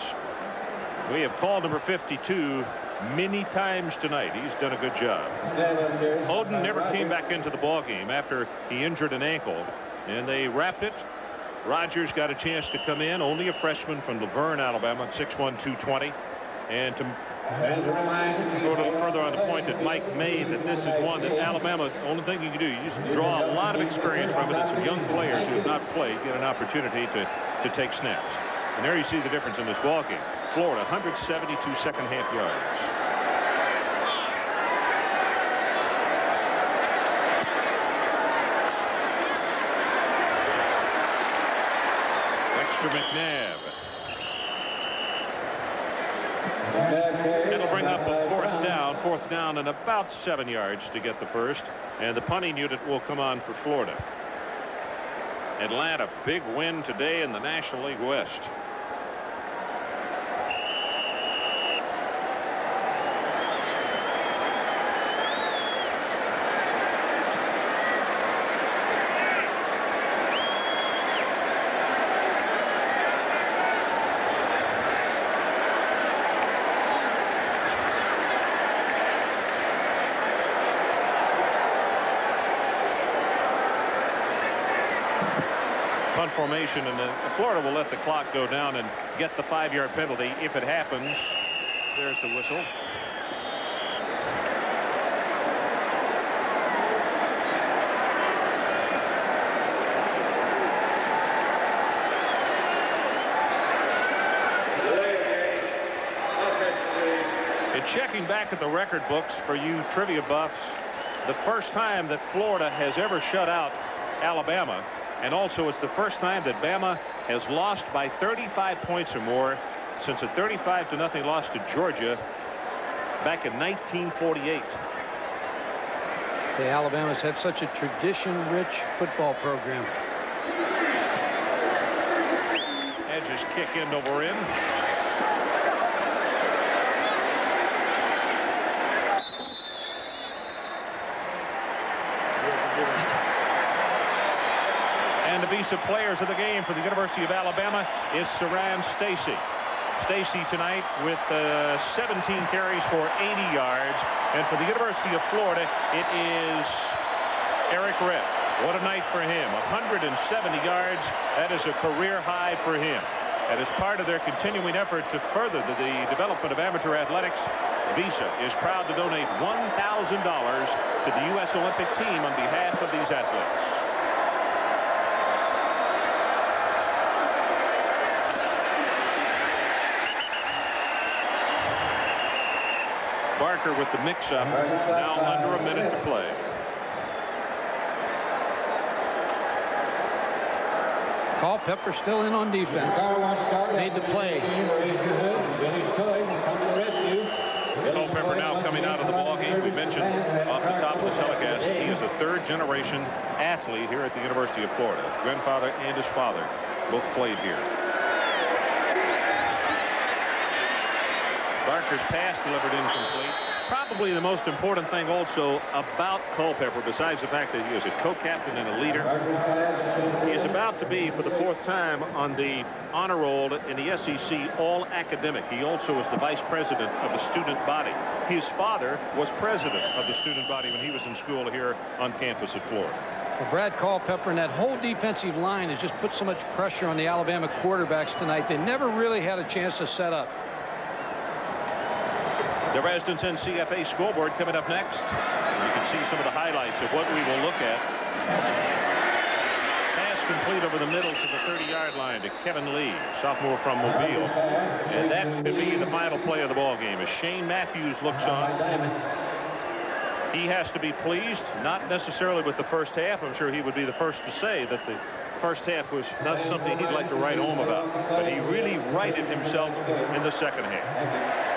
We have called number 52 many times tonight. He's done a good job. Oden never came back into the ball game after he injured an ankle, and they wrapped it Rogers got a chance to come in, only a freshman from La Vergne, Alabama, 6'1", 220. And to go a little further on the point that Mike made that this is one that Alabama, the only thing you can do, you just draw a lot of experience from it. Some young players who have not played get an opportunity to, to take snaps. And there you see the difference in this ball game. Florida, 172 second half yards. McNabb. It'll bring up a fourth down, fourth down and about seven yards to get the first. And the punting unit will come on for Florida. Atlanta, big win today in the National League West. Formation, and Florida will let the clock go down and get the five-yard penalty if it happens. There's the whistle. Checking back at the record books for you trivia buffs, the first time that Florida has ever shut out Alabama and also, it's the first time that Bama has lost by 35 points or more since a 35 to nothing loss to Georgia back in 1948. The Alabama's had such a tradition-rich football program. Edges kick in over in. Visa players of the game for the University of Alabama is Siran Stacy. Stacy tonight with uh, 17 carries for 80 yards. And for the University of Florida, it is Errict Rhett. What a night for him. 170 yards. That is a career high for him. And as part of their continuing effort to further the, the development of amateur athletics, Visa is proud to donate $1,000 to the U.S. Olympic team on behalf of these athletes. Barker with the mix-up. Now under a minute to play. Culpepper still in on defense. Made the play. Culpepper now coming out of the ball game. We mentioned off the top of the telecast, he is a third-generation athlete here at the University of Florida. Grandfather and his father both played here. Barker's pass delivered incomplete. Probably the most important thing also about Culpepper, besides the fact that he is a co-captain and a leader, he is about to be, for the fourth time, on the honor roll in the SEC All-Academic. He also is the vice president of the student body. His father was president of the student body when he was in school here on campus at Florida. Well, Brad Culpepper and that whole defensive line has just put so much pressure on the Alabama quarterbacks tonight. They never really had a chance to set up. The Residence NCFA scoreboard coming up next. You can see some of the highlights of what we will look at. Pass complete over the middle to the 30-yard line to Kevin Lee, sophomore from Mobile. And that could be the final play of the ball game as Shane Matthews looks on. He has to be pleased, not necessarily with the first half. I'm sure he would be the first to say that the first half was not something he'd like to write home about. But he really righted himself in the second half.